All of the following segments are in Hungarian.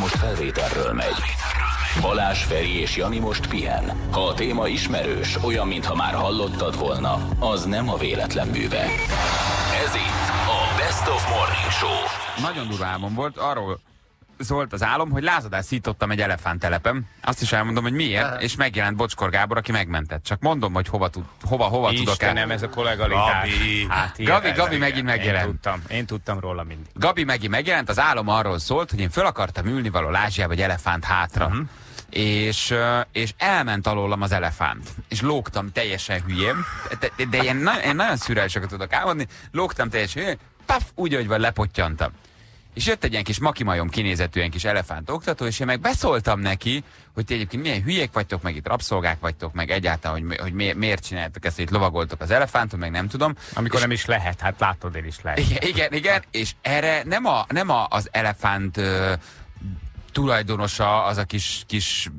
most felvételről megy. Balázs, Feri és Jani most pihen. Ha a téma ismerős, olyan, mintha már hallottad volna, az nem a véletlen műve. Ez itt a Best of Morning Show. Nagyon durva álmom volt, arról szólt az álom, hogy lázadás szítottam egy elefánttelepen. Azt is elmondom, hogy miért, és megjelent Bocskor Gábor, aki megmentett. Csak mondom, hogy hova, tud, hova, hova tudok el. Istenem, ez a kollegalitás. Gabi. Hát, ilyen, Gabi, Gabi igen. megint megjelent. Én tudtam, én tudtam róla mindig. Gabi megint megjelent, az álom arról szólt, hogy én föl akartam ülni való lázsiába egy elefánt hátra. Uh-huh. És, és elment alólam az elefánt. És lógtam teljesen hülyén. De, de, de ilyen, na, én nagyon szürreálisokat tudok álmodni. Lógtam teljesen hülyén, paf, úgy, hogy van, lepottyantam. És jött egy ilyen kis makimajom kinézetű ilyen kis elefánt oktató, és én meg beszóltam neki, hogy ti egyébként milyen hülyék vagytok, meg itt rabszolgák vagytok, meg egyáltalán, hogy, hogy mi, miért csináltok ezt, hogy itt lovagoltok az elefánton, meg nem tudom. Amikor és, nem is lehet, hát látod, én is lehet. igen, igen, igen, és erre nem, a, nem a, az elefánt ö, tulajdonosa, az a kis, kis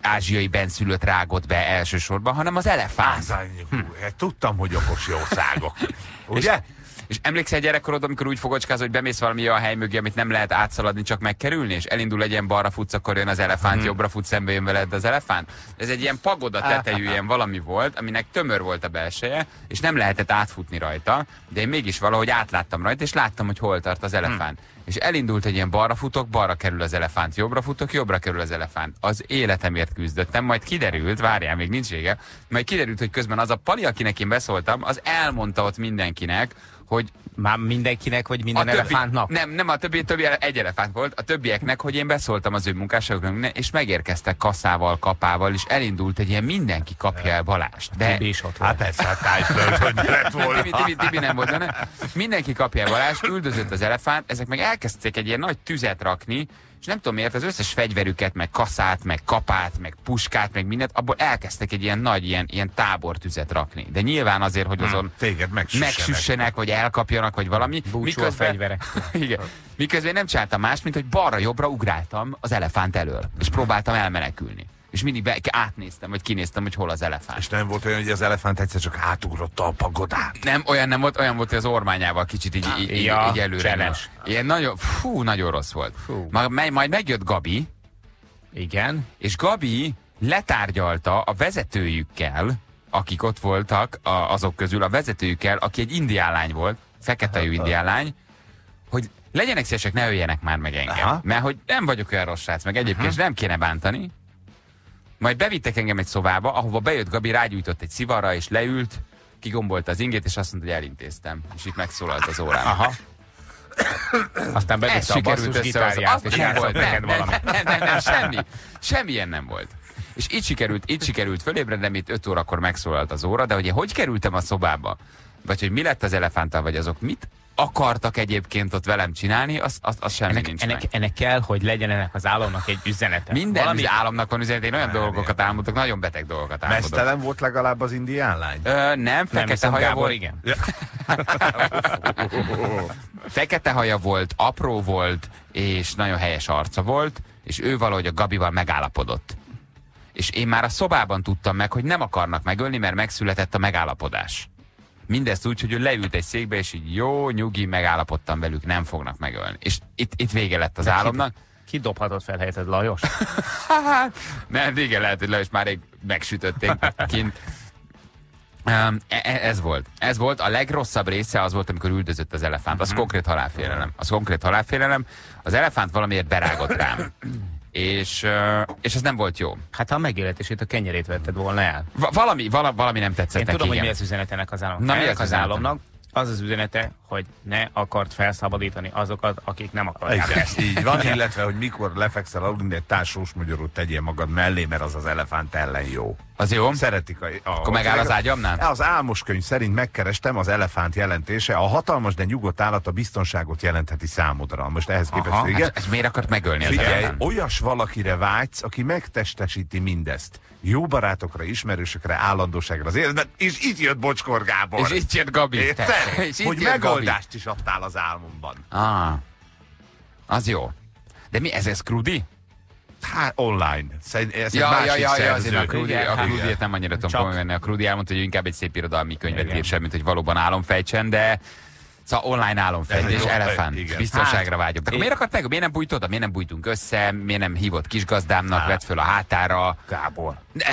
ázsiai benszülött rágott be elsősorban, hanem az elefánt. Anyjuk, hát tudtam, hogy okos jószágok. Ugye? És emlékszel gyerekkorod, amikor úgy fogocskázol, hogy bemész valami olyan hely mögé, amit nem lehet átszaladni, csak megkerülni, és elindul egy ilyen balra futsz, akkor jön az elefánt, Mhm. jobbra futsz, szembe jön veled az elefánt. Ez egy ilyen pagoda tetejű ilyen valami volt, aminek tömör volt a belseje, és nem lehetett átfutni rajta, de én mégis valahogy átláttam rajta, és láttam, hogy hol tart az elefánt. És elindult egy ilyen balra futok, balra kerül az elefánt, jobbra futok, jobbra kerül az elefánt. Az életemért küzdöttem, majd kiderült, várjál, még nincs vége, majd kiderült, hogy közben az a pali, akinek én beszóltam, az elmondta ott mindenkinek, hogy Már mindenkinek, vagy minden elefántnak? nem, nem, a többi, többi egy elefánt volt. A többieknek, hogy én beszóltam az ő munkásságoknak, és megérkeztek kasszával, kapával, és elindult egy ilyen mindenki kapja el Balást. De Tibi is ott Hát persze, hát tájföld, hogy lett volna. Tibi, Tibi, Tibi nem volt benne. Mindenki kapja el Balást, üldözött az elefánt, ezek meg elkezdték egy ilyen nagy tüzet rakni, és nem tudom miért, az összes fegyverüket, meg kaszát, meg kapát, meg puskát, meg mindent, abból elkezdtek egy ilyen nagy, ilyen, ilyen tábortüzet rakni. De nyilván azért, hogy azon Téged megsüssenek. vagy elkapjanak, vagy valami. Búcsú a fegyverek. Igen. Miközben nem csináltam más, mint hogy balra-jobbra ugráltam az elefánt elől, és próbáltam elmenekülni. És mindig be, átnéztem, vagy kinéztem, hogy hol az elefánt. És nem volt olyan, hogy az elefánt egyszer csak átugrott a pagodát. Nem, olyan nem volt, olyan volt, hogy az ormányával kicsit így, így, így, Ja, így előre. cseles. Ilyen nagyon, fú, nagyon rossz volt. Fú. Ma, majd, majd megjött Gabi, Igen. és Gabi letárgyalta a vezetőjükkel, akik ott voltak, a, azok közül a vezetőjükkel, aki egy indián lány volt, feketejú indián lány, hogy legyenek szívesek, ne öljenek már meg engem. Aha. Mert hogy nem vagyok olyan rossz srác, meg egyébként uh nem kéne bántani. Majd bevittek engem egy szobába, ahova bejött Gabi, rágyújtott egy szivarra, és leült, kigombolta az ingét, és azt mondta, hogy elintéztem. És itt megszólalt az órám. Aha. Aztán bedugta a basszus gitárját, és nem volt, nem, nem, nem, nem, nem, semmi. Semmilyen nem volt. És így sikerült, így sikerült fölébrednem, itt 5 órakor megszólalt az óra, de hogy én hogy kerültem a szobába, vagy hogy mi lett az elefánttal, vagy azok mit akartak egyébként ott velem csinálni, az, az, az semmi Ennek, nincs ennek, meg. ennek kell, hogy legyen ennek az álomnak egy üzenete. Minden Valami- Valami... álomnak van üzenet, én olyan dolgokat álmodok, nagyon beteg dolgokat álmodok. Mesztelen volt legalább az indián lány? Ö, nem, Nem, fekete viszont haja Gábor, volt. igen. Fekete haja volt, apró volt, és nagyon helyes arca volt, és ő valahogy a Gabival megállapodott. És én már a szobában tudtam meg, hogy nem akarnak megölni, mert megszületett a megállapodás. Mindezt úgy, hogy ő leült egy székbe, és így jó, nyugi, megállapodtam velük, nem fognak megölni. És itt, itt vége lett az De ki- álomnak. Ki dobhatott fel helyetted, Lajos? Nem, vége lehet, hogy is már rég megsütötték kint. Um, ez volt. Ez volt. A legrosszabb része az volt, amikor üldözött az elefánt. Az konkrét halálfélelem. Az konkrét halálfélelem. Az elefánt valamiért berágott rám. És, és ez nem volt jó. Hát ha a megéletését, a kenyerét vetted volna el. Va- valami, vala, valami nem tetszett Én neki, tudom, hogy igen. mi az üzenet ennek az államnak. Na, mi az az államnak az az üzenete, hogy ne akart felszabadítani azokat, akik nem akarják Igen, ezt. így van, illetve, hogy mikor lefekszel aludni, egy társós magyarót tegyél magad mellé, mert az az elefánt ellen jó. Az jó? Szeretik a... a Akkor megáll az ágyamnál? Az álmos könyv szerint megkerestem az elefánt jelentése. A hatalmas, de nyugodt állat a biztonságot jelentheti számodra. Most ehhez képest, Aha, igen. hát, ez miért akart megölni az Figyelj, elefánt? olyas valakire vágysz, aki megtestesíti mindezt. Jó barátokra, ismerősökre, állandóságra az életben, és itt jött Bocskor Gábor. És itt jött Gabi. Érted? És itt Hogy jött Gabi. megoldást is adtál az álmomban. Ah, az jó. De mi, ez, ez Krudi? Hát online. Szerint, ez egy Ja, ja, másik ja, ja, azért a Krudi, a igen. nem annyira tudom komolyan. A Krudi elmondta, hogy ő inkább egy szép irodalmi könyvet ír mint hogy valóban álomfejtsen, de Szóval online álomfejtés, elefánt, igen. biztonságra vágyom. Tehát én- miért akart meg? Miért nem bújt oda? Miért nem bújtunk össze? Miért nem hívott kisgazdámnak, vett föl a hátára? Gábor.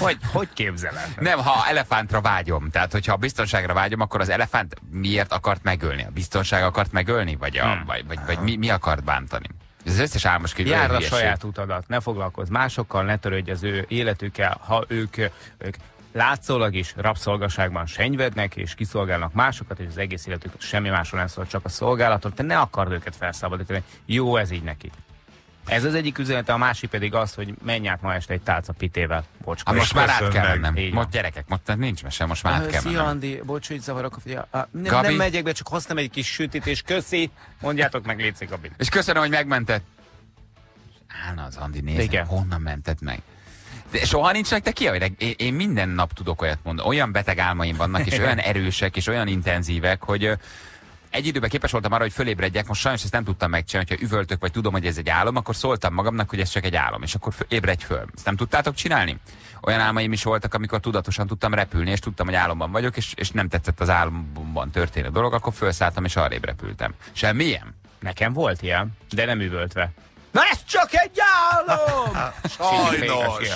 hogy, hogy képzeled? Nem, ha elefántra vágyom, tehát hogyha a biztonságra vágyom, akkor az elefánt miért akart megölni? A biztonság akart megölni? Vagy, a, Hmm. vagy, vagy, vagy mi, mi akart bántani? Ez összes álmos könyv Járd a saját utadat, ne foglalkozz másokkal, ne törődj az ő életükkel, ha ők, ők látszólag is rabszolgaságban senyvednek és kiszolgálnak másokat, és az egész életük semmi másról nem szól, csak a szolgálatot, te ne akard őket felszabadítani. Jó ez így neki. Ez az egyik üzenete, a másik pedig az, hogy menj át ma este egy tálca pitével. Bocska. Hát most már át kell mennem. Most gyerekek, most nincs mese, most már át kell Szia, mennem. Andi, bocs, hogy zavarok. Nem, Gabi? nem megyek be, csak hoztam egy kis sütit, és köszi. Mondjátok meg, Léci Gabi. És köszönöm, hogy megmented. Állna az Andi, nézd, Igen. honnan mented meg. De soha nincs nektek ilyen, hogy én, én minden nap tudok olyat mondani. Olyan beteg álmaim vannak, és olyan erősek, és olyan intenzívek, hogy egy időben képes voltam arra, hogy fölébredjek, most sajnos ezt nem tudtam megcsinálni, hogyha üvöltök, vagy tudom, hogy ez egy álom, akkor szóltam magamnak, hogy ez csak egy álom, és akkor ébredj föl. Ezt nem tudtátok csinálni? Olyan álmaim is voltak, amikor tudatosan tudtam repülni, és tudtam, hogy álomban vagyok, és, és nem tetszett az álomban történő dolog, akkor felszálltam, és arrébb repültem. Semmilyen? Nekem volt ilyen, de nem üvöltve. Na ez csak egy álom! Sajnos.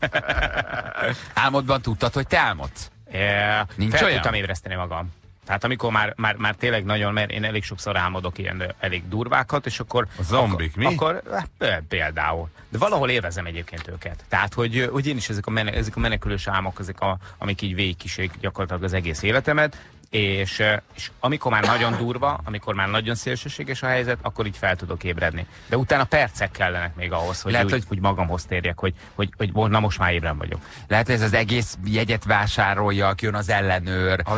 Álmodban tudtad, hogy te álmodsz? Yeah, Nincs fel olyan? tudtam ébreszteni magam. Tehát amikor már, már, már tényleg nagyon, mert én elég sokszor álmodok ilyen elég durvákat, és akkor... A zombik, akkor, mi? Akkor hát, pé- például. De valahol élvezem egyébként őket. Tehát, hogy, hogy én is ezek a, mene, ezek a menekülős álmok, ezek a, amik így végigkísérik gyakorlatilag az egész életemet, és, és amikor már nagyon durva, amikor már nagyon szélsőséges a helyzet, akkor így fel tudok ébredni. De utána percek kellenek még ahhoz, hogy, Lehet, úgy, hogy- hogy magamhoz térjek, hogy, hogy, hogy, hogy na most már ébren vagyok. Lehet, hogy ez az egész jegyet vásárolja, jön az ellenőr. A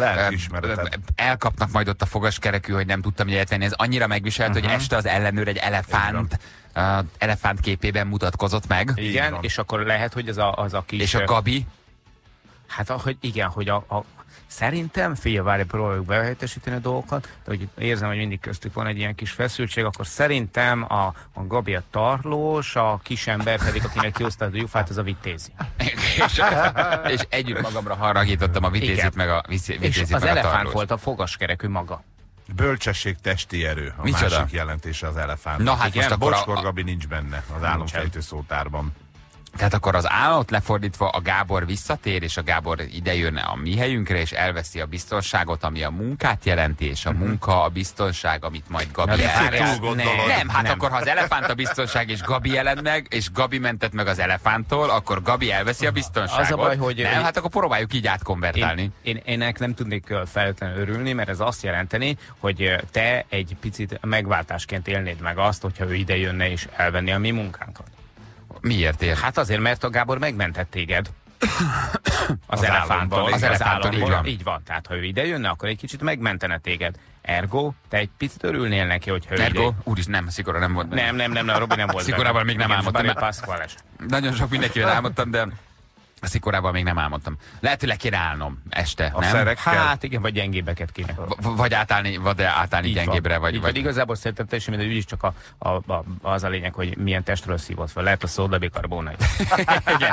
ö, Elkapnak majd ott a fogaskerekű, hogy nem tudtam jegyet venni. Ez annyira megviselt, uh-huh. hogy este az ellenőr egy elefánt, uh, elefánt képében mutatkozott meg. Igen, és akkor lehet, hogy az a, az a kis... És a Gabi, Hát ahogy igen, hogy a, a Szerintem, figyelj, várj, próbáljuk behelyettesíteni a dolgokat, de hogy érzem, hogy mindig köztük van egy ilyen kis feszültség, akkor szerintem a, a Gabi a tarlós, a kisember pedig, akinek kiosztad a jufát, az a vitézi. és, és együtt magamra haragítottam a vitézit, Igen. meg a visz- És vitézit, az meg a elefánt volt a fogaskerekű maga. Bölcsesség, testi erő. A Micsoda? másik jelentése az elefánt. Na hát Igen, most akkor a- Bocskor Gabi nincs benne az álomfejtő szótárban. Tehát akkor az államot lefordítva a Gábor visszatér, és a Gábor idejön a mi helyünkre, és elveszi a biztonságot, ami a munkát jelenti, és a munka a biztonság, amit majd Gabi de elvesz. gondolod. Nem, hát nem. akkor ha az elefánt a biztonság, és Gabi jelent meg, és Gabi mentett meg az elefánttól, akkor Gabi elveszi a biztonságot. Az a baj, hogy- Nem, hát akkor próbáljuk így átkonvertálni. Én, én, ennek nem tudnék feltétlenül örülni, mert ez azt jelenteni, hogy te egy picit megváltásként élnéd meg azt, hogyha ő ide jönne és elvenni a mi munkánkat. Miért ér? Hát azért, mert a Gábor megmentett téged. Az, Az elefánttól. álomból, az elefánttól, így van. Így van. Tehát, ha ő ide jönne, akkor egy kicsit megmentene téged. Ergo, te egy picit örülnél neki, hogy ő Ergo, ide... úr is nem, szigorúan nem volt. benne. Nem, nem, nem, nem, Robi nem volt. Szikorával benne. még nem álmodtam. Pasquales. Nagyon sok mindenkivel álmodtam, de a szikorával még nem álmodtam. Lehet, hogy le kéne állnom este, A nem? szerekkel. Hát igen, vagy gyengébbeket kéne. V- vagy átállni, vagy átállni Így van. vagy, Így vagy Igazából szerintem teljesen mindegy, úgyis csak a, a, a, az a lényeg, hogy milyen testről szívott fel. Lehet a szódabikarbonait. igen.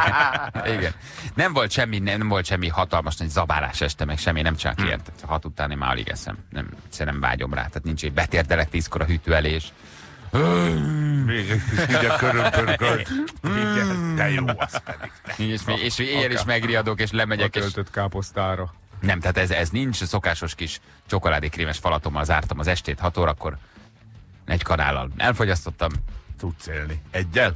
igen. Nem volt semmi, nem volt semmi hatalmas nagy zabálás este, meg semmi, nem csak ért. Hat utáni már alig eszem. Nem, egyszerűen nem vágyom rá. Tehát nincs egy betérdelek tízkor a hűtőelés. Még egy kis így a körömpörkölt. De jó, az pedig. És, még- és éjjel is megriadok, és lemegyek, és káposztára. nem, tehát ez, ez nincs, a szokásos kis csokoládékrémes falatommal zártam az estét 6 órakor, egy kanállal elfogyasztottam. Tudsz élni. Egyel?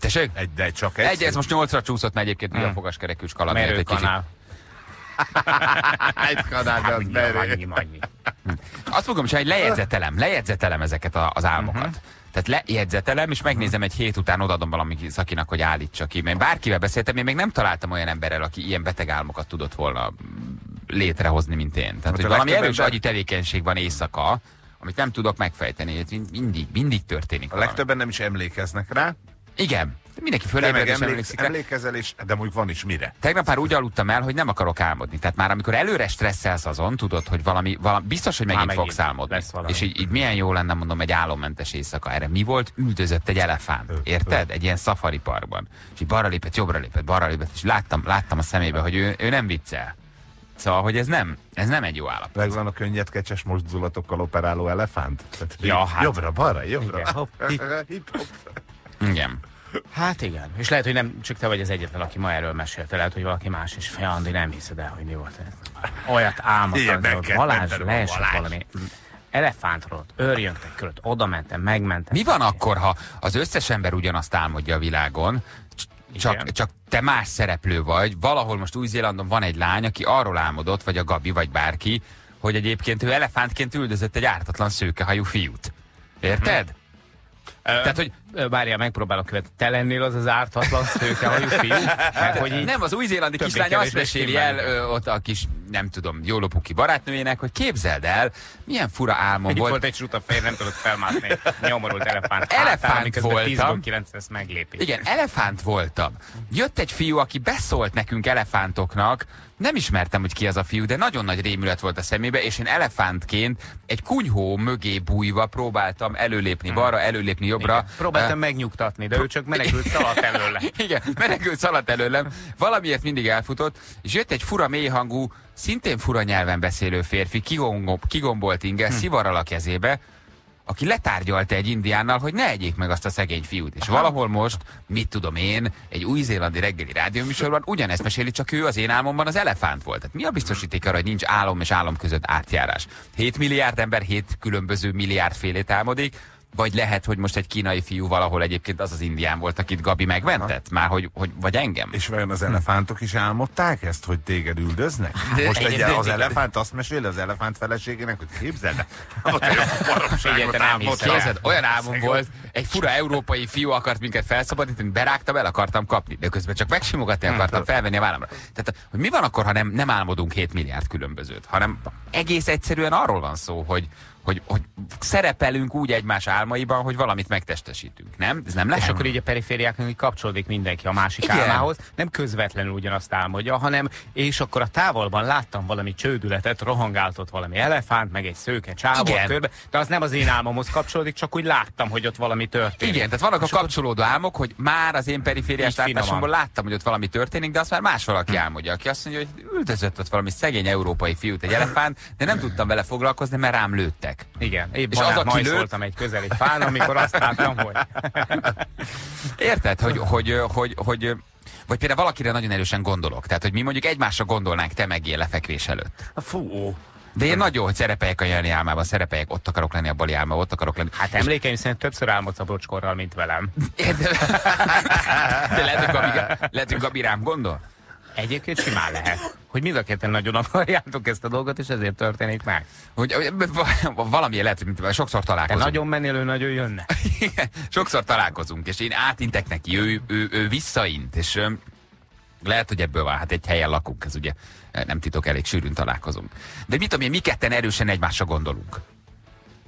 Tessék? Egy, de csak egy. Egy, ez most nyolcra csúszott, mert egyébként mm. a fogaskerekűs kaland. Merőkanál. Egy kanál, de az merő. annyi, annyi. Azt fogom csinálni, hogy lejegyzetelem, lejegyzetelem ezeket a, az álmokat. Uh-huh. Tehát lejegyzetelem, és megnézem egy hét után, odaadom valami szakinak, hogy állítsa ki. Mert bárkivel beszéltem, én még nem találtam olyan emberrel, aki ilyen beteg álmokat tudott volna létrehozni, mint én. Tehát, Hát hogy valami erős agyi tevékenység van éjszaka, amit nem tudok megfejteni. Mindig, mindig történik A valami. legtöbben nem is emlékeznek rá. Igen. Mindenki fölébred és emléksz, emlékszik emlékezel, és, de mondjuk van is mire. Tegnap már úgy aludtam el, hogy nem akarok álmodni. Tehát már amikor előre stresszelsz azon, tudod, hogy valami, valami biztos, hogy megint, megint fogsz álmodni. És így, így milyen jó lenne, mondom, egy álommentes éjszaka. Erre mi volt? Üldözött egy elefánt. Érted? Egy ilyen safari parkban. És így balra lépett, jobbra lépett, balra lépett, és láttam, láttam a szemébe, hogy ő, ő nem viccel. Szóval, hogy ez nem, ez nem egy jó állapot. Megvan a könnyed kecses mozdulatokkal operáló elefánt? Tehát, Ja, hát. Jobbra, balra, jobbra. Igen, hopp, hip. Hip-hop. Igen. Hát igen. És lehet, hogy nem csak te vagy az egyetlen, aki ma erről mesélte. Lehet, hogy valaki más is. Fia, Andi, nem hiszed el, hogy mi volt ez. Olyat hogy Balázs leesett valami elefántról, örjöntek körött, oda mentem, megmentem. Mi van akkor, ha az összes ember ugyanazt álmodja a világon, csak, Igen. csak te más szereplő vagy, valahol most Új-Zélandon van egy lány, aki arról álmodott, vagy a Gabi, vagy bárki, hogy egyébként ő elefántként üldözött egy ártatlan szőkehajú fiút. Érted? Tehát, hogy Várjál, megpróbálok követni. Te lennél az az ártatlan szőkehajú fiú? Mert hogy nem, az új-zélandi kislány azt meséli el ö, ott a kis, nem tudom, jólopuki barátnőjének, hogy képzeld el, milyen fura álmom Itt volt. volt egy suta fehér, nem tudott felmászni nyomorult elefánt. Elefánt hátán, voltam. 10-9 ezt meglépi. Igen, elefánt voltam. Jött egy fiú, aki beszólt nekünk elefántoknak, nem ismertem, hogy ki az a fiú, de nagyon nagy rémület volt a szemébe, és én elefántként egy kunyhó mögé bújva próbáltam előlépni balra, előlépni jobbra. Igen. Próbáltam megnyugtatni, de ő csak menekült szaladt előle. Igen, menekült szaladt előlem, valamiért mindig elfutott, és jött egy fura mélyhangú, szintén fura nyelven beszélő férfi, kigombo- kigombolt inge, hm. szivarral a kezébe, aki letárgyalta egy indiánnal, hogy ne egyék meg azt a szegény fiút. És valahol most, mit tudom én, egy új-zélandi reggeli rádióműsorban ugyanezt meséli, csak ő az én álmomban az elefánt volt. Tehát mi a biztosíték arra, hogy nincs álom és álom között átjárás? 7 milliárd ember 7 különböző milliárd félét álmodik, vagy lehet, hogy most egy kínai fiú valahol egyébként az az indián volt, akit Gabi megmentett? Már hogy, hogy vagy engem? És vajon az elefántok is álmodták ezt, hogy téged üldöznek? De Most egy, az elefánt azt meséli az elefánt feleségének, hogy képzeld el, ott egy olyan álmom volt, egy fura európai fiú akart minket felszabadítani, berágtam, el akartam kapni, de közben csak megsimogatni akartam, felvenni a vállamra. Tehát, hogy mi van akkor, ha nem, nem álmodunk 7 milliárd különbözőt, hanem egész egyszerűen arról van szó, hogy, hogy, hogy szerepelünk úgy egymás álmaiban, hogy valamit megtestesítünk. Nem? Ez nem lehet? És akkor így a perifériákon így kapcsolódik mindenki a másik Igen. álmához. Nem közvetlenül ugyanazt álmodja, hanem és akkor a távolban láttam valami csődületet, rohangáltott valami elefánt, meg egy szőke csávó körbe, de az nem az én álmomhoz kapcsolódik, csak úgy láttam, hogy ott valami történik. Igen, tehát vannak a kapcsolódó álmok, hogy már az én perifériás látásomból láttam, hogy ott valami történik, de azt már más valaki álmodja, aki azt mondja, hogy üldözött ott valami szegény európai fiút egy elefánt, de nem tudtam vele foglalkozni, mert rám lőttek. Igen, épp És és az, aki lőtt- majszoltam egy közeli fán, amikor azt láttam, hogy Érted, hogy, hogy, hogy, hogy vagy például valakire nagyon erősen gondolok. Tehát, hogy mi mondjuk egymásra gondolnánk te meg én lefekvés előtt. fú, De én nagyon, hogy szerepeljek a jelni álmában, szerepeljek, ott akarok lenni a bali álmában, ott akarok lenni. hát emlékeim szerint többször álmodsz a brocskorral, mint velem. De, de lehet, hogy Gabi, lehet, hogy Gabi rám gondol? Egyébként simán lehet, hogy mind a ketten nagyon akarjátok ezt a dolgot, és ezért történik meg. Hogy, valami lehet, mint, sokszor Te találkozunk. nagyon mennél, ő nagyon jönne. Igen, sokszor találkozunk, és én átintek neki, ő, ő, ő visszaint, és lehet, hogy ebből van, hát egy helyen lakunk, ez ugye nem titok, elég sűrűn találkozunk. De mit tudom én, mi ketten erősen egymásra gondolunk.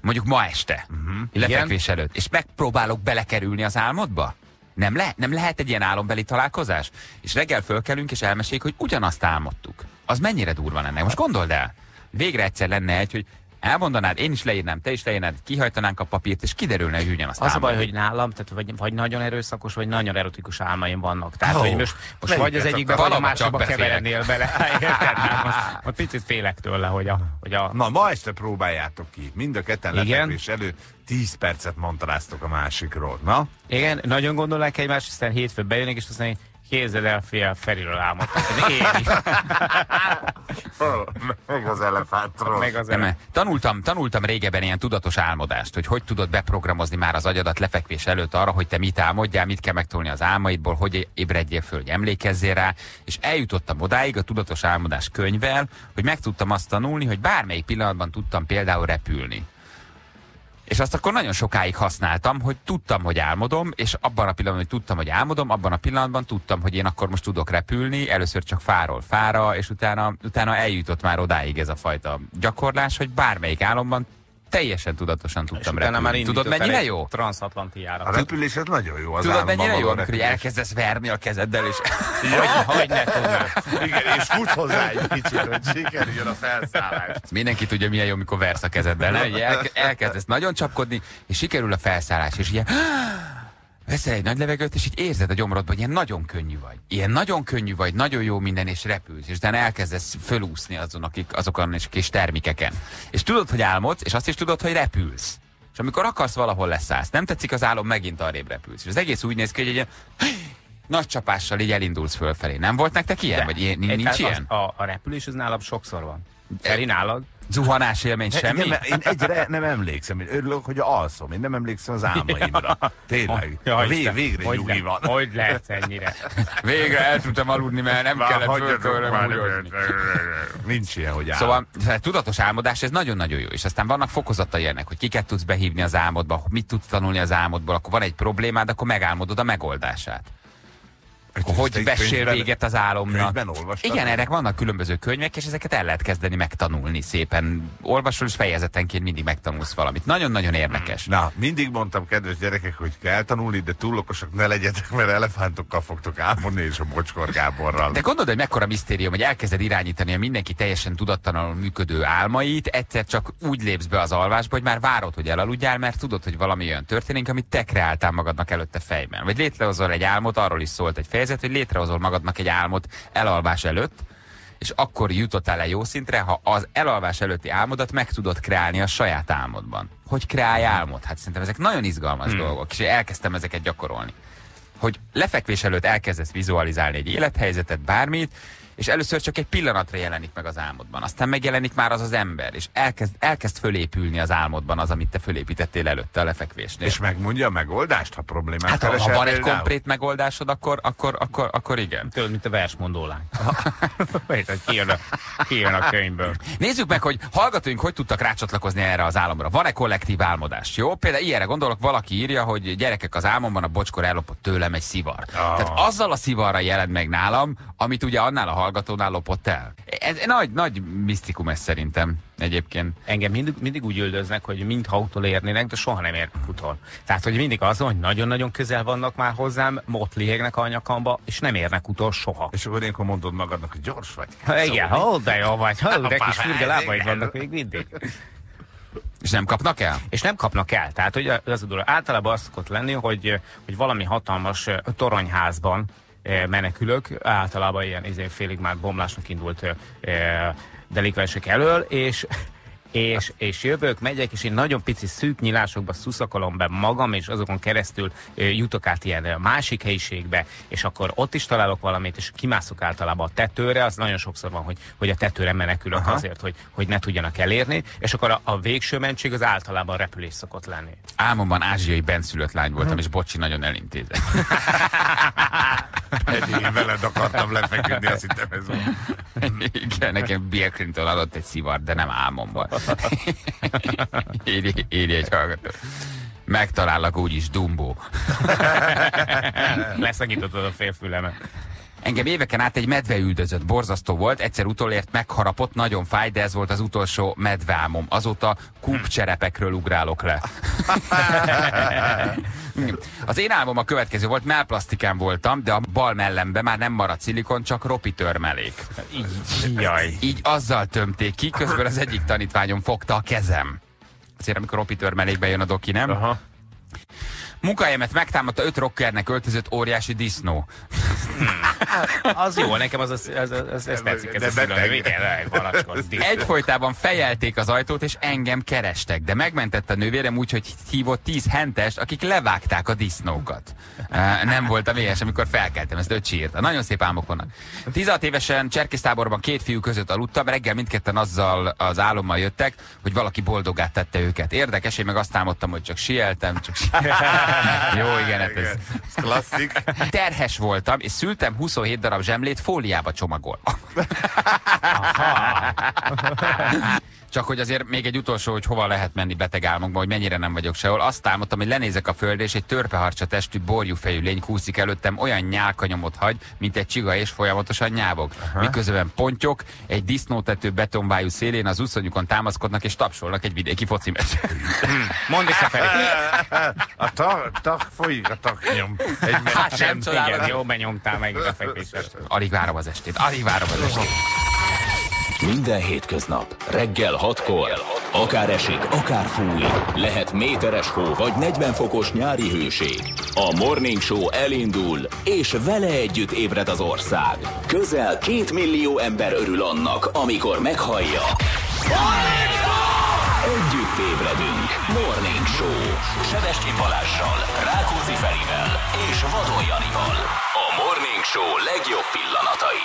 Mondjuk ma este, uh-huh. lefekvés előtt, és megpróbálok belekerülni az álmodba? Nem, le, nem lehet egy ilyen álombeli találkozás? És reggel fölkelünk, és elmeséljük, hogy ugyanazt álmodtuk. Az mennyire durva lenne? Most gondold el, végre egyszer lenne egy, hogy elmondanád, én is leírnám, te is leírnád, kihajtanánk a papírt, és kiderülne, hogy ugyanazt Az a baj, hogy nálam, tehát vagy, vagy nagyon erőszakos, vagy nagyon erotikus álmaim vannak. Tehát, Ó, hogy most, most vagy az egyikbe, vagy a másikba keverednél bele. Érted? Most, most picit félek tőle, hogy a, hogy a Na, ma este próbáljátok ki. Mind a ketten lefekvés előtt 10 percet mondanáztok a másikról. Na? Igen, nagyon gondolnák egymást, aztán hétfőn bejönnek, és azt mondják, képzeld el, fél Feriről álmodtam. is. Meg az elefántról. Meg az mert tanultam, tanultam régebben ilyen tudatos álmodást, hogy hogy tudod beprogramozni már az agyadat lefekvés előtt arra, hogy te mit álmodjál, mit kell megtolni az álmaidból, hogy ébredjél föl, hogy emlékezzél rá, és eljutottam odáig a tudatos álmodás könyvvel, hogy meg tudtam azt tanulni, hogy bármelyik pillanatban tudtam például repülni. És azt akkor nagyon sokáig használtam, hogy tudtam, hogy álmodom, és abban a pillanatban, hogy tudtam, hogy álmodom, abban a pillanatban tudtam, hogy én akkor most tudok repülni, először csak fáról fára, és utána, utána eljutott már odáig ez a fajta gyakorlás, hogy bármelyik álomban teljesen tudatosan tudtam repülni. Tudod, mennyire jó? Transatlantiára. A repülés ez nagyon jó. Az Tudod, mennyire jó, amikor így elkezdesz verni a kezeddel, és Hogy, hogy ne tudnám. Igen, és fut hozzá egy kicsit, hogy sikerüljön a felszállás. mindenki tudja, milyen jó, amikor versz a kezeddel, nem? Így el, elkezdesz nagyon csapkodni, és sikerül a felszállás, és ilyen veszel egy nagy levegőt, és így érzed a gyomrodban, hogy ilyen nagyon könnyű vagy. Ilyen nagyon könnyű vagy, nagyon jó minden, és repülsz, és utána elkezdesz fölúszni azon, akik, azokon és kis termikeken. És tudod, hogy álmodsz, és azt is tudod, hogy repülsz. És amikor akarsz, valahol leszállsz. Nem tetszik az álom, megint arrébb repülsz. És az egész úgy néz ki, hogy egy ilyen nagy csapással így elindulsz fölfelé. Nem volt nektek ilyen? De. Vagy ilyen, Egy- nincs az, ilyen? A, a repülés az nálam sokszor van. Feri nálad? Zuhanás élmény semmi? Igen, mert én egyre nem emlékszem. Én örülök, hogy alszom. Én nem emlékszem az álmaimra. Tényleg. Ja, Vég, végre hogy nyugi le- van. Hogy lehet ennyire? Végre el tudtam aludni, mert nem Már kellett húgyozni. Nincs ilyen, hogy. Szóval szóval tudatos álmodás, ez nagyon-nagyon jó. És aztán vannak fokozatai ennek, hogy kiket tudsz behívni az álmodba, mit tudsz tanulni az álmodból, akkor van egy problémád, akkor megálmodod a megoldását. Hogy vessél véget az álomnak. Igen, erre vannak különböző könyvek, és ezeket el lehet kezdeni megtanulni szépen. Olvasol, és fejezetenként mindig megtanulsz valamit. Nagyon-nagyon érdekes. Na, mindig mondtam, kedves gyerekek, hogy kell tanulni, de túl okosak ne legyetek, mert elefántokkal fogtok álmodni, és a Bocskor Gáborral. De gondolod, hogy mekkora misztérium, hogy elkezded irányítani a mindenki teljesen tudattalanul működő álmait, egyszer csak úgy lépsz be az alvásba, hogy már várod, hogy elaludjál, mert tudod, hogy valami olyan történik, amit te kreáltál magadnak előtte fejben. Vagy létrehozol egy álmot, arról is szólt egy fejezet, hogy létrehozol magadnak egy álmot elalvás előtt, és akkor jutottál el jó szintre, ha az elalvás előtti álmodat meg tudod kreálni a saját álmodban. Hogy kreálj álmot? Hát szerintem ezek nagyon izgalmas hmm. dolgok, és elkezdtem ezeket gyakorolni hogy lefekvés előtt elkezdesz vizualizálni egy élethelyzetet, bármit, és először csak egy pillanatra jelenik meg az álmodban. Aztán megjelenik már az az ember, és elkezd, elkezd fölépülni az álmodban az, amit te fölépítettél előtte a lefekvésnél. És megmondja a megoldást, ha problémát hát ha, ha keresel van egy konkrét megoldásod, akkor, akkor, akkor, akkor igen. Tudod, mint a versmondó lány. Kijön a, kijön a könyvből. Nézzük meg, hogy hallgatóink hogy tudtak rácsatlakozni erre az álomra. Van-e kollektív álmodás? Jó, például ilyenre gondolok, valaki írja, hogy gyerekek az álmomban a bocskor ellopott tőlem egy szivar. Ah. Tehát azzal a szivarra jelent meg nálam, amit ugye annál a hallgatónál lopott el. Ez nagy, nagy misztikum ez szerintem egyébként. Engem mindig, mindig úgy üldöznek, hogy mintha utolérnének, de soha nem érnek utol. Tehát, hogy mindig az van, hogy nagyon-nagyon közel vannak már hozzám, ott lihegnek a nyakamba, és nem érnek utol soha. És akkor ilyenkor mondod magadnak, hogy gyors vagy. Ha, igen, Szóval- ó, de jó vagy, ha, de kis fürge lábaid vannak még mindig. És nem kapnak el? És nem kapnak el. Tehát, hogy az a dolog, általában az szokott lenni, hogy, hogy valami hatalmas toronyházban menekülök, általában ilyen izé, félig már bomlásnak indult delikvensek elől, és és, és jövök, megyek, és én nagyon pici szűk nyilásokba szuszakolom be magam, és azokon keresztül jutok át ilyen másik helyiségbe, és akkor ott is találok valamit, és kimászok általában a tetőre, az nagyon sokszor van, hogy, hogy a tetőre menekülök Aha. azért, hogy, hogy ne tudjanak elérni, és akkor a, a végső mentség az általában repülés szokott lenni. Álmomban ázsiai benszülött lány voltam, és bocsi nagyon elintézett. Eddig én veled akartam lefeküdni, azt hittem ez van. Igen, nekem Bill Clinton adott egy szivart, de nem álmomban. írj, írj egy hallgató. Megtalállak úgyis, Dumbo. Leszakítottad a félfülemet. Engem éveken át egy medve üldözött, borzasztó volt, egyszer utolért megharapott, nagyon fáj, de ez volt az utolsó medveálmom. Azóta kúpcserepekről ugrálok le. Az én álmom a következő volt, mellplasztikán voltam, de a bal mellembe már nem maradt szilikon, csak ropi törmelék. Jaj. Így azzal tömték ki, közben az egyik tanítványom fogta a kezem. Azért, amikor ropi törmelékbe jön a doki, nem? Aha. Munkahelyemet megtámadta öt rockernek öltözött óriási disznó. Az jó, nekem az, az, az, az, az tetszik, ez De a szülő, beteg. Egyfolytában fejelték az ajtót, és engem kerestek, de megmentette a nővérem úgy, hogy hívott tíz hentest, akik levágták a disznókat. Uh, nem voltam éhes, amikor felkeltem, ezt öcsi írta. Nagyon szép álmok vannak. 16 évesen cserkésztáborban két fiú között aludtam, reggel mindketten azzal az álommal jöttek, hogy valaki boldogát tette őket. Érdekes, én meg azt álmodtam, hogy csak sieltem, csak sieltem. Jó, igen, hát ez, klasszik. terhes voltam, és szültem 27 darab zsemlét fóliába csomagolva. Csak hogy azért még egy utolsó, hogy hova lehet menni beteg álmokba, hogy mennyire nem vagyok sehol. Azt álmodtam, hogy lenézek a földre, és egy törpeharcsa testű, borjúfejű lény kúszik előttem, olyan nyálkanyomot hagy, mint egy csiga, és folyamatosan nyávog. Miközben pontyok egy disznótető betonvájú szélén az uszonyukon támaszkodnak, és tapsolnak egy vidéki foci meccsen. Mondd vissza, Feri. A tag, tag folyik a taknyom. Egy Hát Igen, csodálom. jó, benyomtál meg a fekvésre. Alig várom az estét, alig várom az estét. Minden hétköznap reggel 6-kor Akár esik, akár fúj, lehet méteres hó vagy 40 fokos nyári hőség. A Morning Show elindul, és vele együtt ébred az ország. Közel két millió ember örül annak, amikor meghallja. Együtt ébredünk. Morning Show. Sebesti Balázsral, Rákóczi Ferivel és Vadon Janival. A Morning Show legjobb pillanatai.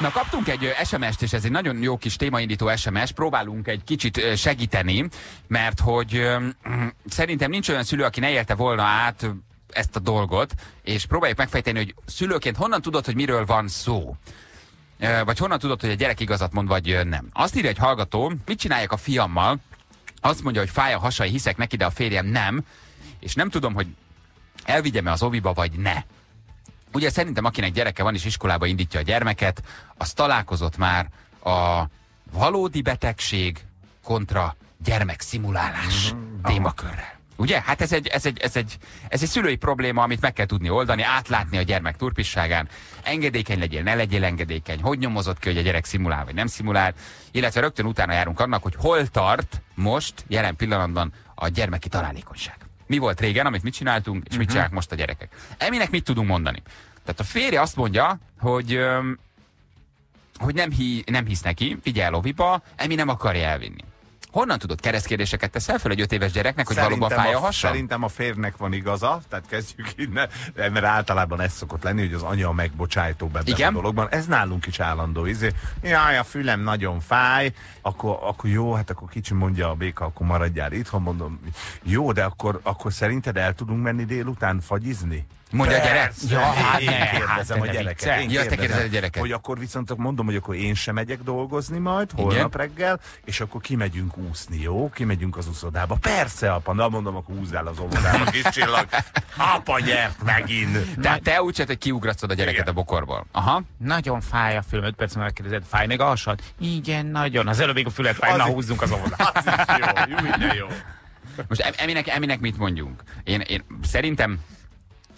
Na, kaptunk egy SMS-t, és ez egy nagyon jó kis témaindító SMS, próbálunk egy kicsit segíteni, mert hogy szerintem nincs olyan szülő, aki ne élte volna át ezt a dolgot, és próbáljuk megfejteni, hogy szülőként honnan tudod, hogy miről van szó. Vagy honnan tudod, hogy a gyerek igazat mond, vagy nem. Azt írja egy hallgató, mit csináljak a fiammal, azt mondja, hogy fáj a hasai, hiszek neki, de a férjem nem, és nem tudom, hogy elvigyem-e az oviba, vagy ne. Ugye szerintem akinek gyereke van és iskolába indítja a gyermeket, az találkozott már a valódi betegség kontra gyermekszimulálás témakörrel. Ugye? Hát ez egy, ez, egy, ez, egy, ez egy szülői probléma, amit meg kell tudni oldani, átlátni a gyermek turpisságán. Engedékeny legyél, ne legyél engedékeny. Hogy nyomozott ki, hogy a gyerek szimulál, vagy nem szimulál. Illetve rögtön utána járunk annak, hogy hol tart most, jelen pillanatban a gyermeki találékonyság. Mi volt régen, amit mit csináltunk, és mit csinálják most a gyerekek. Eminek mit tudunk mondani? Tehát a férje azt mondja, hogy hogy nem, hi, nem hisz neki, vigye el oviba, Emi nem akarja elvinni. Honnan tudod keresztkérdéseket teszel fel egy öt éves gyereknek, hogy valóban fáj a hasa? Szerintem a férnek van igaza, tehát kezdjük innen, mert általában ez szokott lenni, hogy az anya a megbocsájtóbb ebben Igen? a dologban. Ez nálunk is állandó. Izé, jaj, a fülem nagyon fáj, akkor, akkor jó, hát akkor kicsi mondja a béka, akkor maradjál itthon, mondom, jó, de akkor, akkor szerinted el tudunk menni délután fagyizni? Mondja a gyerek? Persze, Ja, hát én ne, hát kérdezem te a gyereket. Én Ja, te kérdezem, kérdezed a gyereket. Hogy akkor viszont mondom, hogy akkor én sem megyek dolgozni majd, holnap reggel, és akkor kimegyünk úszni, jó? Kimegyünk az úszodába. Persze, apa, na mondom, akkor húzzál az óvodába, kis csillag. Apa nyert megint. Tehát te úgy hogy kiugratszod a gyereket Igen. a bokorból. Aha. Nagyon fáj a fülem, 5 perc megkérdezed, fáj még a hasad? Igen, nagyon. Az előbb még a fület fáj, Az na húzzunk az óvodát. Az is jó, jó, jó. Most Em- Eminek, Eminek mit mondjunk? Én, én szerintem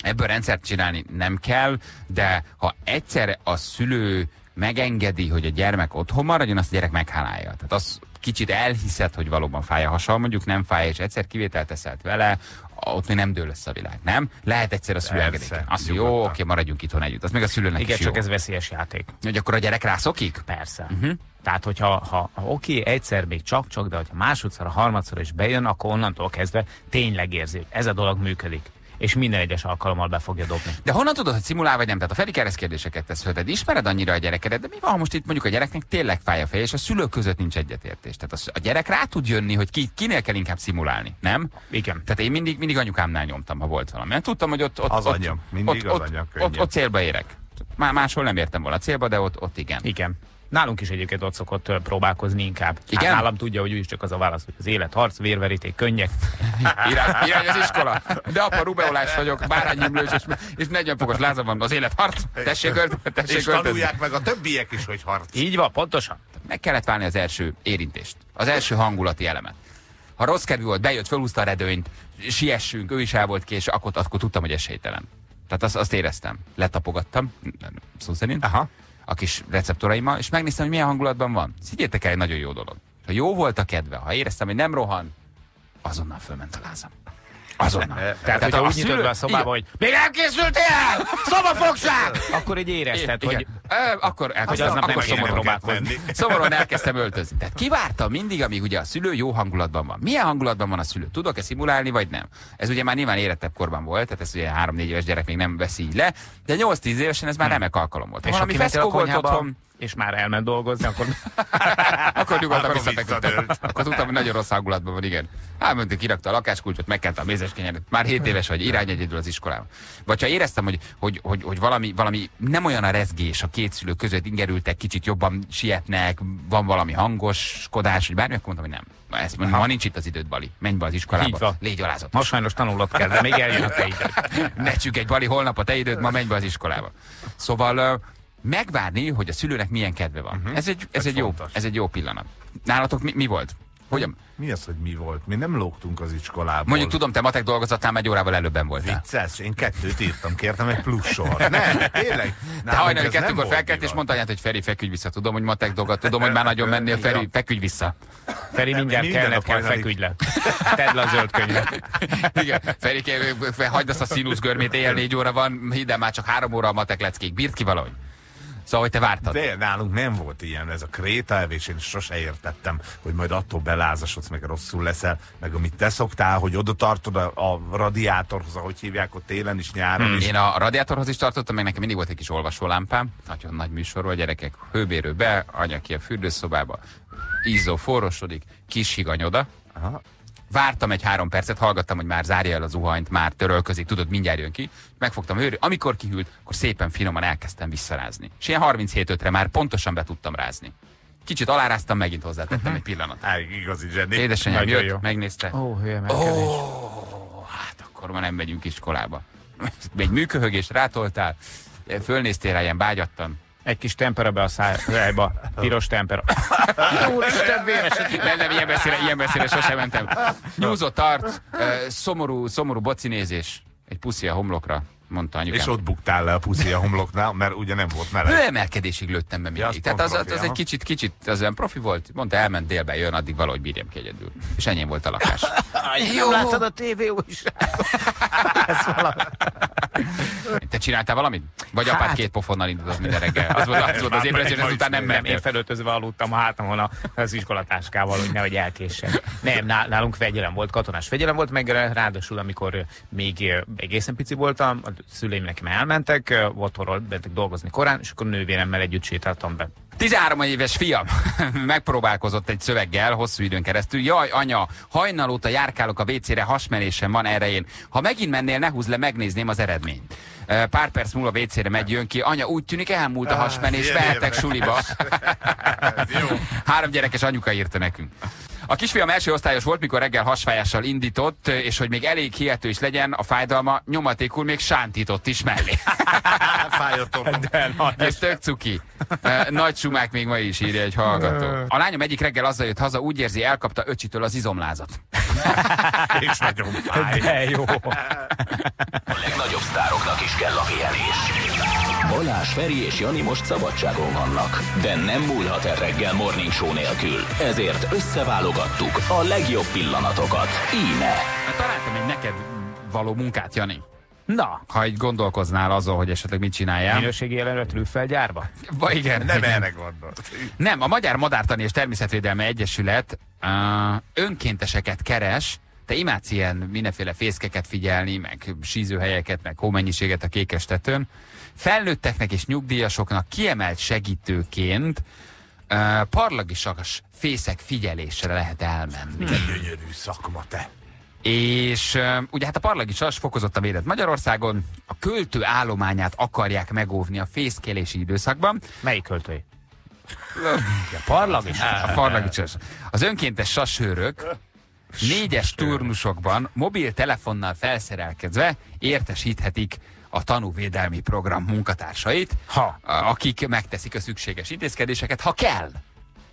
ebből rendszert csinálni nem kell, de ha egyszer a szülő megengedi, hogy a gyermek otthon maradjon, azt a gyerek meghálálja. Tehát az kicsit elhiszed, hogy valóban fáj a hasa, mondjuk nem fáj, és egyszer kivételt teszelt vele, ott még nem dől össze a világ, nem? Lehet egyszer a szülő engedély. Azt mondja, jó, oké, maradjunk itthon együtt. Az még a szülőnek Igen, is jó. csak ez veszélyes játék. Hogy akkor a gyerek rászokik? Persze. Uh-huh. Tehát, hogyha ha, ha oké, egyszer még csak-csak, de hogyha másodszor, a harmadszor is bejön, akkor onnantól kezdve tényleg érzi, hogy ez a dolog működik. És minden egyes alkalommal be fogja dobni. De honnan tudod, hogy szimulál vagy nem? Tehát a Feri kereszt kérdéseket tesz föl, tehát ismered annyira a gyerekedet, de mi van, ha most itt mondjuk a gyereknek tényleg fáj a feje, és a szülők között nincs egyetértés. Tehát a gyerek rá tud jönni, hogy ki, kinél kell inkább szimulálni, nem? Igen. Tehát én mindig, mindig anyukámnál nyomtam, ha volt valami. Mert tudtam, hogy ott, ott, Az ott, anya. Mindig ott, az ott, ott, könnyen. ott, célba érek. Má, máshol nem értem volna a célba, de ott, ott igen. Igen. Nálunk is egyébként ott szokott próbálkozni inkább. Igen? Hát nálam tudja, hogy úgyis csak az a válasz, hogy az élet, harc, vérveríték, könnyek. Irány, irány az iskola. De apa, rubeolás vagyok, bárányimlős, és, és 40 fokos lázam van az élet harc. Tessék, ölt, tessék És öltözni. tanulják meg a többiek is, hogy harc. Így van, pontosan. Meg kellett válni az első érintést, az első hangulati elemet. Ha rossz kedvű volt, bejött, felhúzta a redőnyt, siessünk, ő is el volt kés, akkor, akkor tudtam, hogy esélytelen. Tehát azt, azt éreztem. Letapogattam, szó szerint, Aha. A kis receptoraimmal, és megnéztem, hogy milyen hangulatban van. Szigyetek el, egy nagyon jó dolog. Ha jó volt a kedve, ha éreztem, hogy nem rohan, azonnal fölment a lázam. Azonnal. Tehát, Tehát hogyha úgy nyitod szülő- be a szobába, Igen. hogy még nem készültél! Szobafogság! Akkor így érezted, Igen. hogy Ö, akkor hogy elkezdtem, aznap nem akkor kéne szomorúan, próbálkozni. szomorúan elkezdtem öltözni. Tehát kivártam mindig, amíg ugye a szülő jó hangulatban van. Milyen hangulatban van a szülő? Tudok-e szimulálni, vagy nem? Ez ugye már nyilván érettebb korban volt, tehát ez ugye 3-4 éves gyerek még nem veszi így le, de 8-10 évesen ez már remek alkalom volt. És valami feszkó volt otthon, és már elment dolgozni, akkor akkor nyugodtan akkor visszafeküdtem. visszadőlt. Akkor tudtam, hogy nagyon rossz hangulatban van, igen. Elmentünk, kirakta a lakáskulcsot, megkente a mézeskenyeret. Már 7 éves vagy, irány egyedül az iskolába. Vagy ha éreztem, hogy, hogy, hogy, hogy valami, valami nem olyan a rezgés a két szülő között, ingerültek, kicsit jobban sietnek, van valami hangoskodás, vagy bármi, akkor mondtam, hogy nem. Ma, ezt, mondom, ma nincs itt az időd, Bali. Menj be az iskolába. Légy alázatos. ma sajnos tanulod kell, de még eljön a te időd. ne egy Bali, holnap a te időd, ma menj be az iskolába. Szóval megvárni, hogy a szülőnek milyen kedve van. Ez egy, ez ez egy, jó, ez egy jó pillanat. Nálatok mi, mi volt? Hogyan? Mi az, hogy mi volt? Mi nem lógtunk az iskolából. Mondjuk tudom, te matek dolgozatnál egy órával előbben voltál. Vicces, én kettőt írtam, kértem egy plusz sor. Nem, tényleg. Te hajnali kettőkor felkelt, és mondta anyát, hogy Feri, feküdj vissza. Tudom, hogy matek dolgot, tudom, hogy már nagyon mennél, Feri, feküdj vissza. Feri, mindjárt minden kellett kell, feküdj le. Tedd le a zöld könyvet. Igen, Feri, hagyd azt a színusz görmét, éjjel négy óra van, hidd már csak három óra a matek leckék. Bírt ki valahogy? Szóval, hogy te vártad. De nálunk nem volt ilyen, ez a kréta elv, és én sose értettem, hogy majd attól belázasodsz, meg rosszul leszel, meg amit te szoktál, hogy oda tartod a, a radiátorhoz, ahogy hívják ott télen is, nyáron is. Én a radiátorhoz is tartottam, meg nekem mindig volt egy kis olvasólámpám, nagyon nagy műsor volt, gyerekek, hőbérő be, anya ki a fürdőszobába, ízó forrosodik, kis higany oda. Aha. Vártam egy három percet, hallgattam, hogy már zárja el az zuhanyt, már törölközik, tudod, mindjárt jön ki. Megfogtam hőrű, amikor kihűlt, akkor szépen finoman elkezdtem visszarázni. És ilyen 37 re már pontosan be tudtam rázni. Kicsit aláráztam, megint hozzátettem egy pillanat. Á, igazi zseni. Édesanyám Nagyon jött, jó. megnézte. Ó, hőemelkedés. Hát akkor már nem megyünk iskolába. Egy műköhögést rátoltál, fölnéztél rá ilyen bágyattan. Egy kis tempera be a szájba. Piros tempera. Úristen, véres. Nem, nem, ilyen beszélre, ilyen beszélre sosem mentem. Nyúzott arc, szomorú, szomorú bocinézés. Egy puszi a homlokra, mondta anyukám. És ott buktál le a puszi a homloknál, mert ugye nem volt meleg. Hőemelkedésig lőttem be Ja, mindig. az Tehát az, az, profi, az egy aha. kicsit, kicsit, az olyan profi volt. Mondta, elment délbe, jön, addig valahogy bírjam ki egyedül. És ennyi volt a lakás. Nem láttad a tévé újságot? Ez valami. Te csináltál valamit? Vagy apád két pofonnal indult minden reggel? Az volt, az, volt az ébredés, ezután nem Nem, én felöltözve aludtam a hátamon az iskolatáskával, hogy nehogy elkéssen. Nem, ná- nálunk fegyelem volt, katonás fegyelem volt, meg ráadásul, amikor még egészen pici voltam, a szüleim nekem elmentek, otthonról mentek dolgozni korán, és akkor nővéremmel együtt sétáltam be. 13 éves fiam megpróbálkozott egy szöveggel hosszú időn keresztül. Jaj, anya, hajnal óta járkálok a WC-re, hasmenésem van erején. Ha megint mennél, ne húzz le, megnézném az eredményt. Pár perc múlva WC-re megy, jön ki. Anya, úgy tűnik elmúlt a hasmenés, ilyen mehetek suliba. Három gyerekes anyuka írta nekünk. A kisfiam első osztályos volt, mikor reggel hasfájással indított, és hogy még elég hihető is legyen a fájdalma, nyomatékul még sántított is mellé. Fájott orrom. De nagy. Ez tök cuki. Nagy sumák még ma is írja egy hallgató. A lányom egyik reggel azzal jött haza, úgy érzi, elkapta öcsitől az izomlázat. És nagyon fáj. De jó. A legnagyobb sztároknak is kell a pihenés. Balázs, Feri és Jani most szabadságon vannak, de nem múlhat el reggel Morning Show nélkül. Ezért összeválogattuk a legjobb pillanatokat. Íme. Hát Találtam egy neked való munkát, Jani. Na, Ha így gondolkoznál azon, hogy esetleg mit csináljál. minőségi jelenlet trüffelgyárba? Ba, igen, Nem igen. erre gondolt. Nem, a Magyar Madártani és Természetvédelmi Egyesület uh, önkénteseket keres, te imádsz ilyen mindenféle fészkeket figyelni, meg sízőhelyeket, meg hómennyiséget a kékes tetőn. Felnőtteknek és nyugdíjasoknak kiemelt segítőként uh, parlagisakas fészek figyelésre lehet elmenni. Gyönyörű szakma, te. És uh, ugye hát a parlagisas fokozott a védet Magyarországon, a költő állományát akarják megóvni a fészkelési időszakban, Melyik költői? A parlag is? A parlagicsos. Az önkéntes sasőrök négyes turnusokban mobiltelefonnal felszerelkezve értesíthetik a tanúvédelmi program munkatársait, Ha. akik megteszik a szükséges intézkedéseket, ha kell.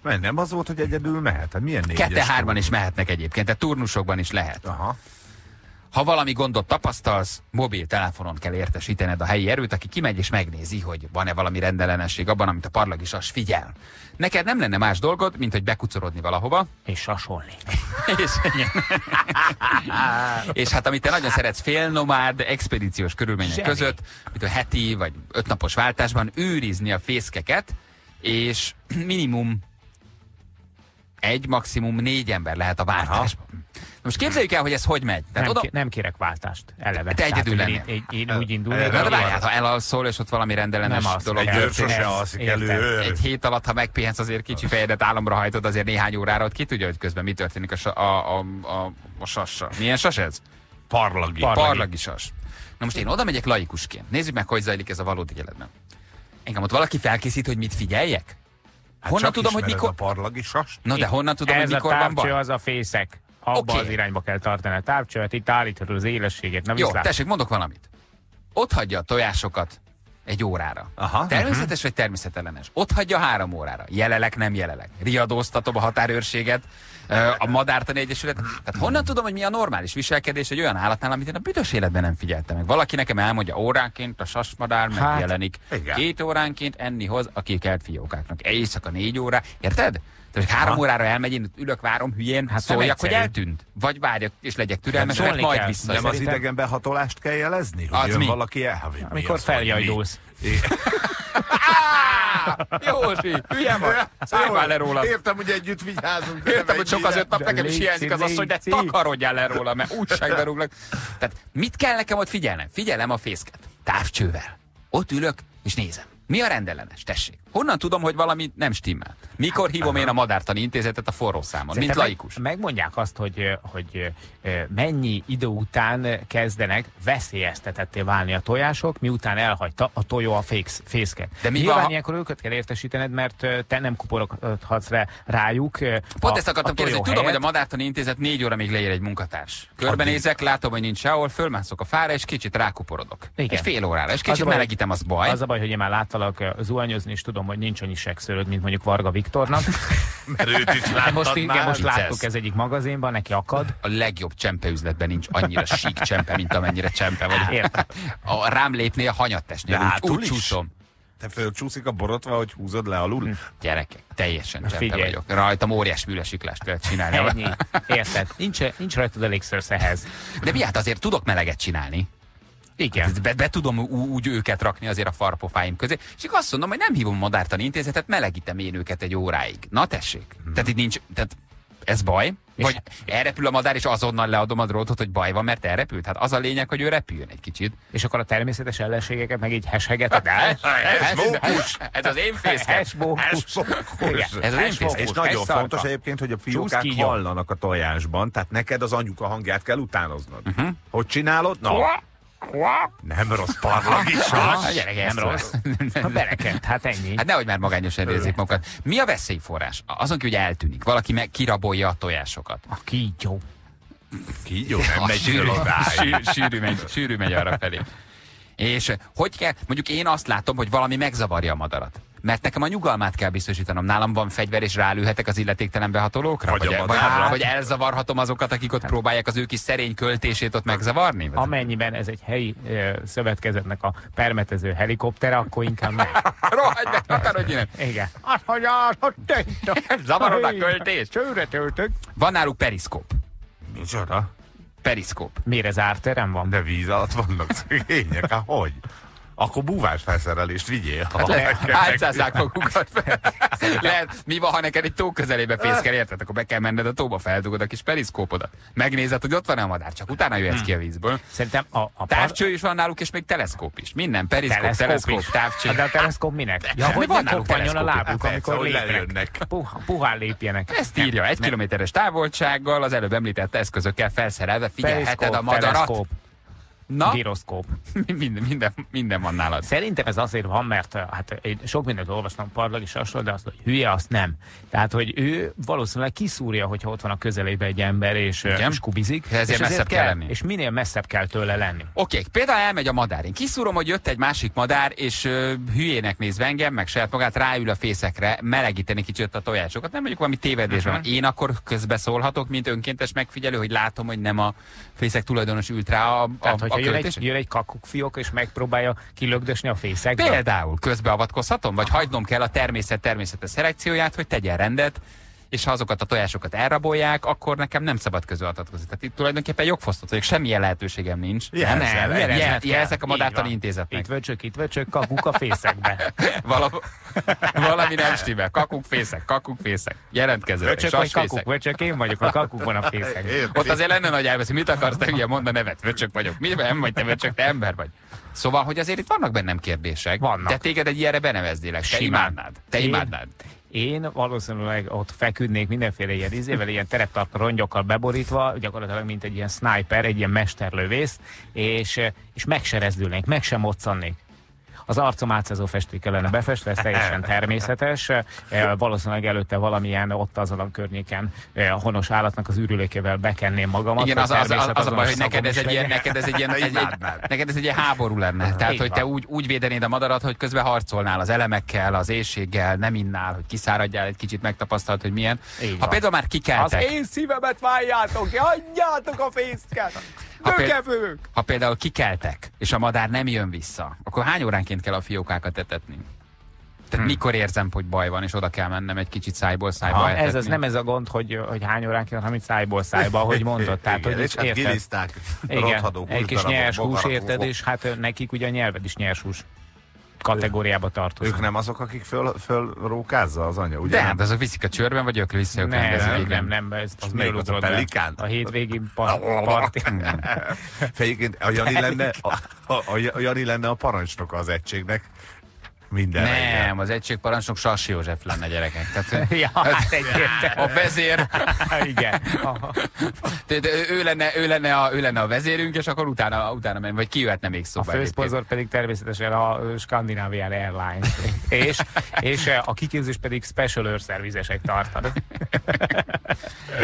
Mert nem az volt, hogy egyedül mehet? Hát milyen négyes? Kette-hárman is mehetnek egyébként, tehát turnusokban is lehet. Aha. Ha valami gondot tapasztalsz, mobiltelefonon kell értesítened a helyi erőt, aki kimegy és megnézi, hogy van-e valami rendellenesség abban, amit a parlagisas figyel. Neked nem lenne más dolgod, mint hogy bekucorodni valahova, És sasolni. és, és hát amit te nagyon szeretsz, félnomád, expedíciós körülmények Zseni. között, mint a heti vagy ötnapos váltásban őrizni a fészkeket, és minimum egy, maximum négy ember lehet a váltásban. Na Most képzeljük el, hogy ez hogy megy. Tehát Nem, oda, nem kérek váltást, eleve. Te egyedül lennél. én, én, én úgy Na, de várjál, ha elalszol, és ott valami rendellenes Nem dolog Egy őr sose alszik elő egy hét alatt, ha megpihensz, azért kicsi fejedet álomra hajtod, azért néhány órára, ott ki tudja, hogy közben mi történik a, a, a, a, a sassal. Milyen sas ez? Parlagi. Par- Parlagi. Parlagi sas. Na most én oda megyek laikusként. Nézzük meg, hogy zajlik ez a valódi életben. Engem ott valaki felkészít, hogy mit figyeljek? Hát honnan csak tudom, hogy mikor... a parlagi sas? Na de honnan tudom, Ez hogy a mikor van távcső, baj? az a fészek. Abba Oké. az irányba kell tartani a távcsövet, itt állíthatod az élességet. Na Jó, viszlát. tessék, mondok valamit. Ott hagyja a tojásokat egy órára. Aha. Természetes vagy természetellenes? Ott hagyja három órára. Jelelek, nem jelelek. Riadóztatom a határőrséget, a Madártani Egyesület. Tehát honnan tudom, hogy mi a normális viselkedés egy olyan állatnál, amit én a büdös életben nem figyeltem meg. Valaki nekem elmondja, óránként a sasmadár Hát, megjelenik. igen. Két óránként enni hoz a kikelt fiókáknak. Éjszaka négy óra. Érted? Tehát, hogy három órára elmegy, én ülök, várom hülyén, hát Hát szóljak, hogy eltűnt. Vagy várjak, és legyek türelmes, szólni majd kell. vissza. Nem az idegen behatolást kell jelezni? Hogy Az jön mi? valaki el? Hát, mi Amikor feljajdulsz. Józsi, hülye vagy. Szállj már le róla. Értem, hogy együtt vigyázunk. de Értem, hogy sok az öt nap, nekem is hiányzik az az, hogy de takarodjál le róla, mert úgyságbe rúglak. Tehát mit kell nekem ott figyelnem? Figyelem a fészket. Távcsővel. Ott ülök, és nézem. Mi a rendellenes? Tessék. Honnan tudom, hogy valami nem stimmel? Mikor hívom én a madártani intézetet a forró számon, mint laikus? Meg, megmondják azt, hogy, hogy mennyi idő után kezdenek veszélyeztetetté válni a tojások, miután elhagyta a tojó a fész, fészket. De mi Nyilván van, ilyenkor őket kell értesítened, mert te nem kuporoghatsz rá, rájuk. Pont a- ezt akartam kérdezni, hogy tudom, hogy a madártani intézet négy óra még leér egy munkatárs. Körbenézek, látom, hogy nincs sehol, fölmászok a fára, és kicsit rákuporodok. Igen. Egy fél órára, és Az kicsit baj, melegítem, az baj. Az a baj, hogy én már láttalak zuhanyozni, és tudom, hogy nincs annyi sekszőröd, mint mondjuk Varga Viktornak. Mert őt is láttad most, igen, már. most láttuk ez egyik magazinban, neki akad. a legjobb csempeüzletben nincs annyira sík csempe, mint amennyire csempe vagy. Érted. A rám lépnél a hanyattestnél, úgy, úgy csúszom. Te fölcsúszik a borotva, hogy húzod le alul? Gyerekek, teljesen csempe Figyelj. vagyok. Rajtam óriás műlesiklást kell csinálni. Ennyi. Érted? Nincs, nincs rajtad elég szőrszehhez. De mi hát azért tudok meleget csinálni. Igen. Be, be tudom úgy őket rakni azért a farpofáim közé. És azt mondom, hogy nem hívom a madártani intézetet, melegítem én őket egy óráig. Na tessék. Tehát itt nincs, tehát ez baj? Vagy elrepül a madár, és azonnal leadom a drótot, hogy baj van, mert elrepült? Hát az a lényeg, hogy ő repüljön egy kicsit. És akkor a természetes ellenségeket meg így heshegeted el? Ez, ez, ez az én. Igen. Ez az én fészkem. És nagyon fontos egyébként, hogy a fiókák hallanak a tojásban, tehát neked az anyuka hangját kell utánoznod. Hogy csinálod? Na, nem rossz parlagis. Ah, Nem rossz. Berekent, hát ennyi. Hát nehogy már magányosan érzik magukat. Mi a veszélyforrás? Azon kívül, hogy eltűnik. Valaki meg kirabolja a tojásokat. A kígyó. Kígyó nem megy sűrű, sűrű, megy, sűrű megy arra felé. És hogy kell, mondjuk én azt látom, hogy valami megzavarja a madarat. Mert nekem a nyugalmát kell biztosítanom. Nálam van fegyver, és rálőhetek az illetéktelen behatolókra? Vagy vagy, vagy, madárra. vagy elzavarhatom azokat, akik ott próbálják az ő kis szerény költését ott megzavarni? Vagy- Amennyiben ez egy helyi ö, szövetkezetnek a permetező helikoptere, akkor inkább meg. Rohagy meg, akarodj innen! Igen. Azt mondja, hogy Zavarod a költést? Csőre töltök. Van náluk periszkóp. Micsoda? Periszkóp. Miért zárt terem van? De víz alatt vannak szegények, hát hogy? Akkor búvás felszerelést vigyél. Hát le, álcázzák magukat. Lehet, mi van, ha neked egy tó közelébe fészkel, érted? Akkor be kell menned a tóba, feldugod a kis periszkópodat. Megnézed, hogy ott van-e a madár, csak utána jöhetsz ki a vízből. Szerintem a, a Távcső is van náluk, és még teleszkóp is. Minden, periszkóp, teleszkóp, teleszkóp távcső. Hát De a teleszkóp minek? Ja, Mi hogy van náluk koppanjon a teleszkóp? lábuk, Hát amikor lépnek. lejönnek. Puha, puhán lépjenek. Ezt írja, egy kilométeres távolsággal, az előbb említett eszközökkel felszerelve, figyelheted a madarat. teleszkóp, Na, gyroszkóp. minden, minden, minden van nálad. Szerintem ez azért van, mert uh, hát én sok mindent olvastam Parlag is hasonló, de azt, hogy hülye, azt nem. Tehát, hogy ő valószínűleg kiszúrja, hogyha ott van a közelében egy ember, és, uh, Igen. és kubizik. Ezért és messzebb kell lenni. És minél messzebb kell tőle lenni. Oké, okay, például elmegy a madár. Én kiszúrom, hogy jött egy másik madár, és ö, hülyének nézve engem, meg saját magát ráül a fészekre, melegíteni kicsit a tojásokat. Nem mondjuk valami tévedésben. Uh-huh. Én akkor közbeszólhatok, mint önkéntes megfigyelő, hogy látom, hogy nem a fészek tulajdonos ült rá a, a, Tehát, a jön egy, jön egy kakukfiók, és megpróbálja kilögdösni a fészekbe. Például közbeavatkozhatom, vagy hagynom kell a természet természetes szelekcióját, hogy tegyen rendet, és ha azokat a tojásokat elrabolják, akkor nekem nem szabad közbeavatkozni. Tehát itt tulajdonképpen jogfosztott vagyok, semmilyen lehetőségem nincs. Jelzel, nem, jelzel, jelezned jel- kell. jelzek a madártani intézetnek. Itt vöcsök, itt vöcsök, kakuk a fészekbe. Valami, valami nem stimmel. Kakuk fészek, kakuk fészek. Jelentkező. Vöcsök vagy kakuk, vöcsök, én vagyok a kakuk van a fészekben. Érti? Ott azért lenne nagy elveszi. Mit akarsz te ugye mondd a nevet? Vöcsök vagyok. Mi nem vagy te vöcsök, te ember vagy. Szóval, hogy azért itt vannak bennem kérdések. Vannak. Te téged egy ilyenre benevezdélek. Te Simán. imádnád. Te Én- imádnád. Én valószínűleg ott feküdnék mindenféle ilyen izével, ilyen tereptartó rongyokkal beborítva, gyakorlatilag mint egy ilyen sniper, egy ilyen mesterlövész, és, és meg se rezdülnék, meg sem moccannék. Az arcom átszázó festék lenne befestve, ez teljesen természetes. Valószínűleg előtte valamilyen ott azon a környéken a honos állatnak az űrülékével bekenném magamat. Igen, az, az, az, az a baj, hogy neked ez egy ilyen, neked ez egy ilyen, egy, egy, neked ez egy ilyen háború lenne. Tehát, hogy te úgy, úgy védenéd a madarat, hogy közben harcolnál az elemekkel, az éjséggel, nem innál, hogy kiszáradjál egy kicsit, megtapasztalt, hogy milyen. Így ha van. például már kikeltek. Az én szívemet válljátok ki, hagyjátok a fészket! Ha, például, ha például kikeltek, és a madár nem jön vissza, akkor hány óránként kell a fiókákat etetni? Tehát hmm. mikor érzem, hogy baj van, és oda kell mennem egy kicsit szájból szájba ha, ez az nem ez a gond, hogy, hogy hány órán kell, hanem szájból szájba, ahogy mondod. Tehát, igen, hogy és hát giliszták, Igen, egy kis nyers hús, érted, és hát nekik ugye a nyelved is nyers hús kategóriába tartozik. Ők nem azok, akik föl, fölrókázza az anya, ugye? De hát azok viszik a csőrben, vagy ők vissza nem, nem, nem, nem, ez az még az a pelikán? A hétvégi parti. Fejéként a Jani lenne a, a, a, Jani lenne a parancsnoka az egységnek, minden Nem, reggel. az egységparancsnok Sassi József lenne gyerekek. Tehát, ja, hát egyértelmű. A vezér. Igen. Tehát ő lenne, ő, lenne a, ő lenne a vezérünk, és akkor utána, utána menj, vagy ki jöhetne még szóba. A főszponzor pedig természetesen a Scandinavian Airlines. és, és a kiképzés pedig Special Air tartanak.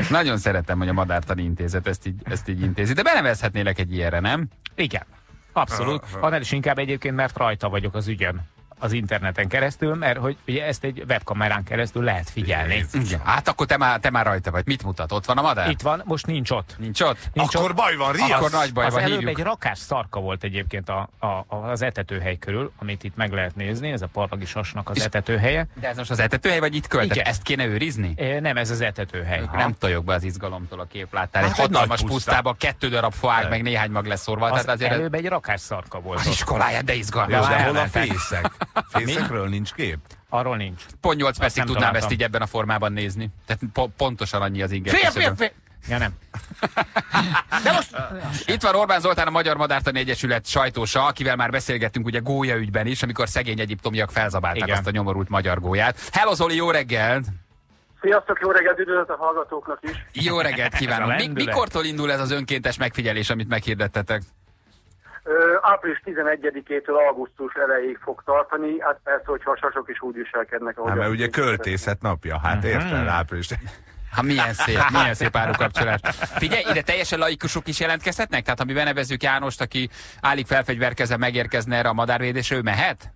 Nagyon szeretem, hogy a Madártani Intézet ezt így, ezt így intézi. De benevezhetnélek egy ilyenre, nem? Igen. Abszolút. Annál is inkább egyébként, mert rajta vagyok az ügyön az interneten keresztül, mert hogy ugye ezt egy webkamerán keresztül lehet figyelni. Ja, hát akkor te már, te már rajta vagy. Mit mutat? Ott van a madár? Itt van, most nincs ott. Nincs ott? Nincs akkor ott. baj van, riasz. Akkor nagy baj az van, előbb egy rakás szarka volt egyébként a, a, az etetőhely körül, amit itt meg lehet nézni, ez a parlagi sasnak az És etetőhelye. De ez most az etetőhely, vagy itt költek? Igen. Ezt kéne őrizni? É, nem, ez az etetőhely. Ha. Nem tojok be az izgalomtól a kép. Láttál hát egy hatalmas pusztába, kettő darab foág, meg néhány mag leszorva. Az tehát azért előbb egy rakás szarka volt. Az iskoláját, de izgalmas. De hol a fészek? Fészekről nincs kép? Arról nincs. Pont 8 percig tudnám találtam. ezt így ebben a formában nézni. Tehát po pontosan annyi az inger. Fél, fél, fél. Ja nem. De most... Itt van Orbán Zoltán, a Magyar Madártani Egyesület sajtósa, akivel már beszélgettünk ugye gólya ügyben is, amikor szegény egyiptomiak felzabálták Igen. azt a nyomorult magyar gólyát. Hello Zoli, jó reggelt! Sziasztok, jó reggelt, üdvözlet a hallgatóknak is! Jó reggelt kívánok! Mi, mikortól indul ez az önkéntes megfigyelés, amit meghirdettetek? Április 11-től augusztus elejéig fog tartani, hát persze, hogyha a sasok is úgy viselkednek, ahogy... Hát, mert ugye költészet napja, hát uh-huh. érted, április... Ha milyen szép, milyen szép árukapcsolás. Figyelj, ide teljesen laikusok is jelentkezhetnek? Tehát ha mi benevezzük Jánost, aki állig felfegyverkezve megérkezne erre a madárvédésre, ő mehet?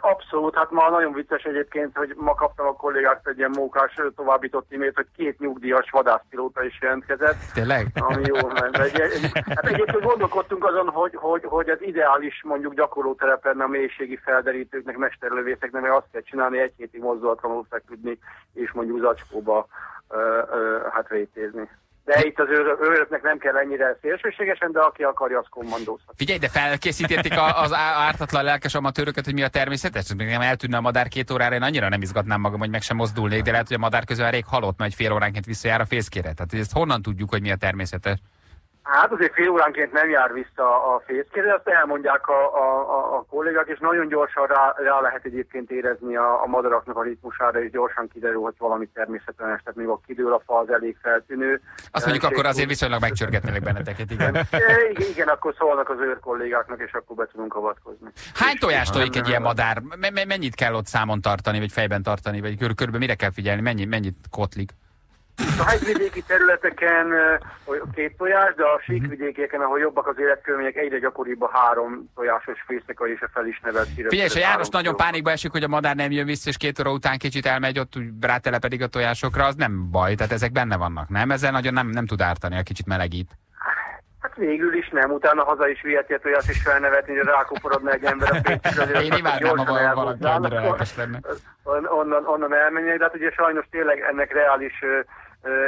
Abszolút, hát ma nagyon vicces egyébként, hogy ma kaptam a kollégák egy ilyen mókás továbbított e hogy két nyugdíjas vadászpilóta is jelentkezett. Tényleg? Ami jó, mert egy, egy, hát egyébként gondolkodtunk azon, hogy, hogy, hogy az ideális mondjuk gyakorlóterep lenne a mélységi felderítőknek, mesterlövészeknek, mert azt kell csinálni, egy hétig mozdulatlanul feküdni, és mondjuk zacskóba ö, ö, hát rétézni. De itt az őröknek nem kell ennyire szélsőségesen, de aki akarja, az kommandózhat. Figyelj, de felkészítették az ártatlan lelkes amatőröket, hogy mi a természetes? Még nem eltűnne a madár két órára, én annyira nem izgatnám magam, hogy meg sem mozdulnék, de lehet, hogy a madár közül elég halott, egy fél óránként visszajár a fészkére. Tehát ezt honnan tudjuk, hogy mi a természetes? Hát azért fél óránként nem jár vissza a fészkére, azt elmondják a, a, a, kollégák, és nagyon gyorsan rá, rá lehet egyébként érezni a, a madaraknak a ritmusára, és gyorsan kiderül, hogy valami természetesen, tehát még a kidől a fa az elég feltűnő. Azt mondjuk, akkor azért viszonylag megcsörgetnének benneteket, igen. igen. Igen, akkor szólnak az őr kollégáknak, és akkor be tudunk avatkozni. Hány tojást tojik egy ilyen madár? Mennyit kell ott számon tartani, vagy fejben tartani, vagy körülbelül mire kell figyelni? Mennyi, mennyit kotlik? A hegyvidéki területeken két tojás, de a síkvidékeken, ahol jobbak az életkörülmények, egyre gyakoribb a három tojásos fészeka és a fel is nevelt Figyelj, és a János nagyon pánikba esik, hogy a madár nem jön vissza, és két óra után kicsit elmegy, ott úgy rátelepedik a tojásokra, az nem baj, tehát ezek benne vannak, nem? Ezzel nagyon nem, nem tud ártani, a kicsit melegít. Hát végül is nem, utána haza is viheti a tojás és felnevetni, hogy rákuporodna egy ember a fészekre. Én imádnám, ha valaki annyira lenne. Onnan, onnan elmenjek, de hát ugye sajnos tényleg ennek reális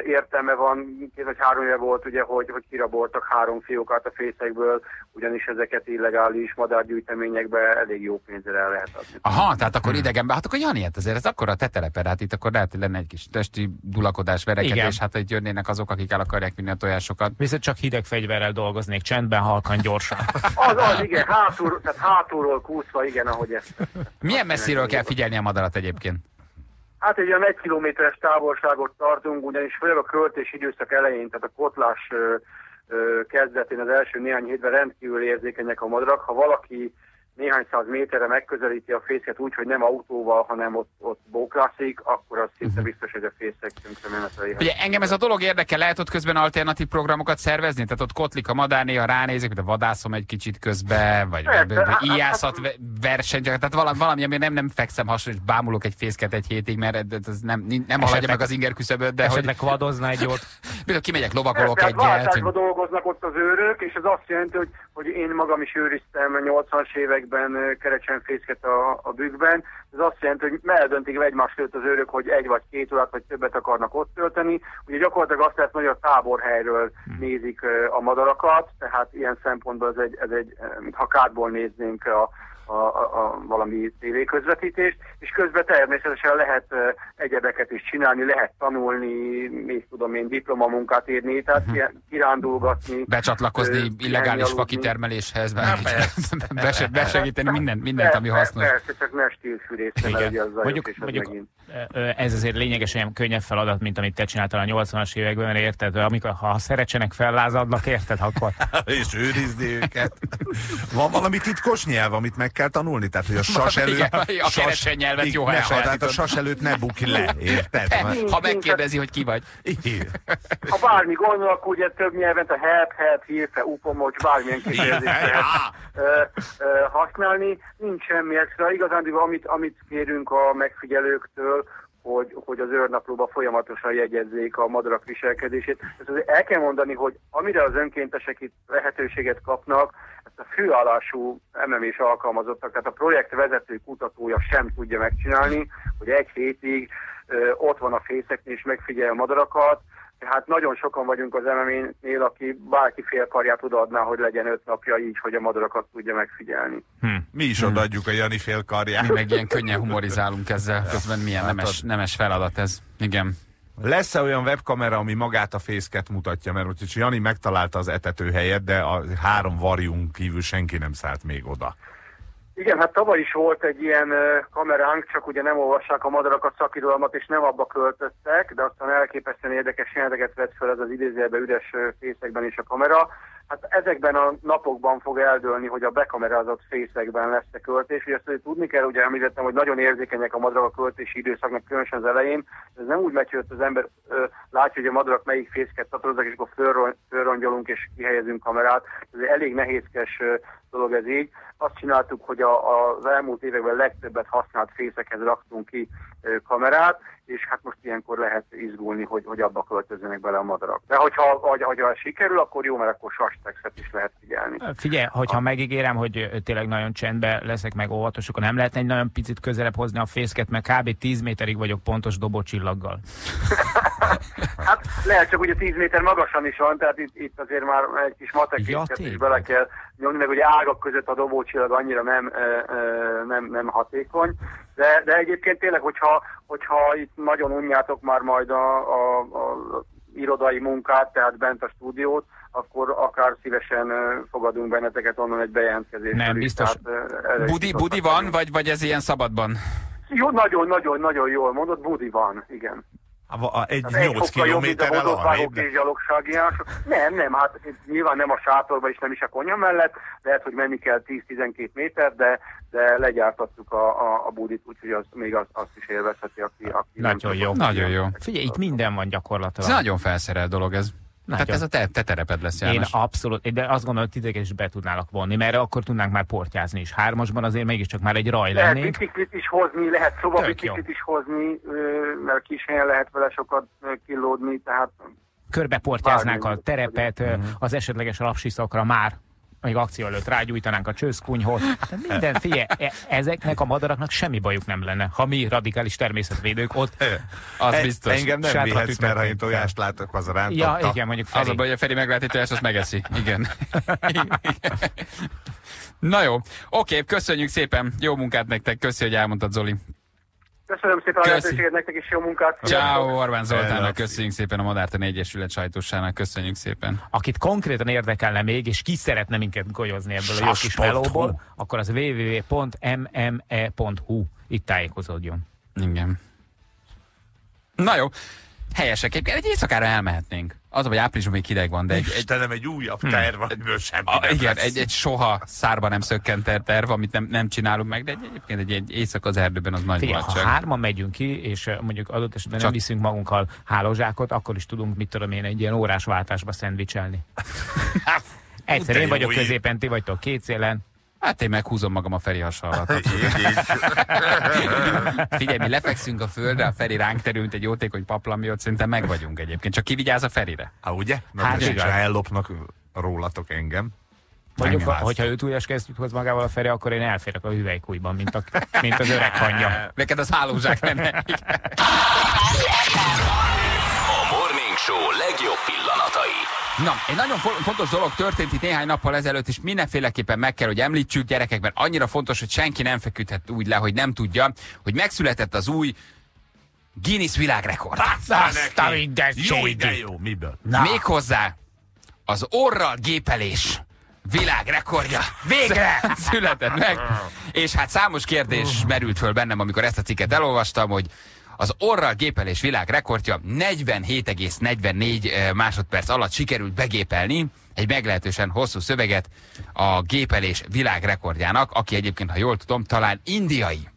értelme van, két vagy három éve volt ugye, hogy, hogy kiraboltak három fiókát a fészekből, ugyanis ezeket illegális madárgyűjteményekbe elég jó pénzre el lehet adni. Aha, tehát akkor idegenben, hát akkor Jani, hát azért ez akkor a te teleped, hát itt akkor lehet, hogy lenne egy kis testi dulakodás, verekedés, hát hogy jönnének azok, akik el akarják vinni a tojásokat. Viszont csak hideg fegyverrel dolgoznék, csendben, halkan, gyorsan. az, az, igen, hátul, tehát hátulról kúszva, igen, ahogy ezt. Milyen messziről kell figyelni a madarat egyébként? Hát egy olyan egy kilométeres távolságot tartunk, ugyanis főleg a költés időszak elején, tehát a kotlás ö, ö, kezdetén az első néhány hétben rendkívül érzékenyek a madarak. Ha valaki néhány száz méterre megközelíti a fészket úgy, hogy nem autóval, hanem ott, ott bóklászik, akkor az szinte Mhm. biztos, hogy a fészek tönkremenetre Ugye engem ez a dolog érdekel, lehet ott közben alternatív programokat szervezni? Tehát ott kotlik a madár, néha ránézek, hogy a vadászom egy kicsit közbe, vagy, vagy, vagy hát- íjászat ve- verseny, tehát valami, valami ami nem, nem fekszem hasonló, és bámulok egy fészket egy hétig, mert ez- nem, nem haladja meg az inger küszöböt, de hogy Esetleg vadozna egy jót. például kimegyek, lovagolok Tehát egyet. váltásban dolgoznak ott az őrök, és ez azt jelenti, hogy, hogy én magam is őriztem 80-as években kerecsenfészket a, a bükkben. Ez azt jelenti, hogy eldöntik egymás között az őrök, hogy egy vagy két órát vagy többet akarnak ott tölteni. Ugye gyakorlatilag azt lehet, hogy a táborhelyről nézik ö, a madarakat, tehát ilyen szempontból ez egy, ez egy mintha kártból néznénk a, a, a, a valami tévéközvetítést, és közben természetesen lehet uh, egyebeket is csinálni, lehet tanulni, még tudom én, diplomamunkát írni, tehát uh-huh. kirándulgatni. becsatlakozni ö, illegális fakitermeléshez, bes- besegíteni minden, mindent, ami hasznos. Persze, csak ne stílfűrészre, mert ugye az Mondjuk, és az mondjuk megint... ez azért lényegesen könnyebb feladat, mint amit te csináltál a 80-as években, mert érted, amikor ha szerecsenek fellázadnak, érted, akkor és őrizni őket. Van valami titkos nyelv, amit meg kell tanulni? Tehát, hogy a sas előtt... Igen, a keresen nyelvet jó, ha ne, Tehát a sas előtt ne bukj le, érted? Ha megkérdezi, hogy ki vagy. Igen. Ha bármi gondol, akkor ugye több nyelven, a help, help, hírfe, upomocs, bármilyen ö, használni. Nincs semmi extra. Igazán, amit, amit kérünk a megfigyelőktől, hogy, hogy az őrnaplóba folyamatosan jegyezzék a madarak viselkedését. Ezt el kell mondani, hogy amire az önkéntesek itt lehetőséget kapnak, ezt a főállású MMS alkalmazottak, tehát a projekt vezető kutatója sem tudja megcsinálni, hogy egy hétig ö, ott van a fészeknél és megfigyel a madarakat, tehát nagyon sokan vagyunk az MMA-nél, aki bárki fél karját odaadná, hogy legyen öt napja így, hogy a madarakat tudja megfigyelni. Mi is odaadjuk a Jani fél Mi meg ilyen könnyen humorizálunk ezzel, közben milyen Hát nemes, nemes feladat ez. Igen. Lesz-e olyan webkamera, ami magát a fészket mutatja? Mert úgyhogy Jani megtalálta az etetőhelyet, de a három varjunk kívül senki nem szállt még oda. Igen, hát tavaly is volt egy ilyen kameránk, csak ugye nem olvassák a madarakat szakirodalmat, és nem abba költöztek, de aztán elképesztően érdekes jeleneteket vett fel ez az idézőjelben üres fészekben is a kamera. Hát ezekben a napokban fog eldőlni, hogy a bekamerázott fészekben lesz-e költés. Ugye azt hogy tudni kell, ugye említettem, hogy nagyon érzékenyek a madarak a költési időszaknak, különösen az elején. Ez nem úgy megy, hogy az ember ö, látja, hogy a madarak melyik fészket tartoznak, és akkor fölron, fölrongyolunk és kihelyezünk kamerát. Ez egy elég nehézkes dolog ez így. Azt csináltuk, hogy a, a, az elmúlt években legtöbbet használt fészekhez raktunk ki ö, kamerát, és hát most ilyenkor lehet izgulni, hogy, hogy abba költözzenek bele a madarak. De hogyha, hogy, hogyha sikerül, akkor jó, mert akkor sastexet is lehet figyelni. Figyelj, hogyha megígérem, hogy tényleg nagyon csendben leszek meg óvatos, akkor nem lehetne egy nagyon picit közelebb hozni a fészket, mert kb. 10 méterig vagyok pontos dobócsillaggal. Hát lehet, csak ugye 10 méter magasan is van, tehát itt, itt azért már egy kis matek Ja, is bele kell nyomni, meg ugye ágak között a dobócsillag annyira nem, nem, nem hatékony. De, de egyébként tényleg, hogyha, hogyha itt nagyon unjátok már majd a, a, a irodai munkát, tehát bent a stúdiót, akkor akár szívesen fogadunk benneteket onnan egy bejelentkezést. Nem, biztos. Budi, budi van, vagy, vagy ez ilyen szabadban? Jó, nagyon, nagyon, nagyon jól mondod, budi van, igen. A- Egy Tehát egy 8 fokkal jobb, mint a kilométerrel arrébb. és gyalogságiások. Nem, nem, hát nyilván nem a sátorba és nem is a konyha mellett, lehet, hogy menni kell 10-12 méter, de, de legyártattuk a, a, a budit, úgyhogy az, még az, azt is élvezheti, aki, aki Nagyon jó. Nagyon jó. Figyelj, itt minden van Ez gyakorlatilag. nagyon felszerelt dolog ez. Nagyon. Tehát ez a te, te tereped lesz, Én János. abszolút, de azt gondolom, hogy titeket is be tudnálak vonni, mert akkor tudnánk már portyázni is. Hármasban azért mégiscsak már egy raj Lehet lennénk. biciklit is hozni, lehet Tök szobabiciklit is hozni, mert kis helyen lehet vele sokat kilódni, tehát Körbeportyáznánk a terepet, ö, az esetleges lapsiszakra már még akció előtt rágyújtanánk a csőszkunyhot. Tehát minden, figyelj, e- ezeknek a madaraknak semmi bajuk nem lenne, ha mi radikális természetvédők ott. Az E- biztos. Engem nem vihetsz, mert ha én tojást látok, az a Ja, rántotta. igen, mondjuk Az a Feri. baj, hogy a Feri meglát egy tojást, azt megeszi. Igen. Na jó. Oké, köszönjük szépen. Jó munkát nektek. Köszi, hogy elmondtad, Zoli. Köszönöm szépen a lehetőséget nektek is, jó munkát! Ciao, Orbán Zoltánnak köszönjük szépen, a Madártani Egyesület sajtósának köszönjük szépen. Akit konkrétan érdekelne még, és ki szeretne minket golyozni ebből a jó kis melóból, akkor az www.mme.hu. Itt tájékozódjon. Igen. Na jó. Helyesek. Egyébként egy éjszakára elmehetnénk. Az, hogy áprilisban még hideg van, de egy, egy, Istenem, egy újabb terv, amiből semmi a, nem igen, lesz. egy, egy soha szárba nem szökkent terv, amit nem, nem csinálunk meg, de egy, egyébként egy, egy éjszaka az erdőben az nagy Figyelj, ha hárman megyünk ki, és mondjuk adott esetben nem Csak- viszünk magunkkal hálózsákot, akkor is tudunk, mit tudom én, egy ilyen órás váltásba szendvicselni. Egyszer én vagyok középen, ti vagytok két szélen. Hát én meghúzom magam a Feri hasonlatot. Figyelj, mi lefekszünk a földre, a Feri ránk terül, mint egy jótékony paplamiot, szerintem meg vagyunk egyébként. Csak ki vigyáz a Ferire? Há, ugye? Na, Hát igen. ellopnak rólatok engem. Mondjuk, hogyha őt újas kezdjük hoz magával a Feri, akkor én elférek a hüvelykújban, mint, a, mint az öreg hangja. Neked az hálózsák lenne. A Morning Show legjobb pillanatai. Na, egy nagyon fo- fontos dolog történt itt néhány nappal ezelőtt, és mindenféleképpen meg kell, hogy említsük gyerekek, mert annyira fontos, hogy senki nem feküdhet úgy le, hogy nem tudja, hogy megszületett az új Guinness világrekord. Azt a mindenség. Jó, de jó. Miből? Na. Méghozzá az orral gépelés világrekordja végre született meg. És hát számos kérdés merült föl bennem, amikor ezt a cikket elolvastam, hogy az orral gépelés világrekordja 47,44 eh, másodperc alatt sikerült begépelni egy meglehetősen hosszú szöveget a gépelés világrekordjának, aki egyébként, ha jól tudom, talán indiai.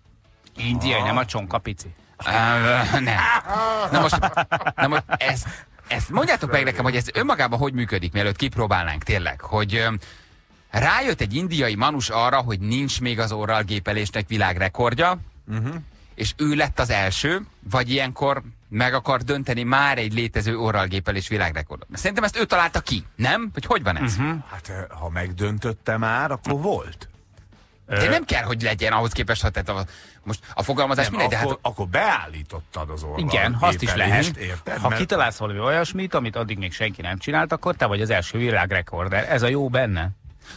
Indiai, nem a csonka pici. Uh, nem. Na most, na most ez, ezt mondjátok meg nekem, hogy ez önmagában hogy működik, mielőtt kipróbálnánk tényleg, hogy rájött egy indiai manus arra, hogy nincs még az orral gépelésnek világrekordja, uh-huh. És ő lett az első, vagy ilyenkor meg akar dönteni már egy létező orral gépelés világrekordot. Szerintem ezt ő találta ki, nem? Vagy hogy van ez? Uh-huh. Hát eh, ha megdöntötte már, akkor volt. De nem kell, hogy legyen ahhoz képest, ha tehát a, most a fogalmazás Nem, mindegy, de akkor, hát akkor beállítottad az orral Igen, azt is lehet. Érted? Ha Mert- kitalálsz valami olyasmit, amit addig még senki nem csinált, akkor te vagy az első világrekorder. Ez a jó benne.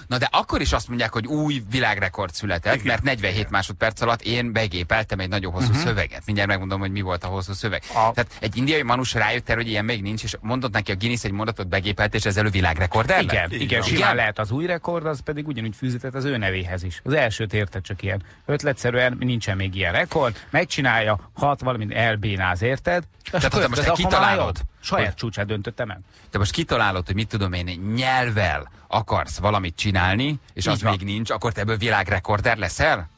Na de akkor is azt mondják, hogy új világrekord született, Igen. mert 47 Igen. másodperc alatt én begépeltem egy nagyon hosszú uh-huh. szöveget. Mindjárt megmondom, hogy mi volt a hosszú szöveg. A- Tehát egy indiai manus rájött erre, hogy ilyen még nincs, és mondott neki a Guinness egy mondatot begépelt, és ezzel ő világrekorder Igen, lett? igen, Igen. simán Igen? lehet az új rekord, az pedig ugyanúgy fűzhetett az ő nevéhez is. Az elsőt érted csak ilyen. Ötletszerűen nincsen még ilyen rekord, megcsinálja, hat valamint elbénáz, érted? Tehát, ha te most már kitalálod. Saját hogy- csúcsát döntötte meg. Te most kitalálod, hogy mit tudom én, nyelvvel akarsz valamit csinálni, és az Így van. még nincs, akkor te ebből világrekorder leszel?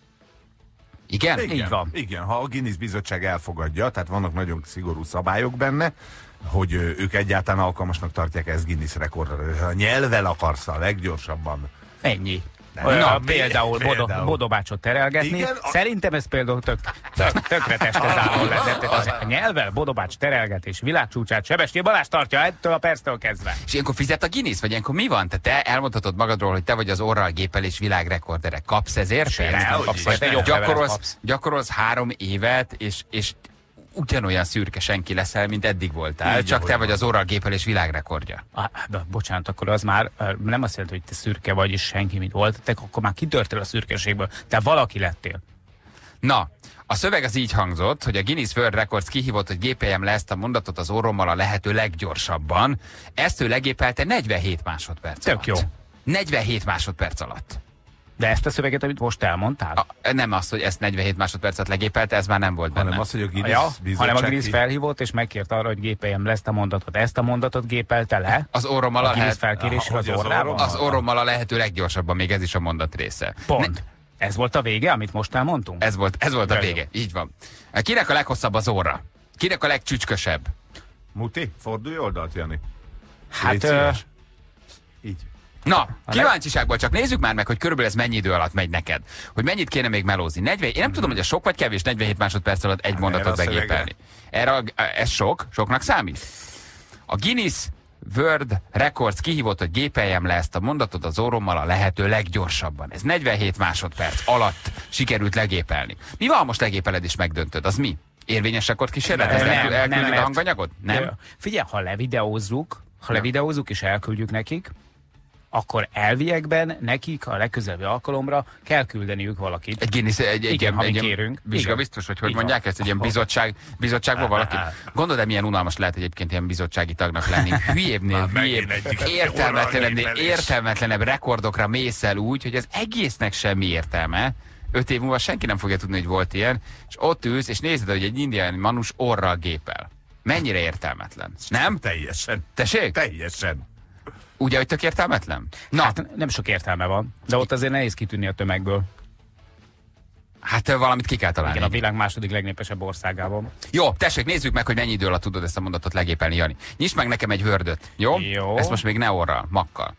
Igen? Igen, Így van. Igen, ha a Guinness bizottság elfogadja, tehát vannak nagyon szigorú szabályok benne, hogy ők egyáltalán alkalmasnak tartják ezt Guinness rekordra. Ha nyelvel akarsz a leggyorsabban. Ennyi. Nem. Olyan, Na, például, például. Bodo, bodobácsot terelgetni. Igen, a- Szerintem ez például tök, tök, tökre testhez álló lenne. Tehát az a nyelvvel bodobács terelgetés világcsúcsát Sebestyi Balázs tartja ettől a perctől kezdve. És ilyenkor fizet a Guinness, vagy ilyenkor mi van? Tehát te elmondhatod magadról, hogy te vagy az orral gépelés világrekordere. Kapsz ezért pénzt? kapsz, joglevelet gyakorolsz, gyakorolsz három évet, és, és ugyanolyan szürke senki leszel, mint eddig voltál, Így, csak te vagy az orral gépelés világrekordja. Ah, de bocsánat, akkor az már nem azt jelenti, hogy te szürke vagy, és senki mit volt, te akkor már kitörtél a szürkeségből. Te valaki lettél. Na, a szöveg az így hangzott, hogy a Guinness World Records kihívott, hogy gépeljem le ezt a mondatot az orrommal a lehető leggyorsabban. Ezt ő legépelte 47 másodperc Tök alatt. jó. 47 másodperc alatt. De ezt a szöveget, amit most elmondtál? A, nem az, hogy ezt 47 másodpercet legépelte, ez már nem volt benne. Hanem az, hogy a Guinness ja, hanem a ki- felhívott, és megkért arra, hogy gépeljem le ezt a mondatot. Ezt a mondatot gépelte le? Az orrommal A a, lehet, felkérésre az az orrommal? az orrommal a lehető leggyorsabban, még ez is a mondat része. Pont. Ez volt a vége, amit most elmondtunk? Ez volt, ez volt a jó. vége, így van. Kinek a leghosszabb az orra? Kinek a legcsücskösebb? Muti, fordulj oldalt, Jani. Hát, Légy ö, szíves. Így. Na, kíváncsiságból csak nézzük már meg, hogy körülbelül ez mennyi idő alatt megy neked. Hogy mennyit kéne még melózni. 40, én nem tudom, hogy ez sok vagy kevés 47 másodperc alatt egy Hát mondatot a begépelni. Erre, a- ez sok? Soknak számít? A Guinness World Records kihívott, hogy gépeljem le ezt a mondatot az orrommal a lehető leggyorsabban. Ez 47 másodperc alatt sikerült legépelni. Mi van, most legépeled és megdöntöd? Az mi? Érvényes rekordkísérlet? Nem, nem, elkü- elküldjük nem, a hanganyagot? Nem? Figyelj, ha levideózzuk, ha levideózzuk és elküldjük nekik, akkor elviekben nekik a legközelebbi alkalomra kell küldeniük valakit. Egy Guinness, egy, egy, Igen, egy, egy ilyen kérünk. Vizsga Igen. biztos, hogy hogy Így mondják ezt, egy ilyen bizottság, bizottságban valaki. Gondolod, milyen unalmas lehet egyébként ilyen bizottsági tagnak lenni. Hülyébbnél hülyébb, egy értelmetlenebb, rekordokra mész el úgy, hogy az egésznek semmi értelme. Öt év múlva senki nem fogja tudni, hogy volt ilyen, és ott ülsz, és nézed, hogy egy indiai manus orral gépel. Mennyire értelmetlen? Nem? Teljesen. Tessék? Teljesen. Ugye, hogy tök értelmetlen? Na, hát, nem sok értelme van, de ott azért nehéz kitűnni a tömegből. hát valamit ki kell találni. Igen, a világ második legnépesebb országában. Jó, tessék, nézzük meg, hogy mennyi idő alatt tudod ezt a mondatot legépelni, Jani. Nyisd meg nekem egy vördöt, jó? Jó. Ezt most még ne orral, makkal.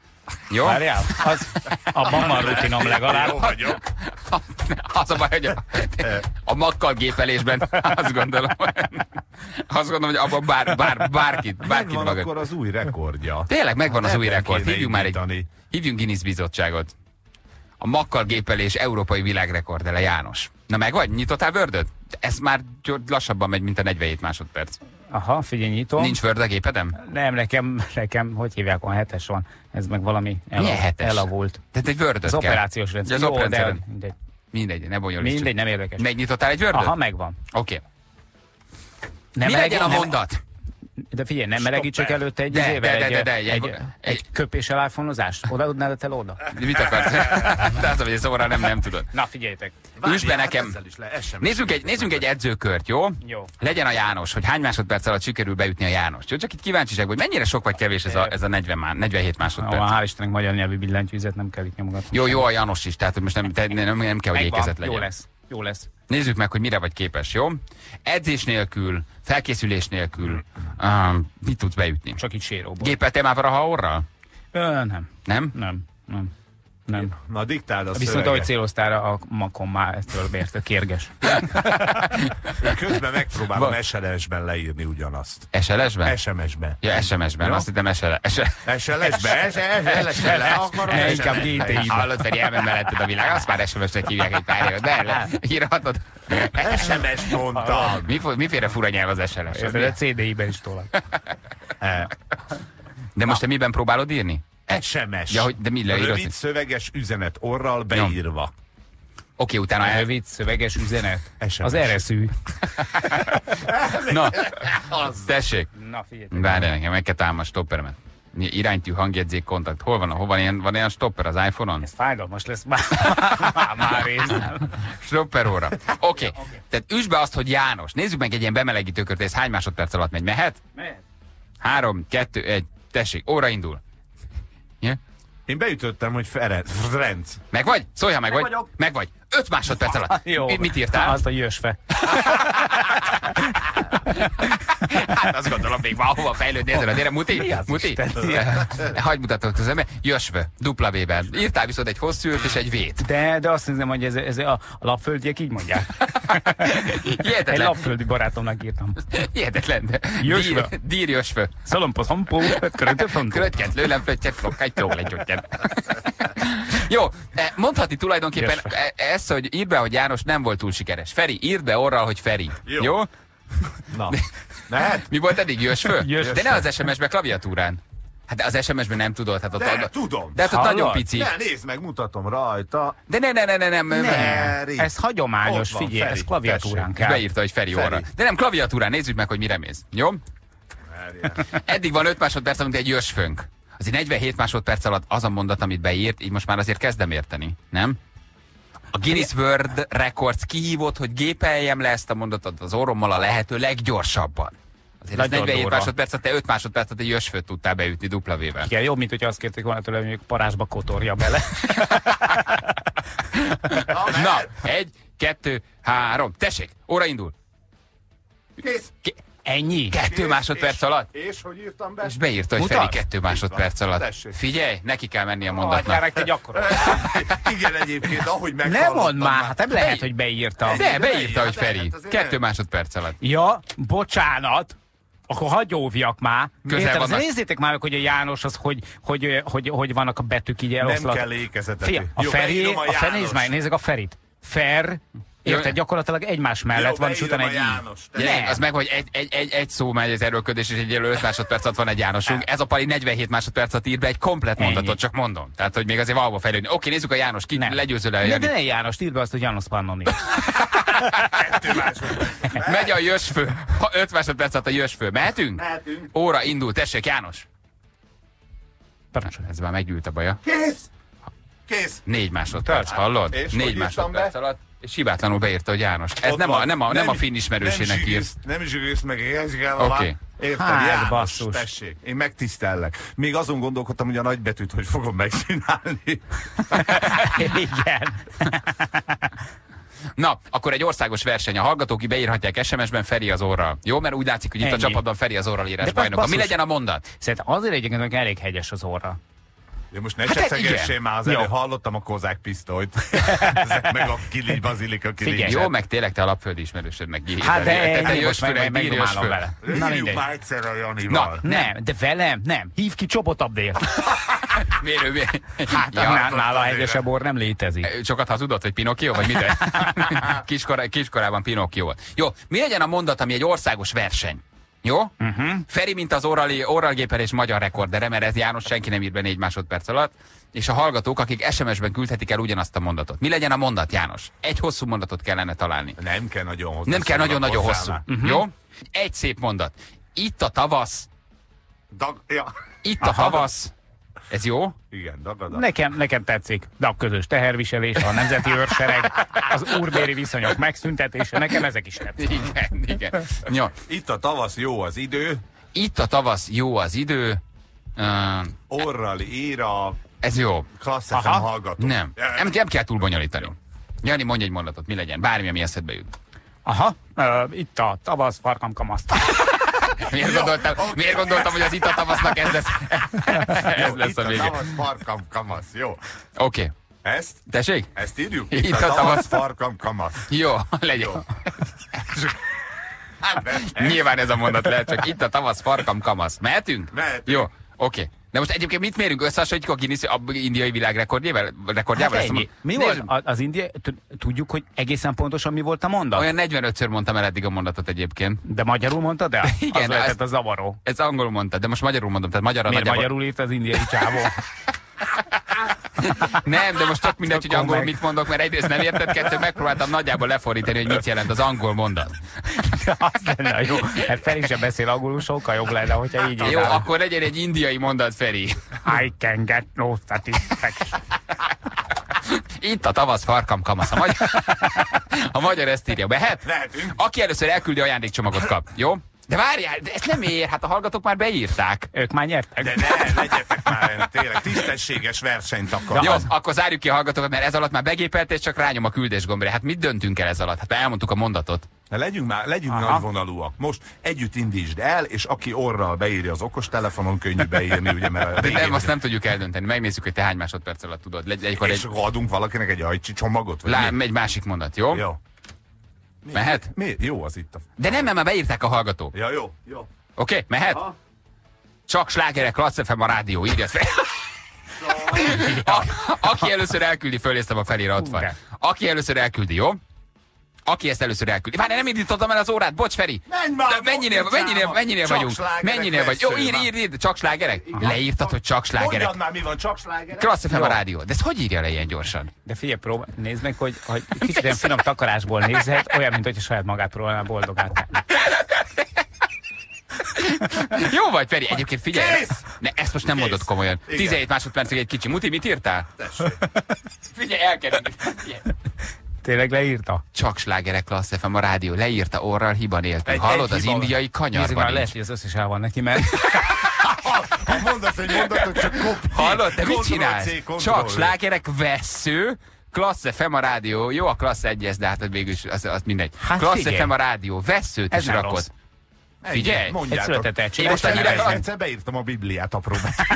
Jó? Várjál, az, abban van rutinom legalább. Jó vagyok. Az a baj, hogy a, a makkal gépelésben azt gondolom, azt gondolom, hogy abban bár, bár, bárkit, bárkit Megvan magad. akkor az új rekordja. Tényleg megvan az új rekord. Hívjunk már egy, hívjunk Guinness bizottságot. A makkal gépelés európai világrekordele János. Na meg vagy? Nyitottál Wordöt? Ez már lassabban megy, mint a 47 másodperc. Aha, figyelj, nyitom. Nincs Word a gépedem? Nem, nekem, nekem, hogy hívják, van hetes van. Ez meg valami Milyen hetes? elavult. Tehát egy word Az kell. operációs rendszer. Az Jó, de mindegy. Mindegy, ne bonyolítsuk. Mindegy, nem érdekes. Megnyitottál egy word Aha, megvan. Oké. Nem Mi legyen a mondat? De figyelj, nem melegítsek Stopper. előtte egy De, izével, de, egy, de, de, de, egy, egy- egy, egy- köpéssel iPhone-ozást? Odaadnád el oda? Mit akarsz? Te az, hogy szóra nem, nem tudod. Na, figyeljetek. Üsd be nekem. hát ez sem Nézzünk egy, nézzünk egy edzőkört, jó? Jó. Legyen a János, hogy hány másodperc alatt sikerül beütni a János. Jó, csak itt kíváncsiság, hogy mennyire sok vagy kevés ez a, ez a 40 má, 47 másodperc. Ó, hál' Istennek magyar nyelvű billentyűzet, nem kell itt nyomogatni. Jó, jó a János is, tehát hogy most nem, te, nem, nem kell, hogy ékezet legyen. Jó lesz. Jó lesz. Nézzük meg, hogy mire vagy képes, jó? Edzés nélkül, felkészülés nélkül, um, mit tudsz beütni? Csak itt séróból. Gépeltél már valaha orral? Ö, nem. Nem? Nem. Nem. Nem. Na, diktáld a Viszont szöveget. ahogy céloztál a makon már ettől bért, kérges. Én közben megpróbálom Va- SLS-ben leírni ugyanazt. SLS-ben? SMS-ben. Ja, SMS-ben, azt hittem SLS. SLS-ben? SLS-ben akarom Eh, Inkább. GTI-ben. Hallod, Feri, elment melletted a világ, azt már SMS-nek hívják egy pár évet, de írhatod. SMS mondtam. Miféle fura nyelv az SLS? Ez a CDI-ben is tolak. Eh, De most te miben próbálod írni? SMS. Ja, hogy- de mi leírod? Rövid szöveges üzenet orral beírva. Oké, utána el... Rövid, szöveges üzenet. SMS. Az RSÜ. Na, tessék. Na figyelj. Várj, nekem meg kell találnom a stopperemet. Iránytű, hangjegyzék, kontakt. Hol van? Hol van ilyen, van ilyen stopper az iPhone-on? Ez fájdalmas lesz már. már, már rész. Stopper óra. Oké. Okay. Tehát üsd be azt, hogy János. Nézzük meg egy ilyen bemelegítőkört, ez hány másodperc alatt megy? Mehet? Mehet. Három, kettő, egy. Tessék, óra indul. Ja? Én beütöttem, hogy Ferenc. Ferenc. Meg vagy? Szólj, ha meg, Meg vagy. vagyok. Meg vagy. Öt másodperc alatt. Jó. Mi- Mit írtál? Azt a jösve. Hát azt gondolom, még valahova fejlődni ezen a téren. Muti? Mi az Muti? Hagyj mutatok közben. Jösve, dupla V-ben. Írtál viszont egy hosszú ült és egy vét. De, de azt hiszem, hogy ez, ez a, a lapföldiek így mondják. Egy Hihetetlen. lapföldi barátomnak írtam. Hihetetlen. Jösve. Dír, jösve. Szalompos, hampó, köröntőfontó. Kröttyet, lőlem, fröttyet, flokkágy. Jó, eh, mondhatni tulajdonképpen Jösve. Ezt, hogy írd be, hogy János nem volt túl sikeres. Feri, írd be orral, hogy Feri. Jó. Jó? Na. Mehet? Mi volt eddig? Jössz föl? Jössz De ne az SMS-be klaviatúrán. Hát de az SMS-ben nem tudod. Hát ott, De, ott, tudom. de hát ott Hallod? nagyon pici. Ne, nézd meg, mutatom rajta. De ne, ne, ne, ne, nem. nem. Feri. Ez hagyományos, van, figyelj, Feri, ez klaviatúrán tessék. kell. Beírta, hogy Feri, Feri. óra. De nem klaviatúrán, nézzük meg, hogy mire mész. Jó? Eddig van 5 másodperc, amit egy jösfönk. Azért 47 másodperc alatt az a mondat, amit beírt, így most már azért kezdem érteni, nem? A Guinness World Records kihívott, hogy gépeljem le ezt a mondatot az orrommal a lehető leggyorsabban. Azért ez Nagyon 47 durva. másodpercet, te 5 másodpercet egy jösfőt tudtál beütni dupla V-vel. Igen, jobb, mint hogy azt kérték volna tőle, hogy parázsba kotorja bele. Na, egy, kettő, három, tessék, óra indul. Kész. Ke- Ennyi? kettő Kész, másodperc és- alatt? És hogy írtam be? És beírta, hogy Mutat? Feri kettő másodperc van. alatt. Tessék. Figyelj, neki kell menni a Hagyjál mondatnak. meg te gyakorol. Igen, egyébként, ahogy Ne meghallottam. mondd már, hát nem lehet, hogy beírtam. De, beírta, beírta, hogy hát Feri. azért Kettő nem. másodperc alatt. Ja, bocsánat. Akkor hagyóvjak már. Közel vannak. Nézzétek már meg, hogy a János az, hogy, hogy, hogy, hogy vannak a betűk így Nem eloszlat. kell ékezetet. Fia, a Jó, Feri, beírom a Feri, nézd meg, nézzük a Ferit. Fer. Érted, gyakorlatilag egymás mellett Jó, van, és utána egy így. Jánost. Gyerek, az meg, hogy egy, egy, egy, egy szó megy az erőlködés, és egy 5 másodperc alatt van egy Jánosunk. Ez a pali 47 másodpercet ír be egy komplet Ennyi. mondatot, csak mondom. Tehát, hogy még azért valahol fejlődni. Oké, nézzük a János, ki Nem. legyőző le. De, de ne János, írd be azt, hogy János Pannoni. Megy a jösfő. Ha 5 másodperc alatt a jösfő. Mehetünk? Mehetünk. Óra indul. Tessék, János. Parancsolj. Ez már meggyűlt a baja. Kész. Kész. Négy másodperc, hallod? És Négy másodperc alatt. És hibátlanul beírta, hogy János. Ez Ott nem a, van. nem a, nem a is- finn ismerősének nem írt. Nem zsűrűz meg, ez kell Oké. okay. Érted, Hát, János, basszus. tessék, én megtisztellek. Még azon gondolkodtam, hogy a nagybetűt hogy fogom megcsinálni. Igen. Na, akkor egy országos verseny. A hallgatók ki beírhatják SMS-ben Feri az orral. Jó, mert úgy látszik, hogy itt a Ennyi. csapatban Feri az orral írás De bajnoka. Mi legyen a mondat? Szerintem azért egyébként hogy elég hegyes az orra. De most ne Hát csegessél már az Jó. elő, hallottam a kozák pisztolyt. Ezek meg a kilics bazilika Figyelj. kilics. Jó, meg tényleg te alapföldi ismerősöd meg Gihé. Hát de te, te jössz föl, megdomálom föl. vele. Na mindegy. már egyszer a Janival. Na, Nem, de velem nem. Hív ki Csobot Abdél. Miért ő? Hát Ja, nála hegyesebb orr nem létezik. Sokat hazudott, hogy Pinocchio, vagy mit? Kiskor, kiskorában Pinocchio volt. Jó, mi legyen a mondat, ami egy országos verseny? Jó? Uh-huh. Feri, mint az orrali, orralgépelés magyar rekordere, mert ez János senki nem ír be négy másodperc alatt, és a hallgatók, akik SMS-ben küldhetik el ugyanazt a mondatot. Mi legyen a mondat, János? Egy hosszú mondatot kellene találni. Nem kell nagyon hosszú. Nem kell nagyon-nagyon hosszú. Uh-huh. Jó? Egy szép mondat. Itt a tavasz, Dag, ja. itt a tavasz. Ez jó? Igen, dagad. Nekem, nekem tetszik. De a közös teherviselés, a nemzeti őrsereg, az úrbéri viszonyok megszüntetése, nekem ezek is tetszik. Igen, igen. Jó. Itt a tavasz jó az idő, Itt a tavasz, jó az idő. Uh, orral ír a ez jó. Klassz FM hallgató. Nem. Nem, nem kell túl bonyolítani. Jani, mondj egy mondatot, mi legyen. Bármi, ami eszedbe jut. Aha, ö, itt a tavasz, farkam, kamaszt. Miért gondoltam, miért gondoltam hogy az itt a tavasznak ez lesz, ez Jó, lesz a vége. tavasz farkam kamasz. Jó. Oké. Ezt? Tessék? Ezt írjuk? Itt Itt, a tavasz- tavasz farkam kamasz. Jó, legyen. Hát, de- Nyilván ez a mondat lehet, csak itt a tavasz, farkam, kamasz. Mehetünk? Mehetünk. Jó, oké. De most egyébként mit mérünk? Összehasonlítjuk a Guinness a indiai világrekordjával? rekordjával? Hát a ennyi. Mi volt a- az India? Tud- Tudjuk, hogy egészen pontosan mi volt a mondat? Olyan 45-ször mondtam el eddig a mondatot egyébként. De magyarul mondtad el? Igen, az de lehetett a zavaró. Ez angolul mondtad, de most magyarul mondom, tehát magyarra Miért nagyjából... magyarul írt az indiai csávó? Nem, de most csak mindegy, hogy meg. mit mondok, mert egyrészt nem érted, kettő megpróbáltam nagyjából lefordítani, hogy mit jelent az angol mondat. De az lenne jó. Hát Feri sem beszél angolul, sokkal jobb lenne, hogyha így Jó, írnál. akkor legyen egy indiai mondat, Feri. I can get no satisfaction. Itt a tavasz farkam kamasz. A magyar, a magyar ezt írja. Behet? Lehetünk. Aki először elküldi ajándékcsomagot kap. Jó? De várjál, de ezt nem ér, hát a hallgatók már beírták. Ők már nyertek. De ne, legyetek már, tényleg tisztességes versenyt akarok. Jó, akkor zárjuk ki a hallgatókat, mert ez alatt már begépelt, és csak rányom a küldés gombra. Hát mit döntünk el ez alatt? Hát elmondtuk a mondatot. De legyünk már, legyünk Aha. nagyvonalúak. Most együtt indítsd el, és aki orral beírja az okostelefonon, könnyű beírni, ugye, mert De nem, azt nem tudjuk eldönteni. Megnézzük, hogy te hány másodperc alatt tudod. Legy, És egy, adunk valakinek egy ajcsi csomagot? Vagy lá, egy másik mondat, jó? Jó. Mi, Mehet? Mi? Jó az itt a... De nem, mert már beírták a hallgatók. Ja, jó, jó. Oké, okay, mehet? Aha. Csak slágerek, Klassz FM a rádió, írja fel. A, aki először elküldi, fölnéztem a de. Aki először elküldi, jó? Aki ezt először elküldi. Várj, nem indítottam el az órát, bocs Feri. Menj már, De mennyinél, mennyinél, mennyinél Csak vagyunk? Mennyinél vagy? Jó, ír, ír, ír, csak slágerek? Leírtad, hogy csak slágerek. Mondjad már, mi van, csak slágerek? Klassz a rádió. De ezt hogy írja le ilyen gyorsan? De figyelj, próbál, nézd meg, hogy, hogy kicsit ilyen finom takarásból nézhet, olyan, mint hogyha saját magát próbálná boldogát. Jó vagy, Feri. Egyébként figyelj. Kész! Ne, ezt most nem Kész. mondod komolyan. Igen. 17 másodpercig egy kicsi. Muti, mit írtál? Tessék. Figyelj, el kell. Tényleg leírta? Csak slágerek Klassz FM a rádió. Leírta orral hiba nélkül. Egy- Hallod, egy az hiba. indiai kanyarban már, lehet, hogy az összes el van neki, mert Ha mondasz egy mondatot, csak kopi. Hallod, te mit csinálsz? Csak slágerek vessző, Klassz FM a rádió. Jó, a Klassz 1 de hát végül is az, az mindegy. Hát Klassz figyelj. FM a rádió. Vesszőt Ez is rakod. rossz. Figyelj, egy Mondjátok. született tehetség. Én most nevezni. Egyszer beírtam a Bibliát apró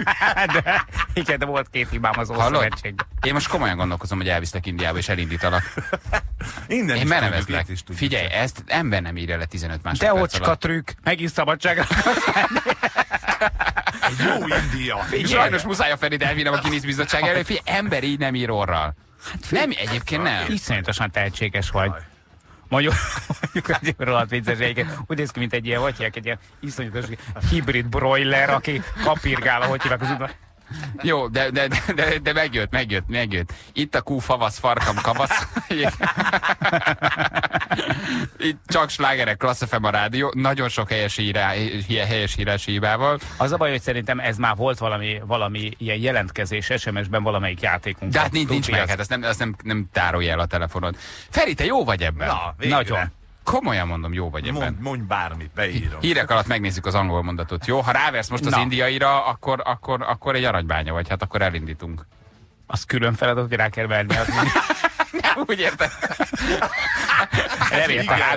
de, igen, de volt két hibám az? Ószövetségben. Én most komolyan gondolkozom, hogy elviszlek Indiába és elindítalak. Innen Én menevezlek. Figyelj, ezt ember nem írja le 15 De másodperc ocska alatt. trükk, megint szabadságra. Egy jó India. Sajnos muszáj a Ferit elvinnem a Guinness bizottság elé. Figyelj, ember így nem ír orral. Nem, egyébként nem. Iszonyatosan tehetséges vagy. Mondjuk, mondjuk egy rohadt vicces egyébként. Úgy néz ki, mint egy ilyen, hívják, egy ilyen iszonyatos hibrid broiler, aki kapirgál, ahogy hívják az udvar. Jó, de, de, de, de megjött, megjött, megjött. Itt a kú, favasz, farkam, kavasz. Itt csak slágerek, klassz FM a rádió, nagyon sok helyes, írá, helyes írás hibával. Az a baj, hogy szerintem ez már volt valami, valami ilyen jelentkezés SMS-ben valamelyik játékunk. De hát nincs, nincs meg, hát ezt nem, ezt nem, nem tárolja el a telefonod. Feri, te jó vagy ebben? Na, végre. Nagyon. Komolyan mondom, jó vagy ebben. Mond, mondj bármit, beírom. Hírek alatt megnézzük az angol mondatot, jó? Ha ráversz most az Na. indiaira, akkor, akkor, akkor egy aranybánya vagy, hát akkor elindítunk. Az külön feladat, hogy rá kell venni. Az Nem, úgy nem értem.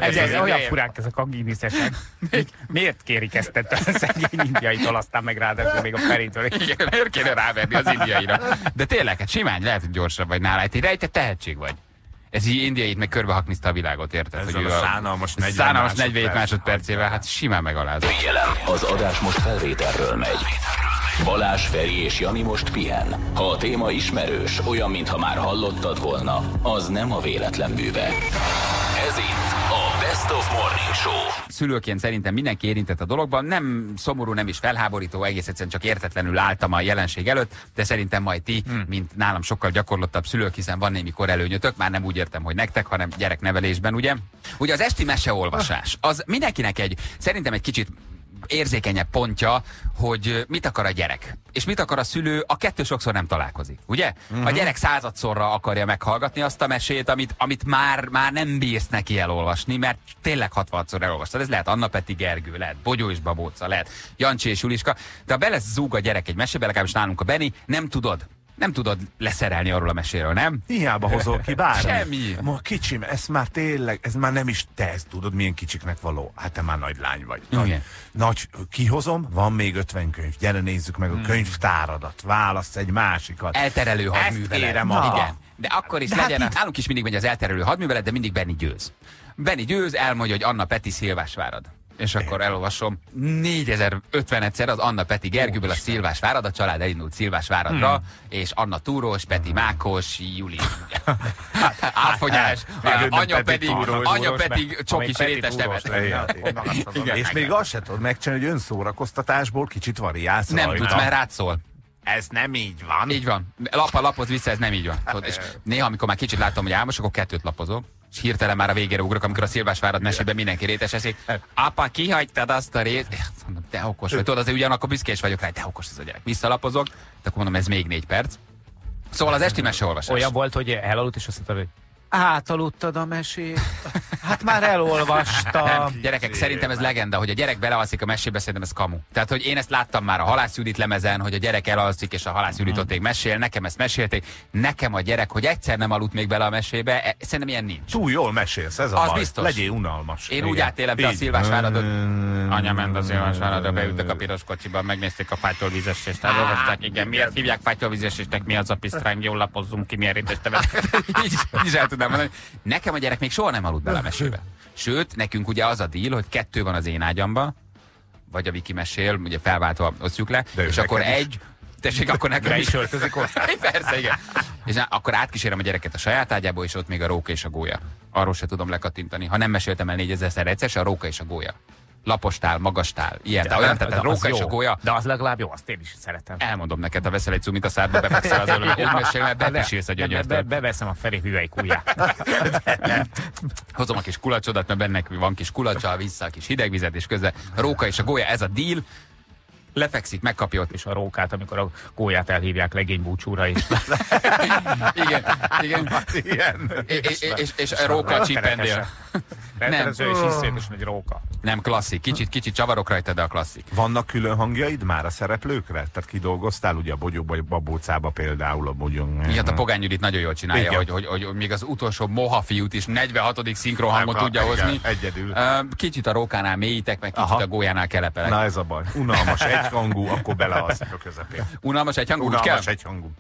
Ez, ez olyan furák ezek a giniszesek. Miért kérik ezt a szegény indiaitól, aztán meg ráadásul még a Feritől. Igen, miért kéne rávenni az indiaira? De tényleg, hát simán lehet, hogy gyorsabb vagy nála. Hát egy rejtett tehetség vagy. Ez így indiait meg körbehakniszta a világot, érted? Ezzel Hogy ő a szánalmas 40 szánalmas 47 másodperc. másodpercével, hát simán megalázó. Figyelem, az adás most felvételről megy. Balázs, Feri és Jani most pihen. Ha a téma ismerős, olyan, mintha már hallottad volna, az nem a véletlen műve. Ez itt a Best of Morning Show. Szülőként szerintem mindenki érintett a dologban, nem szomorú, nem is felháborító, egész egyszerűen csak értetlenül álltam a jelenség előtt, de szerintem majd ti, hmm. mint nálam sokkal gyakorlottabb szülők, hiszen van némi korelőnyötök, már nem úgy értem, hogy nektek, hanem gyereknevelésben, ugye? Ugye az esti meseolvasás, az mindenkinek egy, szerintem egy kicsit érzékenyebb pontja, hogy mit akar a gyerek, és mit akar a szülő, a kettő sokszor nem találkozik, ugye? Uh-huh. A gyerek századszorra akarja meghallgatni azt a mesét, amit, amit már, már nem bírsz neki elolvasni, mert tényleg 60-szor elolvastad. Ez lehet Anna Peti Gergő, lehet Bogyó és Babóca, lehet Jancsi és Juliska, de ha bele zúg a gyerek egy mesébe, legalábbis nálunk a Beni, nem tudod, nem tudod leszerelni arról a meséről, nem? Hiába hozol ki bármi. Semmi. Ma kicsim, ez már tényleg, ez már nem is te, ezt tudod, milyen kicsiknek való. Hát te már nagy lány vagy. Nagy, Igen. nagy, kihozom, van még 50 könyv, gyere nézzük meg a Hmm. könyvtáradat, válasz egy másikat. Elterelő Ezt hadművelet. kérem, aha. Igen. De akkor is De hát legyen, itt- nálunk is mindig megy az elterelő hadművelet, de mindig Benni győz. Benni győz, elmondja, hogy Anna Peti Szilvásvárad. És akkor elolvasom 4050 egyszer az Anna Peti Gergőből a Szilvásvárad, a család elindult Szilvásváradra, Hmm. és Anna Túrós, Peti Mákos, Juli. Átfogyás, anya Peti pedig, Túrós, anya Túrós, pedig mert- csokis Peti rétes. Igen. És még azt se tudod megcsinálni, hogy önszórakoztatásból kicsit variálsz Nem tudsz, mert rád szól. Ez nem így van. Így van. Lap lapot vissza, ez nem így van. Tudod, és néha, amikor már kicsit látom, hogy álmos, akkor kettőt lapozok. És hirtelen már a végére ugrok, amikor a Szilvásvárad mesében mindenki rétes. Apa, kihagytad azt a rét? Mondom, te okos vagy. Tudod, azért ugyanakkor büszkés vagyok rá, de okos ez a gyerek. Visszalapozok, de akkor mondom, ez még négy perc. Szóval az esti meseolvasás. Olyan volt, hogy elaludt, és azt mondta, hogy átaludtad a mesét. Hát már elolvastam. Nem, gyerekek, szerintem ez legenda, hogy a gyerek belealszik a mesébe, szerintem ez kamu. Tehát, hogy én ezt láttam már a Halász Judit lemezen, hogy a gyerek elalszik, és a Halász Judit ott még mesél, nekem ezt mesélték. Nekem a gyerek, hogy egyszer nem aludt még bele a mesébe, e- szerintem ilyen nincs. Túl jól mesélsz, ez a Az baj. biztos. Legyél unalmas. Én úgy átélem be a Így. Szilvásváradot. Mm. Anya ment a Szilvásváradra, beültek a piros kocsiba, megnézték a fájtól vízesést, elolvasták, igen, miért hívják fájtól vízesésnek, mi az a pisztrány, jól lapozzunk ki, milyen rétes tevet. így, így is el tudnám mondani. Nekem a gyerek még soha nem aludt bele a mesébe. Sőt, nekünk ugye az a deal, hogy kettő van az én ágyamba, vagy a Viki mesél, ugye felváltva osztjuk le, De és akkor egy, tessék, akkor nekem is öltözik hozzá. Persze, igen. És akkor átkísérem a gyereket a saját ágyába, és ott még a róka és a gólya. Arról se tudom lekattintani. Ha nem meséltem el négyezer egyszer, se a róka és a gólya. Lapostál, magastál, ilyen. De, olyan, tehát róka és a gólya. De az legalább jó, azt én is szeretem. Elmondom neked, ha veszel egy cumit a szádba, befekszel az mesél, mert bepisélsz a gyönyörtől. Beveszem a Feri hüvelykújját. Hozom a kis kulacsodat, mert benne van kis kulacsa, vissza a kis hidegvizet, és közben a róka és a gólya, ez a deal. Lefekszik, megkapja ott, És a rókát, amikor a gólyát elhívják legénybúcsúra is. igen, igen. Ilyen. És, és, és a róka a csípendél. Rendező és iszonyatosan egy róka. Nem klasszik, kicsit, kicsit csavarok rajta, de a klasszik. Vannak külön hangjaid már a szereplőkre? Tehát kidolgoztál ugye a Bogyóba, vagy Babócába például a Bogyong. Igen, a Pogány Judit nagyon jól csinálja, Igen. hogy, hogy, hogy, még az utolsó moha fiút is 46. szinkronhangot Nem, tudja igen, hozni. egyedül. Kicsit a rókánál mélyítek, meg kicsit Aha. a gólyánál kelepelek. Na ez a baj. Unalmas egyhangú, akkor belealszik a közepén. Unalmas egy hangú, úgy kell? Unalmas egyhangú.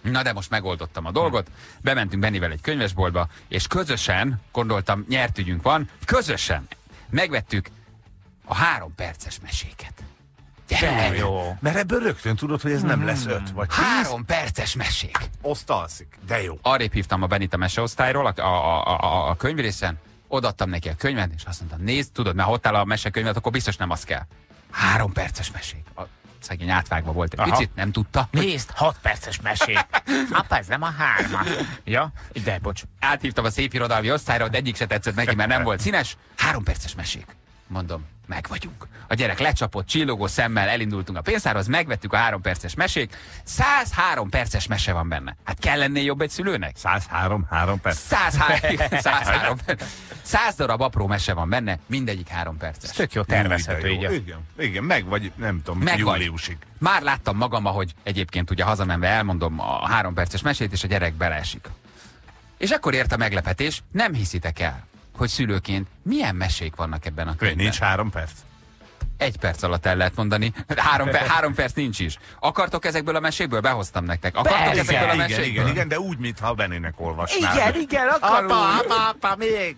Na de most megoldottam a dolgot, bementünk Bennivel egy könyvesboltba, és közösen, gondoltam, nyert ügyünk van, közösen megvettük a három perces meséket. Gyere! Jó. Mert ebből rögtön tudod, hogy ez nem lesz öt vagy tíz. Három perces mesék. Oszt alszik. De jó. Arrébb hívtam a Benit a meseosztályról, a, a, a, a, a könyvrészen, odaadtam neki a könyvet, és azt mondtam, nézd, tudod, mert ha ott áll a mesekönyvet, akkor biztos nem az kell. Három perces mesék. A, szegény átvágva volt egy Aha. picit, nem tudta. Nézd, 6 perces mesé. Apa, ez nem a hárma. Ja, de bocs. Áthívtam a szép irodalmi osztályra, de egyik se tetszett neki, mert nem volt színes. Három perces mesék. Mondom, meg vagyunk. A gyerek lecsapott, csillogó szemmel elindultunk a pénztárhoz, megvettük a három perces mesék. 103 perces mese van benne. Hát kell lennél jobb egy szülőnek? 103, 3 perc. 103, 103. 100 darab apró mese van benne, mindegyik három perces. Ez tök jó tervezhető Jó, így. Igen, igen, meg vagy, nem tudom, Meg vagy. júliusig. Már láttam magam, ahogy egyébként ugye hazamenve elmondom a három perces mesét, és a gyerek beleesik. És akkor ért a meglepetés, nem hiszitek el, hogy szülőként milyen mesék vannak ebben a könyvben. Nincs három perc. Egy perc alatt el lehet mondani. Három, per, három perc nincs is. Akartok ezekből a mesékből? Behoztam nektek. Akartok Persze. ezekből a Igen, mesékből? igen, igen, de úgy, mintha Benének olvasnál. Igen, igen, akarunk. Apa, apa, apa, még.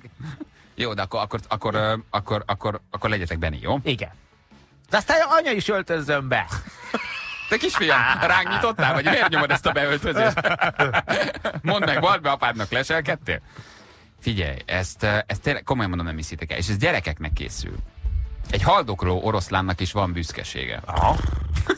Jó, de akkor, akkor, akkor, akkor, akkor, akkor legyetek Benni, jó? Igen. De aztán anya is öltözzön be. Te kisfiam, ránk nyitottál, vagy miért nyomod ezt a beöltözést? Mondd meg, vald be apádnak, leselkedtél? Figyelj, ezt, ö, ezt tényleg komolyan mondom, nem hiszitek el, és ez gyerekeknek készül. Egy haldokló oroszlánnak is van büszkesége. Aha.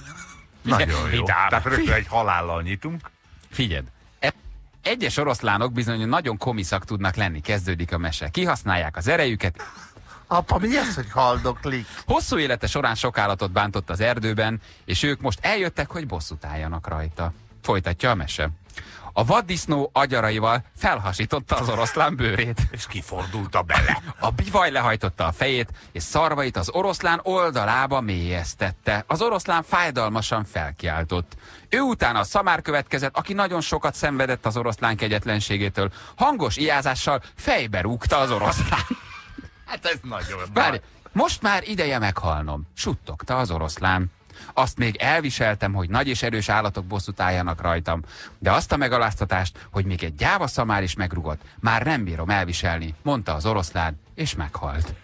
Nagyon jó. Vidám. Tehát rögtön egy halállal nyitunk. Figyeld, e- egyes oroszlánok bizony nagyon komiszak tudnak lenni, kezdődik a mese. Kihasználják az erejüket, Apa, mi az, hogy haldoklik? Hosszú élete során sok állatot bántott az erdőben, és ők most eljöttek, hogy bosszút álljanak rajta. Folytatja a mese. A vaddisznó agyaraival felhasította az oroszlán bőrét. És kifordulta bele. A bivaj lehajtotta a fejét, és szarvait az oroszlán oldalába mélyeztette. Az oroszlán fájdalmasan felkiáltott. Ő utána a szamár következett, aki nagyon sokat szenvedett az oroszlán kegyetlenségétől. Hangos ijázással fejbe rúgta az oroszlán. Hát ez nagyon Várj, most már ideje meghalnom, suttogta az oroszlán. Azt még elviseltem, hogy nagy és erős állatok bosszút álljanak rajtam, de azt a megaláztatást, hogy még egy gyáva szamár is megrugott, már nem bírom elviselni, mondta az oroszlán, és meghalt.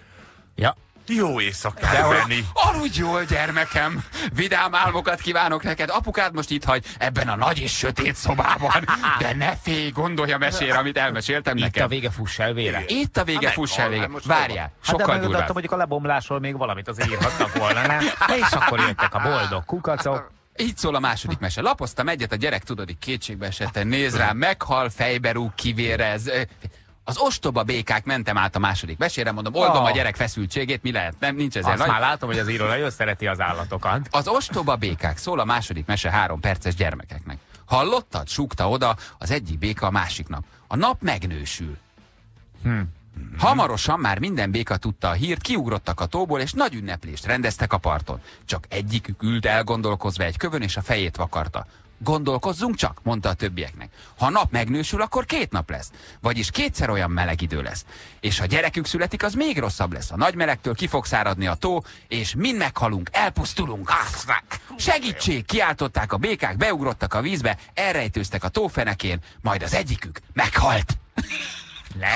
Ja. Jó éjszakát, Benni. Aludj jól, gyermekem! Vidám álmokat kívánok neked! Apukád most itt hagy ebben a nagy és sötét szobában. De ne félj, gondolj a mesére, amit elmeséltem Itt nekem. a vége fuss el vére. Itt a vége, Hát fuss el hát most Várjál, Hát de sokkal durvább. mondjuk a lebomlásról még valamit az írhatnak volna, nem? És akkor jöttek a boldog kukacok. Így szól a második mese. Lapoztam egyet, a gyerek tudod, így kétségbe esetten néz rá, meghal, fejbe rúg, kivérez. Az ostoba békák mentem át a második mesére, mondom, oldom Ah. a gyerek feszültségét, mi lehet, nem, nincs ezzel Azt nagy. már látom, hogy az író nagyon szereti az állatokat. Az ostoba békák szól a második mese három perces gyermekeknek. Hallottad? Súgta oda az egyik béka a másiknak. A nap megnősül. Hamarosan már minden béka tudta a hírt, kiugrottak a tóból, és nagy ünneplést rendeztek a parton. Csak egyikük ült elgondolkozva egy kövön, és a fejét vakarta. Gondolkozzunk csak, mondta a többieknek. Ha a nap megnősül, akkor két nap lesz. Vagyis kétszer olyan meleg idő lesz. És ha gyerekük születik, az még rosszabb lesz. A nagy melegtől ki fog száradni a tó, és mind meghalunk, elpusztulunk. Segítség! Kiáltották a békák, beugrottak a vízbe, elrejtőztek a tófenekén, majd az egyikük meghalt.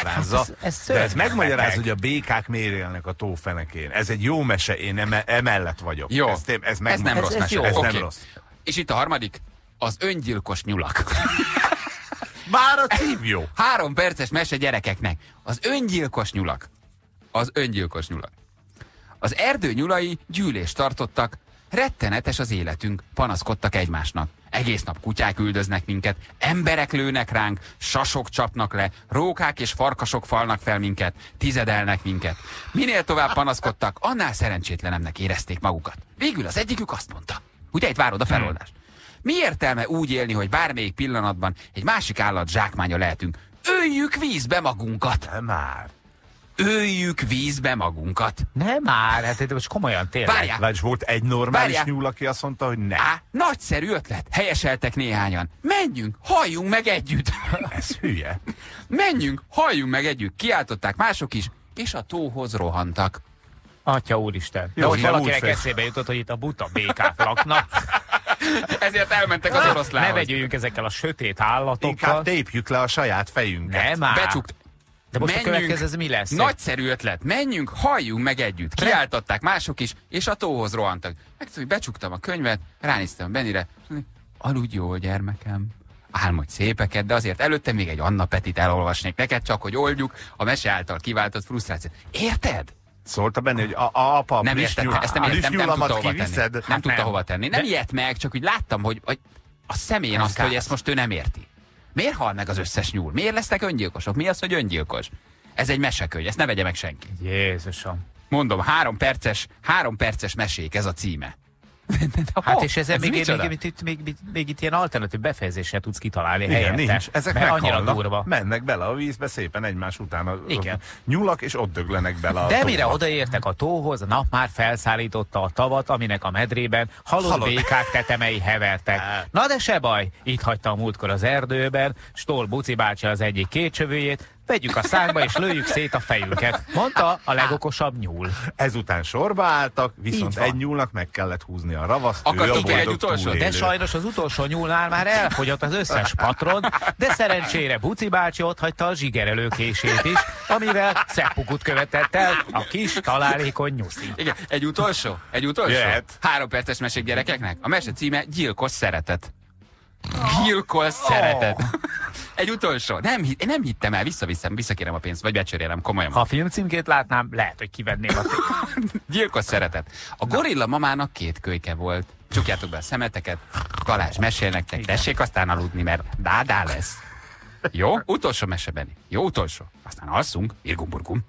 Rázza. Ez, ez De ez szörnyű megmagyaráz, hogy a békák miért élnek a tófenekén. Ez egy jó mese, én eme, emellett vagyok. Jó, Ez, ez, ez nem Ez- rossz ez mese. jó. Ez Oké. nem rossz. És itt a harmadik, az öngyilkos nyulak. Már a cím jó. Három perces mese gyerekeknek. Az öngyilkos nyulak. Az öngyilkos nyulak. Az erdő nyulai gyűlést tartottak. Rettenetes az életünk, panaszkodtak egymásnak. Egész nap kutyák üldöznek minket, emberek lőnek ránk, sasok csapnak le, rókák és farkasok falnak fel minket, tizedelnek minket. Minél tovább panaszkodtak, annál szerencsétlenemnek érezték magukat. Végül az egyikük azt mondta. Ugye itt várod a feloldást. Mi értelme úgy élni, hogy bármelyik pillanatban egy másik állat zsákmánya lehetünk? Öljük vízbe magunkat! Nem már. Öljük vízbe magunkat! Nem már, hát itt most komolyan tényleg. Várjál! Volt egy normális Várjál. nyúl, aki azt mondta, hogy ne. Á, nagyszerű ötlet! Helyeseltek néhányan. Menjünk, halljunk meg együtt! Ez hülye. Menjünk, halljunk meg együtt! Kiáltották mások is, és a tóhoz rohantak. Atya úristen. De Jó, hogy nem valakinek eszébe jutott, hogy itt a buta békák laknak. Ezért elmentek az Ne oroszlánhoz. vegyüljünk ezekkel a sötét Inkább állatokkal. tépjük le a saját fejünket. Nem már. Becsukt. De most Menjünk. a következő ez mi lesz? Nagyszerű ötlet. Menjünk, halljunk meg együtt. Kiáltották mások is, és a tóhoz rohantak. Meg hogy becsuktam a könyvet, ránéztem Benire. Aludj jól, gyermekem. Álmodj szépeket, de azért előtte még egy Anna Petit elolvasnék neked, csak hogy oldjuk a mese által kiváltott frusztrációt. Érted? Szólta benne, hogy a, a apa Nem értette, ezt nem, a értem, nem tudta hova kiviszed? tenni. Nem tudta nem. hova tenni. Nem De- ilyet meg, csak úgy láttam, hogy, hogy a szemén azt, hogy gáz. ezt most ő nem érti. Miért hal meg az összes nyúl? Miért lesznek öngyilkosok? Mi az, hogy öngyilkos? Ez egy mesekönyv, ezt ne vegye meg senki. Jézusom. Mondom, három perces, három perces mesék, ez a címe. Hát és ezzel ez még, még, még, még, még, még, még itt ilyen alternatív befejezéssel tudsz kitalálni Igen, helyette. nincs. Ezek mert annyira durva. mennek bele a vízbe szépen egymás után a, Igen. nyulak, és ott döglenek bele a De tóba. mire odaértek a tóhoz, a nap már felszállította a tavat, aminek a medrében halott Halott. békák tetemei hevertek. Na de se baj, itt hagyta a múltkor az erdőben, Stól Buci bácsi az egyik kétcsövőjét, vegyük a szánkba és lőjük szét a fejünket, mondta a legokosabb nyúl. Ezután sorba álltak, viszont egy nyúlnak meg kellett húzni a ravaszt, ő a Akartok egy utolsót? túlélő. De sajnos az utolsó nyúlnál már elfogyott az összes patron, de szerencsére Buci bácsi ott hagyta a zsigerelőkését is, amivel szeppukut követett el a kis találékony nyuszi. Igen, egy utolsó? Egy utolsó? Jöhet. Három perces mesék gyerekeknek? A mese címe Gyilkos szeretet. Gyilkos szeretet. Egy utolsó. Nem, én nem hittem el, visszaviszem, visszakérem a pénzt, vagy becserélem, komolyan. Ha a filmcímkét látnám, lehet, hogy kivenném a Gyilkos szeretet. A gorilla mamának két kölyke volt. Csukjátok be a szemeteket, Balázs mesél nektek, Igen. tessék aztán aludni, mert dádá lesz. Jó? Utolsó mese, Benni. Jó, utolsó. Aztán alszunk, irgumburgum.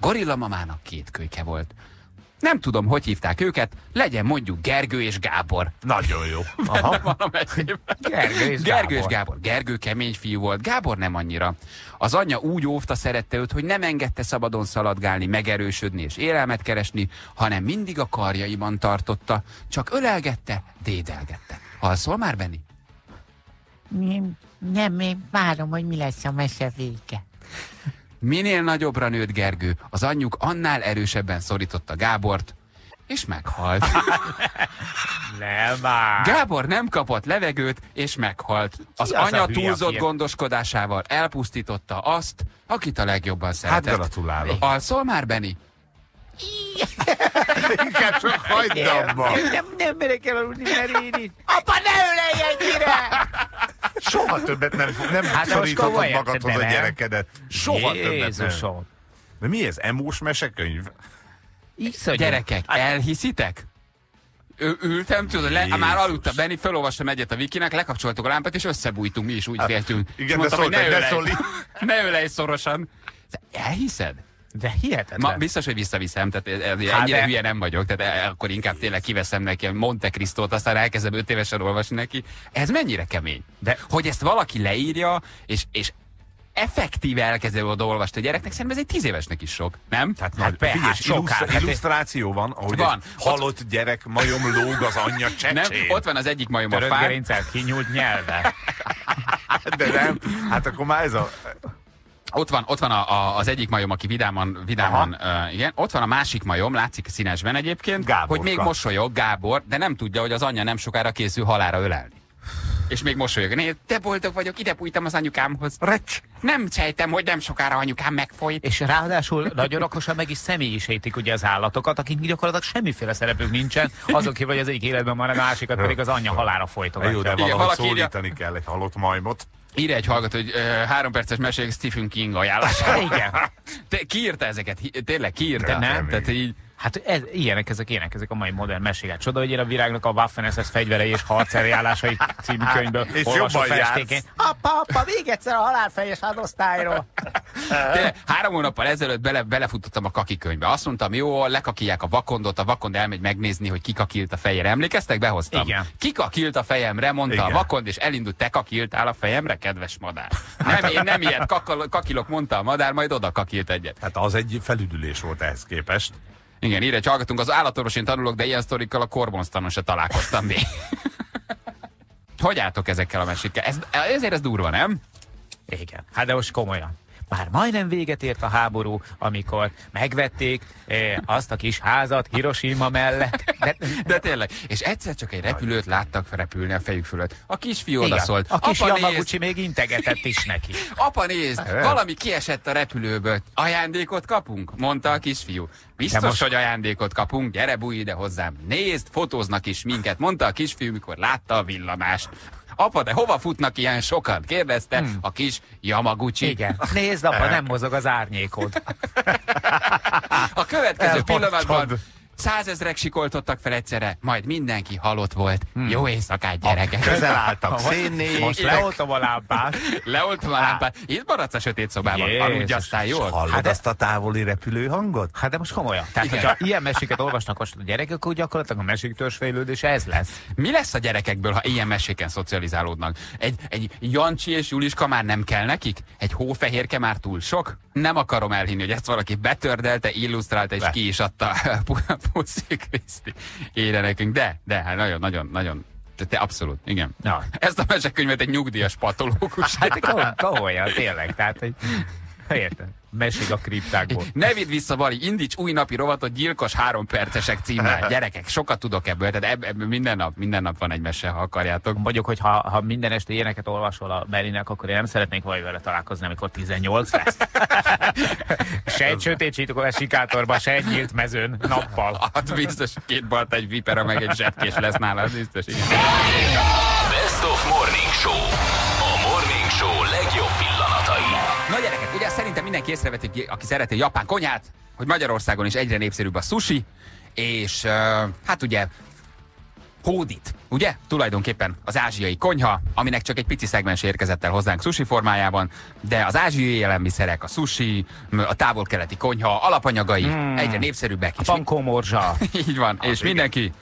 Gorilla mamának két kölyke volt. Nem tudom, hogy hívták őket, legyen mondjuk Gergő és Gábor. Nagyon jó. Aha. Van a mesében. Gergő és Gergő és Gábor. Gábor. Gergő kemény fiú volt, Gábor nem annyira. Az anyja úgy óvta, szerette őt, hogy nem engedte szabadon szaladgálni, megerősödni és élelmet keresni, hanem mindig a karjaiban tartotta, csak ölelgette, dédelgette. Alszol már, Benni? Nem, nem, én várom, hogy mi lesz a mese vége. Minél nagyobbra nőtt Gergő, az anyjuk annál erősebben szorította Gábort, és meghalt. Nem már. Gábor nem kapott levegőt, és meghalt. Az az anya túlzott gondoskodásával elpusztította azt, akit a legjobban Hát szeretett. gratulálok. Alszol már, Benni? Inkább csak hagyd abba. Nem, nem merek elaludni, mert én is. Apa, ne ölelj ennyire! Soha többet nem, nem Hát szoríthatod magadhoz a gyerekedet. Soha többet nem. Jézusom. De mi ez? Emós mesekönyv? Iszonyú. Gyerekek, elhiszitek? Ő, ültem, tudod, le, már aludtam Benni, felolvastam egyet a Wikinek, lekapcsoltuk a lámpát, és összebújtunk, mi is úgy féltünk. igen, És de mondtam, hogy ne szólj. ne ölelj szorosan. Elhiszed? De hihetetlen. Ma biztos, hogy visszaviszem, tehát ez- ez- Hát ennyire de- hülye nem vagyok, tehát e- akkor inkább tényleg kiveszem neki a Monte Cristót, aztán elkezdem öt évesen olvasni neki. Ez mennyire kemény? De- Hogy ezt valaki leírja, és, és effektíve elkezdő oda olvasni a gyereknek, szerintem ez egy tíz évesnek is sok, nem? Tehát Hát nagy, figyelj, illusztra- hát- illusztráció van, ahogy Van. egy halott gyerek majom lóg az anyja nem? csecsén. Ott van az egyik majom a fán, kinyúlt nyelve. De nem. Hát akkor már ez a... ott van, ott van a, a, az egyik majom, aki vidáman, vidáman uh, igen, ott van a másik majom, látszik színesben egyébként, Gáborka. hogy még mosolyog Gábor, de nem tudja, hogy az anyja nem sokára készül halára ölelni. És még mosolyog. Né, te boldog vagyok, ide bújtam az anyukámhoz. Recs! Nem sejtem, hogy nem sokára anyukám megfolyt. És ráadásul nagyon okosan meg is személyisítik ugye az állatokat, akik gyakorlatilag semmiféle szerepük nincsen, azon kívül, hogy az egyik életben van, a másikat pedig az anyja halára Jó, de folytogatja. valahogy szólítani kell egy halott majmot. Írja egy hallgató, hogy uh, három perces mesék Stephen King ajánlása. Igen. Te, ki írta ezeket? Tényleg, ki írta? Nem. Tehát így, Hát ez, ilyenek ezek, ilyenek ezek a mai modern meséket. Csoda, hogy én a virágnak a Waffen SS fegyverei és harceljárásai című könyvből És jobban. Apa, apa, még egyszer a halálfejes hadosztályról. Tényleg, három hónappal ezelőtt bele, belefutottam a kaki könyvbe. Azt mondtam, jó, lekakilják a vakondot, a vakond elmegy megnézni, hogy ki kakilt a fejére. Emlékeztek? Behoztam. Igen. Ki kakilt a fejemre, mondta Igen. a vakond, és elindult, te kakiltál a fejemre, kedves madár. Nem, én nem ilyet kakal, kakilok, mondta a madár, majd oda kakilt egyet. Hát az egy felüdülés volt ehhez képest. Igen, írja, hallgatunk, az állatorvosin tanulok, de ilyen sztorikkal a korbonztanon se találkoztam még. hogy álltok ezekkel a mesékkel? Ez, ezért ez durva, nem? Igen. Hát de most komolyan. Már majdnem véget ért a háború, amikor megvették eh, azt a kis házat Hiroshima mellett. De, De tényleg. És egyszer csak egy repülőt láttak repülni a fejük fölött. A kisfiú odaszólt. a kis apa, Yamaguchi nézd, még integetett is neki. apa nézd, valami kiesett a repülőből. Ajándékot kapunk? Mondta a kisfiú. Biztos, most- hogy ajándékot kapunk, gyere bújj ide hozzám. Nézd, fotóznak is minket, mondta a kisfiú, mikor látta a villamást. Apa, de hova futnak ilyen sokan? kérdezte hmm. a kis Yamaguchi. Igen. Nézd, apa, nem mozog az árnyékod. A következő Elhagytad. pillanatban százezrek sikoltottak fel egyszerre, majd mindenki halott volt. Hmm. Jó éjszakát, gyerekek! Közel álltak szénné. Most leoltom a lámpát. Leoltom a lámpát. Itt maradsz a sötét szobában. Jézus. Aludj aztán jól. Hallod Hát azt a távoli repülő hangot? Hát de most komolyan. Tehát, Igen. hogyha ilyen meséket olvasnak most a gyerekek, akkor gyakorlatilag a mesék törzsfejlődése ez lesz. Mi lesz a gyerekekből, ha ilyen meséken szocializálódnak? Egy, egy Jancsi és Juliska már nem kell nekik? Egy hófehérke már túl sok? Nem akarom elhinni, hogy ezt valaki betördelte, illusztrálta és Le. ki is adta Puszi Kriszti ére nekünk. De, de, hát nagyon, nagyon, nagyon te, te abszolút, igen. Na. Ezt a mesekönyvet egy nyugdíjas patológus. Hát kom- komolyan, tényleg. Tehát, hogy érted? Mesék a kriptákból. Ne vidd vissza, Vali, indíts új napi rovatot, gyilkos három percesek címmel. Gyerekek, sokat tudok ebből, tehát ebb, ebből minden nap, minden nap van egy mese, ha akarjátok. Mondjuk, hogy ha, ha minden este ilyeneket olvasol a Merinek, akkor én nem szeretnék vagy vele találkozni, amikor 18 lesz. se egy sötétsító sikátorban, se egy nyílt mezőn, nappal. Hát biztos, két balt, egy vipera, meg egy zsebkés lesz nála, az biztos, igen. Szerintem mindenki észreveti, ki- aki szereti a japán konyhát, hogy Magyarországon is egyre népszerűbb a sushi, és hát ugye hódít, ugye? Tulajdonképpen az ázsiai konyha, aminek csak egy pici szegmens érkezett el hozzánk sushi formájában, de az ázsiai élelmiszerek, a sushi, a távol-keleti konyha, alapanyagai hmm. egyre népszerűbbek. és mi- Pankó morzsa. Így van, és igen. mindenki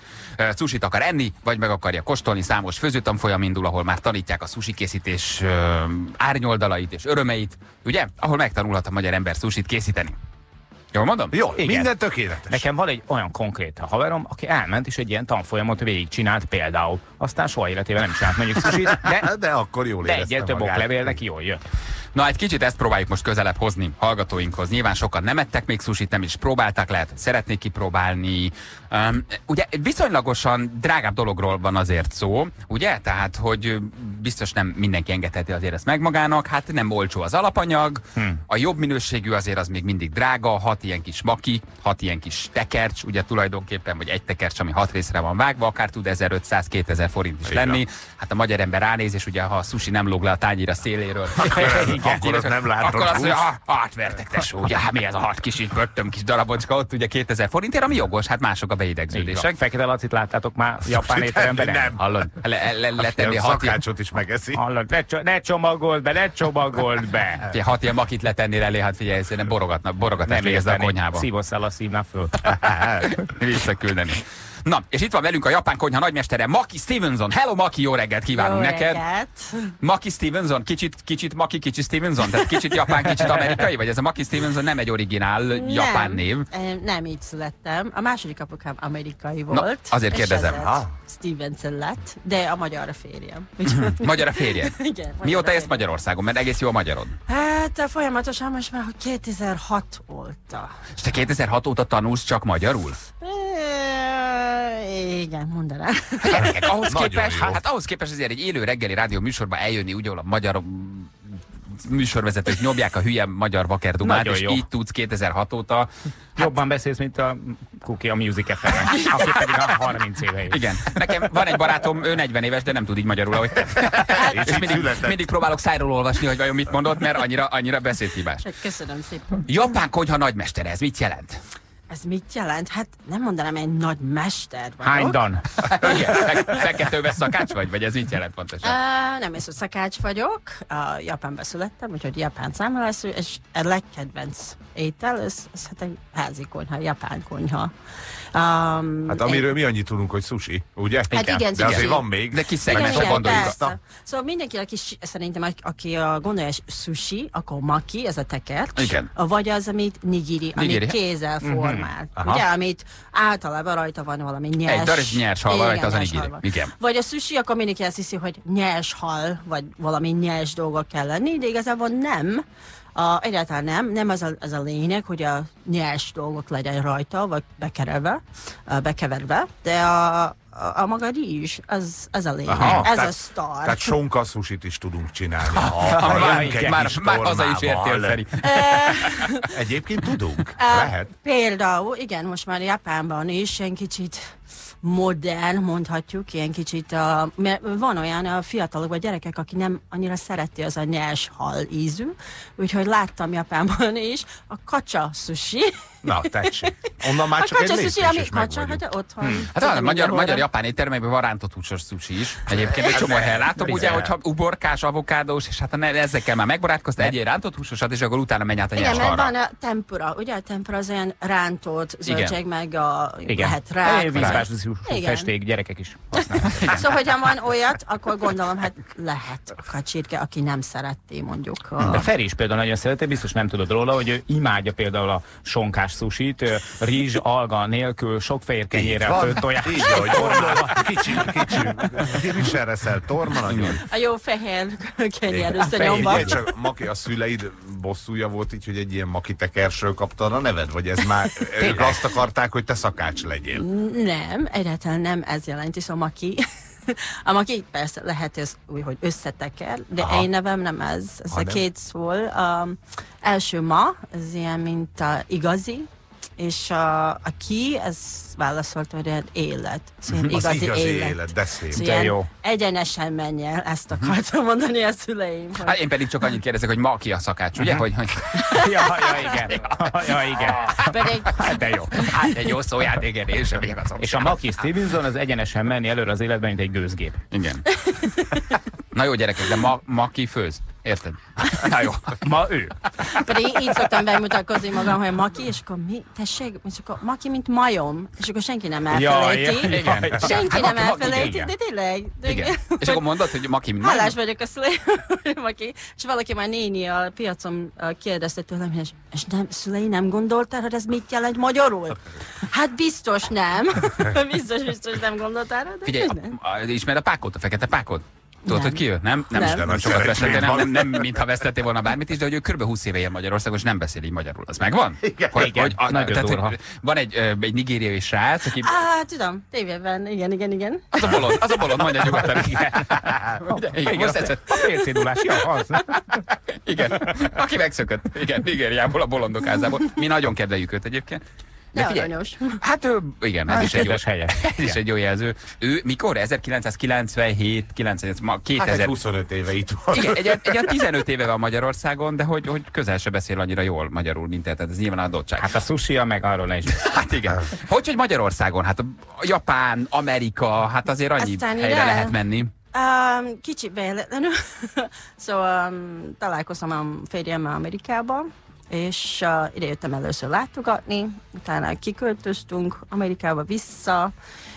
sushit akar enni, vagy meg akarja kóstolni, számos főzőtanfolyam indul, ahol már tanítják a sushi készítés árnyoldalait és örömeit, ugye? Ahol megtanulhat a magyar ember sushit készíteni. Jól mondom? Jó, Igen. minden tökéletes. Nekem van egy olyan konkrét haverom, aki elment és egy ilyen tanfolyamot végigcsinált például. Aztán soha életében nem csinált mondjuk sushit, de, De akkor jól de érezte egyet több magát. oklevél neki jól jött. Na, egy kicsit ezt próbáljuk most közelebb hozni hallgatóinkhoz. Nyilván sokan nem ettek még sushit, nem is próbálták, lehet, szeretnék kipróbálni. Um, ugye viszonylagosan drágább dologról van azért szó, ugye? Tehát, hogy biztos nem mindenki engedheti azért ezt meg magának, hát nem olcsó az alapanyag, hmm. a jobb minőségű azért az még mindig drága, hat ilyen kis maki, hat ilyen kis tekercs, ugye tulajdonképpen, vagy egy tekercs, ami hat részre van vágva, akár tud 1500-2000 forint is Igen. lenni. Hát a magyar ember ránéz, és ugye ha a sushi nem lóg le a tányéra széléről, Akkor az nem látott Akkor azt mondja, hús. ah, átvertek tesó, ugye, hát mi ez a hat kis így kis darabocska, ott ugye 2000 forintért, ami jogos, hát mások a beidegződések. Fekete Lacit láttátok már japán étteremben? Nem. Nem. Hallod? Le, le, A letenni hat ilyen, is megeszi. Hallod, ne, cso- ne csomagold be, ne csomagold be. ugye, hat ilyen makit letennél elé, hát figyelj, szerintem borogatnak, borogatást végezne a konyhába. Szívószállal szívná föl. Visszaküldeni. Na, és itt van velünk a japán konyha nagymestere, Maki Stevenson. Hello, Maki, jó reggelt kívánunk Jó neked. reggelt. Maki Stevenson, kicsit, kicsit Maki, kicsit Stevenson, tehát kicsit japán, kicsit amerikai, vagy ez a Maki Stevenson nem egy originál japán nem, név. eh, Nem így születtem. A második apukám amerikai volt. azért és kérdezem. Ah. Stevenson lett, de a magyar a férjem. Magyar a férjed? Igen, magyar Mióta férjem. Magyarországon? Mert egész jó a magyarod. Hát folyamatosan most már 2006 óta. És te 2006 óta tanulsz csak magyarul? Eh, Igen, mondanám. Gyerekek, ahhoz Nagyon képest, jó. hát ahhoz képest azért egy élő reggeli rádió műsorba eljönni, úgy, ahol a magyar műsorvezetők nyomják a hülye magyar vakerdumát, Nagyon és jó. így tudsz 2006 óta. Jobban beszélsz, mint a Kuki a Music fm aki pedig a 30 éve él. Igen. Nekem van egy barátom, ő 40 éves, de nem tud így magyarul, ahogy te. És És így mindig, született. mindig próbálok szájról olvasni, hogy vajon mit mondott, mert annyira, annyira beszédhibás. Köszönöm szépen. Japán konyha nagymestere, ez mit jelent? Ez mit jelent? Hát nem mondanám, egy nagy mester vagyok. Hány dan? Igen, fe- feketőves szakács vagy, vagy ez mit jelent pontosan? Uh, nem, én szó szakács vagyok, a Japánban születtem, úgyhogy japán számolású, és a legkedvenc étel, ez, ez hát egy házi konyha, japán konyha. Um, Hát amiről mi annyit tudunk, hogy sushi, ugye? Hát igen, De azért sushi. van még. De kis igen, szegmensre igen, gondoljuk. persze. Szóval mindenki, aki szerintem, aki- a gondolja sushi, akkor maki, ez a tekercs. Igen. Vagy az, amit nigiri, Nigiri. amit kézzel formál. Aha. Ugye, amit általában rajta van valami nyers. Egy darab nyers hal rajta, az a nigiri. Igen. Vagy a sushi, akkor mindenki azt hiszi, hogy nyers hal, vagy valami nyers dolgok kell lenni, de igazából nem. A, egyáltalán nem, nem az a, az a lényeg, hogy a nyers dolgok legyen rajta, vagy bekerelve, bekeverve, de a, a, a maga rizs, az, az a lényeg, Aha, ez tehát- a sztar. Tehát sonka sushit is tudunk csinálni. Ah, már, jönk egy már, már haza is értél, Feri. Egyébként tudunk. Lehet. Például, igen, most már Japánban is egy kicsit modern, mondhatjuk, ilyen kicsit, uh, mert van olyan a fiatalok vagy gyerekek, aki nem annyira szereti az a nyers hal ízű, úgyhogy láttam Japánban is a kacsa sushi. Na, tessék. Onnan már A csak egy sushi, ami kacsa, hogy otthon. Hát tudom, van, a magyar, magyar japán éttermekben van rántott húsos sushi is. Egyébként egy csomó helyen látom, ugye, hogyha uborkás, avokádós, és hát ezekkel már megbarátkoztál, egyél rántott húsosat, és akkor utána menj át a Igen, mert van a tempura, ugye a tempura az olyan rántott zöldség, meg a, Igen. lehet rá. Festék, gyerekek is. Szóval, hogyha van olyat, akkor gondolom, hát lehet a kacsirke, aki nem szereti mondjuk. De A... Feri is például nagyon szereti, biztos nem tudod róla, hogy ő imádja például a sonkás sushit, ö, rizs, alga nélkül, sok fehér kenyérrel, Van. főtojás. Így hogy torma, kicsi, kicsi, rizserre szel torma, nagyon. a jó fehér kenyér fehér összenyomva. Igen, csak Maki, a szüleid bosszúja volt így, hogy egy ilyen Maki tekersről kaptad a neved? Vagy ez már, ők azt akarták, hogy te szakács legyél? Nem, egyáltalán nem ez jelenti, szóval maki. A maki persze lehet ez úgy, hogy összeteker, de Aha. én nevem nem ez. Ez Ha, a két szól. Um, első ma, ez ilyen, mint a igazi, és a, a ki, ez válaszolt, hogy ilyen élet. Szóval Az igazi, igazi élet. élet, de szép. Szóval De jó. Egyenesen menj el, ezt akartam mondani a szüleim. Hogy... Hát én pedig csak annyit kérdezek, hogy ma ki a szakács, ugye? Hogy, hogy Ja, ja, igen. Ja, igen. Pedig Hát de jó. hát egy jó szójáték, igen, és az És a Maki Stevenson az egyenesen menni előre az életben, mint egy gőzgép. Igen. Na jó gyerekek, de ma, ma ki főz? Érted? Na jó. Ma ő. Pedig így szoktam bemutatkozni magam, hogy Maki, és akkor mi? Tessék, és akkor Maki, mint majom. És akkor senki nem elfelejti. ja, igen. Senki Hát nem elfelejti, igen. de tényleg. De Igen. És akkor mondod, hogy Maki mint Hálás vagyok a szüleim, Maki. És valaki már néni a piacon kérdezte tőlem, és, és nem, szülei nem gondoltál, hogy ez mit jelent magyarul? Hát biztos nem. biztos, biztos nem gondoltál de Figyelj, ismered a pákot, a fekete pákot? Tudod, hogy ki ő? Nem? Nem, Nem. nem. Sokat vesztettél, nem, nem, nem, mintha vesztettél volna bármit is, de hogy ő kb. 20 éve él Magyarországon, és nem beszél így magyarul. Az megvan? Igen. Hogy, Igen, hogy, a, nagyon tehát, hogy van egy, ö, egy nigériai srác, aki... Á, tudom, tévében, igen, igen, igen. Az a bolond, az a bolond, mondja nyugodtan. Igen, igen, most azt- tetszett. A félcédulás, ja, az. Igen, aki megszökött. Igen, Nigériából, a bolondok házából. Mi nagyon kedveljük őt egyébként. De De figyelj, aranyos. hát ő, igen, ez Hát, is egy jó, helye. ez is egy jó jelző. Ő mikor? 1997, 98, ma Hát 2000. egy 25 éve itt van. Igen, egy, egy, egy 15 éve van Magyarországon, de hogy, hogy közel se beszél annyira jól magyarul, mint te, tehát ez nyilván adottság. Hát a sushi meg arról is. Hát igen. Hogy, hogy Magyarországon? Hát a Japán, Amerika, hát azért annyi Aztán helyre ide- lehet menni. Um, kicsi véletlenül. szóval um, találkoztam a férjemmel Amerikában, és uh, ide jöttem először látogatni, utána kiköltöztünk Amerikába vissza,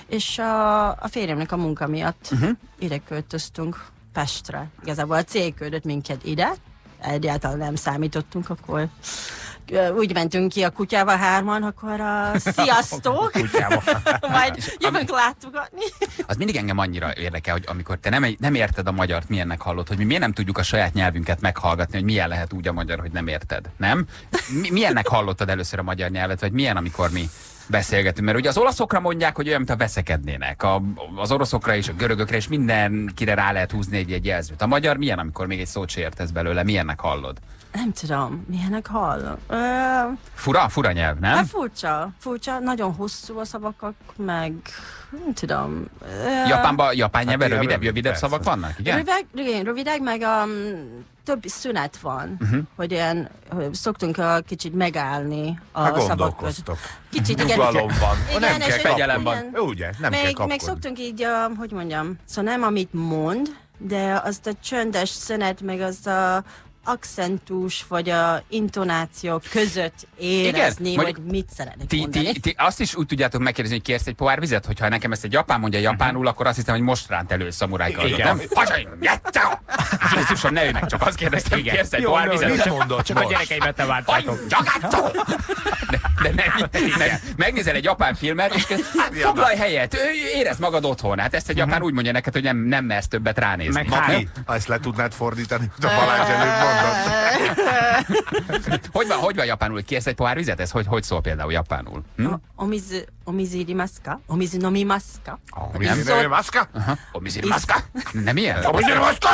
és uh, a férjemnek a munka miatt uh-huh. ide költöztünk Pestre. Igazából a cég küldött minket ide, egyáltalán nem számítottunk, akkor úgy mentünk ki a kutyával hárman, akkor uh, sziasztok! Majd jövünk látogatni. Az mindig engem annyira érdekel, hogy amikor te nem, nem érted a magyart, milyennek hallod, hogy mi miért nem tudjuk a saját nyelvünket meghallgatni, hogy milyen lehet úgy a magyar, hogy nem érted, nem? Mi, milyennek hallottad először a magyar nyelvet, vagy milyen, amikor mi beszélgetünk? Mert ugye az olaszokra mondják, hogy olyan, mintha veszekednének. A, az oroszokra és a görögökre és mindenkire rá lehet húzni egy, egy jelzőt. A magyar milyen, amikor még egy szót se értesz belőle? Milyennek hallod? Nem tudom, milyenek hallom. Ö, Fura? Fura nyelv, nem? hát furcsa, furcsa, nagyon hosszú a szavak, meg nem tudom. Ö, Japánban, japán nyelven ilyen rövidebb, rövid, rövidebb persze. szavak vannak, igen? Rövideg, igen, rövideg, meg um, több szünet van, uh-huh. hogy ilyen, hogy szoktunk uh, kicsit megállni a Hát között. Kicsit igen. Nyugalom van. Igen, nem kell egy- fegyelem van. igen. Jó, Ugye, nem kell Még, kapkodni. még szoktunk így, uh, hogy mondjam, szóval nem amit mond, de azt a csöndes szünet, meg az a akcentus, vagy a intonációk között érezni, Igen, hogy mit szeretnék Ti, mondani. ti, ti, azt is úgy tudjátok megkérdezni, hogy kérsz egy pohár vizet, hogyha nekem ezt egy japán mondja japánul, akkor azt hiszem, hogy most ránt elő szamurájkal. Igen. Nem? Játszá! Jézusom, ne ülj meg, csak azt kérdeztem, hogy kérsz egy pohár vizet. Mit mondott Csak a most? gyerekeimet ne vártátok. Gyagácsó! De, de nem, nem, megnézel egy japán filmet, és kezd, hát, foglalj helyet, ő- érezd magad otthon. Hát ezt egy japán úgy mondja neked, hogy nem, nem mersz többet ránézni. Meg Maki, ha ezt le tudnád fordítani, a Balázs előbb. Hogy van, hogy van japánul? Kérsz egy pohár vizet? Ez hogy, hogy szól például japánul? Hm? O- Omizu, omizu irimasu ka? Omizu nomimasu ka? Mi Viszont- nem maszka? Omizir maszka? Nem ilyen? Omizir maszka?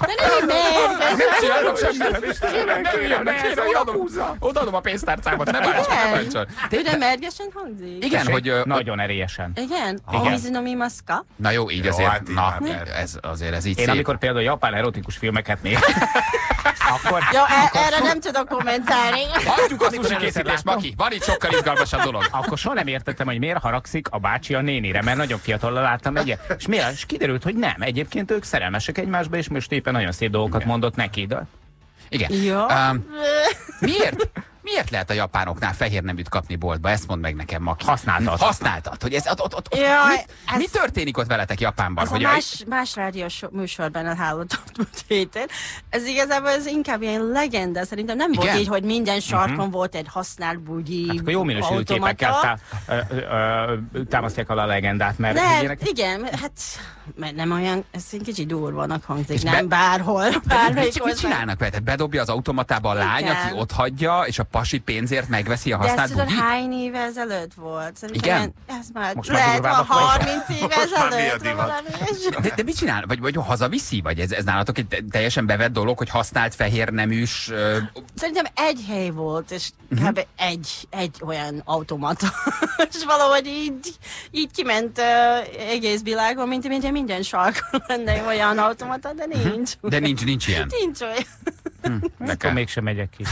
De nem mérges. Nem csinálok semmit. Kérem, ne üljön be, kérem, odaadom, odaadom a pénztárcámat, ne bánts, ne bántson. De mérgesen hangzik. Igen, hogy... Nagyon erélyesen. Igen? Igen. Mizinomi maszka? Na jó, így azért, hát na, ez azért ez így Én amikor például japán erotikus filmeket nézek, akkor Ja, e- erre nem tudok kommentálni. Hagyjuk a sushi készítést. Maki. Van itt sokkal izgalmasabb dolog. akkor soha nem értettem, hogy miért haragszik a bácsi a nénire, mert nagyon fiatal láttam egy, és miért? És kiderült, hogy nem. Egyébként ők szerelmesek egymásba, és most éppen nagyon szép dolgokat mondott neki. De Igen. Ja. Um, miért? Miért lehet a japánoknál fehér neműt kapni boltba? Ezt mondd meg nekem, Maki. Használtat. Használtat. Hogy ez, ott, ott, ott, Jaj, mi, ez- mi történik ott veletek Japánban? A hogy más, más rádiós műsorban hallottam múlt héten. Ez igazából ez inkább ilyen legenda. Szerintem nem volt Igen? így, hogy minden sarkon volt egy használt bugyi hát akkor jó minőségű képekkel tá, ö, ö, ö, támasztják alá a legendát, mert Nem, ilyenek- igen, hát mert nem olyan, ez egy kicsit durvanak hangzik, És nem be- bárhol, bármelyik mit csinálnak vele? Bedobja az automatába a lány, Igen. aki ott hagyja, és a pasi pénzért megveszi a De ez használt tudod, hány éve ezelőtt volt? Szerintem Igen? ilyen- Ez már Most már lehet vagyunk. 30 éve már ezelőtt. valami. De, de mit csinál? Vagy, vagy hazaviszi? Vagy ez, ez nálatok egy te- teljesen bevett dolog, hogy használt fehér neműs... ö, Szerintem egy hely volt, és Mhm. kb. egy, egy olyan automata. és valahogy így, így kiment uh, egész világon, mint, mint minden sarkon lenne olyan automata, de nincs. Mhm. De nincs, nincs ilyen. Nincs olyan. Akkor mégsem megyek ki.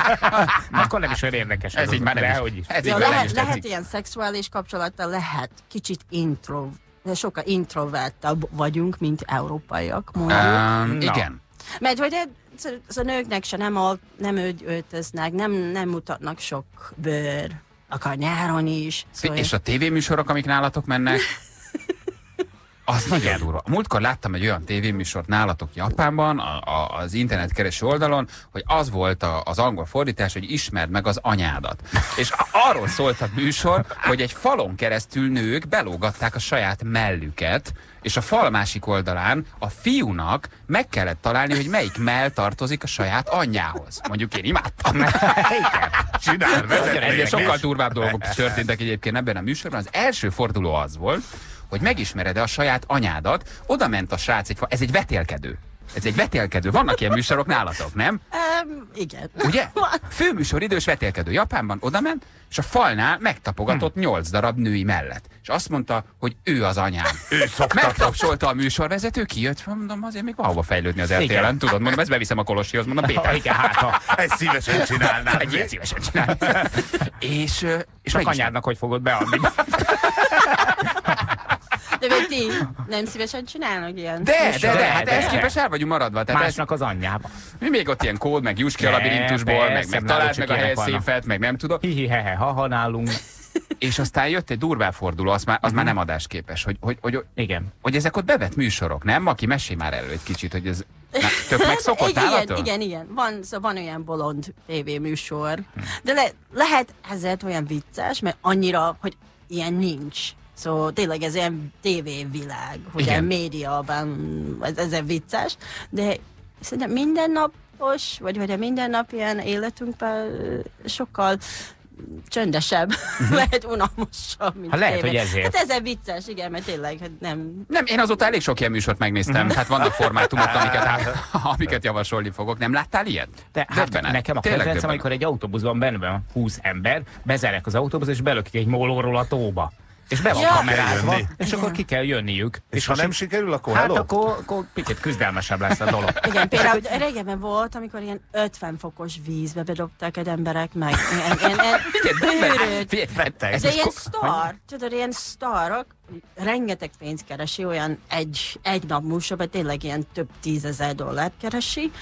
Akkor nem is olyan érdekes. Ez így már nem is. hogy is. Ez így lehet, lehet ilyen szexuális kapcsolata, lehet kicsit intro, de sokkal introvertabb vagyunk, mint európaiak, mondjuk. Um, igen. Mert hogy ez, a nőknek se nem, al, nem ölt- öltöznek, nem, nem mutatnak sok bőr, akár nyáron is. Szóval És a tévéműsorok, amik nálatok mennek, az nagyon durva. Múltkor láttam egy olyan tévéműsort nálatok Japánban, a, a, az internet kereső oldalon, hogy az volt a, az angol fordítás, hogy ismerd meg az anyádat. És arról szólt a műsor, hogy egy falon keresztül nők belógatták a saját mellüket, és a fal másik oldalán a fiúnak meg kellett találni, hogy melyik mell tartozik a saját anyjához. Mondjuk én imádtam. Csinál, vezet Ennél sokkal durvább dolgok történtek egyébként ebben a műsorban. Az első forduló az volt, hogy megismered-e a saját anyádat. Oda ment a srác, egy fa- ez egy vetélkedő. Ez egy vetélkedő. Vannak ilyen műsorok nálatok, nem? Um, igen. Ugye? Főműsor idős vetélkedő Japánban oda ment, és a falnál megtapogatott nyolc darab női mellett. És azt mondta, hogy ő az anyám. Ő szoktatott. Megtapsolta a műsorvezető, kijött, mondom, azért még valahova fejlődni az. Igen. Tudod, mondom, ezt beviszem a Kolosihoz, mondom, Ha, Péter. igen, hát ha Ezt szívesen csinálnám. Egy ilyet szívesen csinál. és, és csak anyádnak hogy fogod beadni. De ti nem szívesen csinálnak ilyen? De, de, de, De, hát de, ehhez de. képest el vagyunk maradva. Tehát ez, Másnak az anyjába. mi még ott ilyen kód, meg juss ki a labirintusból, meg, meg találd meg a helyszínfet, meg nem tudom. Hihi, hehe, ha, ha nálunk. És aztán jött egy durvább forduló, az már, az Mhm. már nem adásképes, hogy, hogy, hogy, Igen. hogy ezek ott bevett műsorok, nem? Aki mesélj már elő egy kicsit, hogy ez na, tök megszokott igen, nálatok? igen, igen. Van, szóval van olyan bolond tévéműsor. De le, lehet ezért olyan vicces, mert annyira, hogy ilyen nincs. Szóval tényleg ez ilyen tévévilág, hogy Igen. a médiában ez, ez egy vicces, de szerintem mindennapos, vagy hogy a mindennapi ilyen életünkben sokkal csöndesebb, lehet unalmasabb, mint Hát lehet, tévé. hogy ezért. Hát ezzel vicces, igen, mert tényleg hát nem, Nem, én azóta elég sok ilyen műsort megnéztem, hát vannak formátumok, amiket, amiket javasolni fogok. Nem láttál ilyet? De hát Döbbenet. nekem a kedvencem, amikor egy autóbuszban benne van 20 ember, bezárják az autóbusz, és belökik egy mólóról a tóba. És be van Ja. kamerázva, és akkor ki kell jönniük. És ha nem sikerül, akkor Hát hello? akkor, akkor picit küzdelmesebb lesz a dolog. Igen, például régebben volt, amikor ilyen 50 fokos vízbe bedobták egy emberek meg. Ilyen, ilyen, ilyen Figyelj, De ilyen sztar, tudod, ilyen sztarok, rengeteg pénzt keresi, olyan egy, egy nap műsorban tényleg ilyen több tízezer dollárt keresi,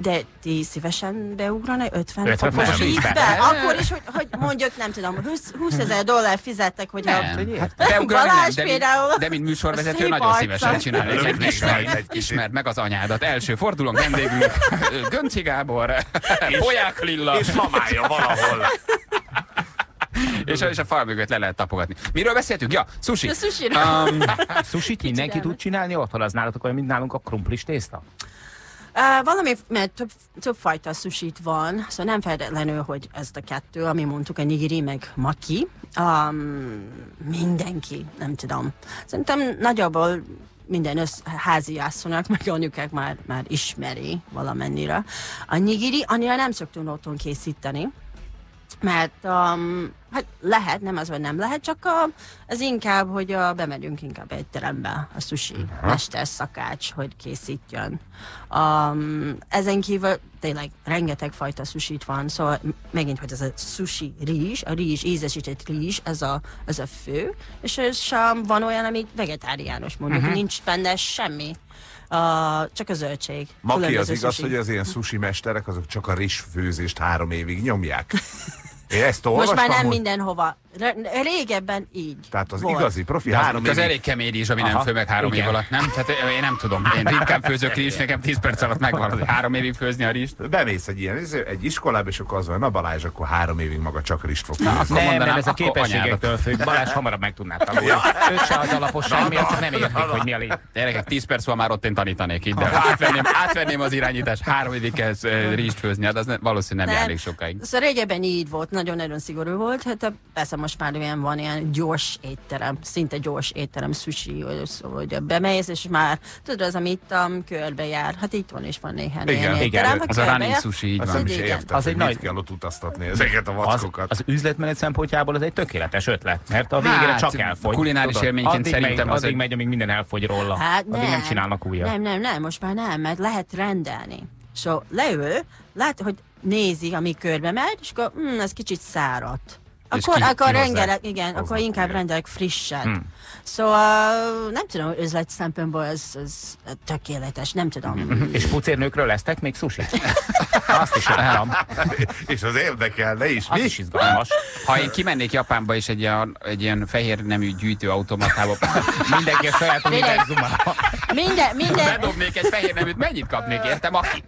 de ti szívesen beugranak 50, 50 fokos vízbe? Akkor is, hogy, hogy mondjuk, nem tudom, 20 20 ezer dollár fizettek, hogy a... Nem, hát beugrani nem, Balázs de, például mint, de mint műsorvezető nagyon arca. szívesen is ismerd, ismerd meg az anyádat. Első fordulón vendégünk Gönci Gábor, Poják Lilla, És mamája valahol. És, a- és a fal mögött le lehet tapogatni. Miről beszéltünk? Ja, sushi. A sushi Um, Sushit mindenki tud csinálni otthon, az nálatok olyan, mint nálunk a krumplis tészta? Uh, valami, mert több, több fajta sushit van, szóval nem feltétlenül, hogy ezt a kettő, ami mondtuk, a nigiri meg maki. Um, mindenki, nem tudom. Szerintem nagyjából minden össz, házi asszonyok, meg anyukák már, már ismeri valamennyire. A nigiri annyira nem szoktunk otthon készíteni, mert um, hát lehet, nem az, hogy nem lehet, csak a, az inkább, hogy a, bemegyünk inkább egy terembe, a sushi uh-huh. mester szakács, hogy készítjön. Um, ezen kívül tényleg rengeteg fajta sushit van, szóval megint, hogy ez a sushi rizs, a rizs, ízesített rizs, ez a, ez a fő, és, és um, van olyan, ami vegetáriánus, mondjuk, uh-huh. nincs benne semmi. Uh, csak a zöldség. Maki, az igaz, sushi. hogy az ilyen sushi mesterek, azok csak a rizsfőzést három évig nyomják. Én ezt Most olvastam, már nem hogy- mindenhova. Régebben így Tehát az volt. igazi profi De az, három az elég kemény rizs, ami nem Aha, fő meg három év igen. alatt, nem? Tehát én nem tudom. Én ritkán főzök rizs, nekem 10 perc alatt megvan, hogy három évig főzni a rizst. Bemész egy ilyen egy iskolába, és akkor az van, na Balázs, akkor három évig maga csak rizst fog főzni. akkor Nem, mondanám, nem, ez a képességektől függ. Balázs hamarabb meg tudná tanulni. Ők se az alapos semmi, csak nem értik, hogy mi a lényeg. Gyerekek, 10 perc múlva már ott én tanítanék itt, de átvenném, átvenném az irányítást, három évig kezd rizst főzni, hát az valószínűleg nem, elég sokáig. Szóval régebben így volt, nagyon-nagyon szigorú volt, hát persze most már ilyen van ilyen gyors étterem, szinte gyors étterem, sushi, vagy hogy bemész, és már tudod, az, amit um, körbe jár, hát itt van is van néhány Igen, ilyen igen, étterem, Az a running jár. sushi, így Azt van. nem is Igen. értem, Az egy nagy- kell ott utaztatni ezeket a Az, vackokat. az üzletmenet szempontjából ez egy tökéletes ötlet, mert a végére Hát, csak elfogy. kulináris tudod. élményként addig szerintem megy, az addig egy- megy, amíg minden elfogy róla. Hát addig nem, nem. csinálnak újat. Nem, nem, nem, most már nem, mert lehet rendelni. So, leül, lát, hogy nézi, ami körbe megy, és akkor, hm, ez kicsit száradt. Akkor, ki- akkor rendelek, igen, akkor inkább rendelek frisset. Hmm. Szóval nem tudom, hogy üzlet szempontból ez, ez tökéletes, nem tudom. És pucérnőkről lesztek még sushi? Azt is láttam. És az érdekelne is. Az Mi? is izgalmas. Ha én kimennék Japánba és egy, ilyen- egy ilyen fehér nemű gyűjtőautomatába Mindenki a saját univerzumában. Minden, minden, bedobnék egy fehér neműt, mennyit kapnék értem? Aki...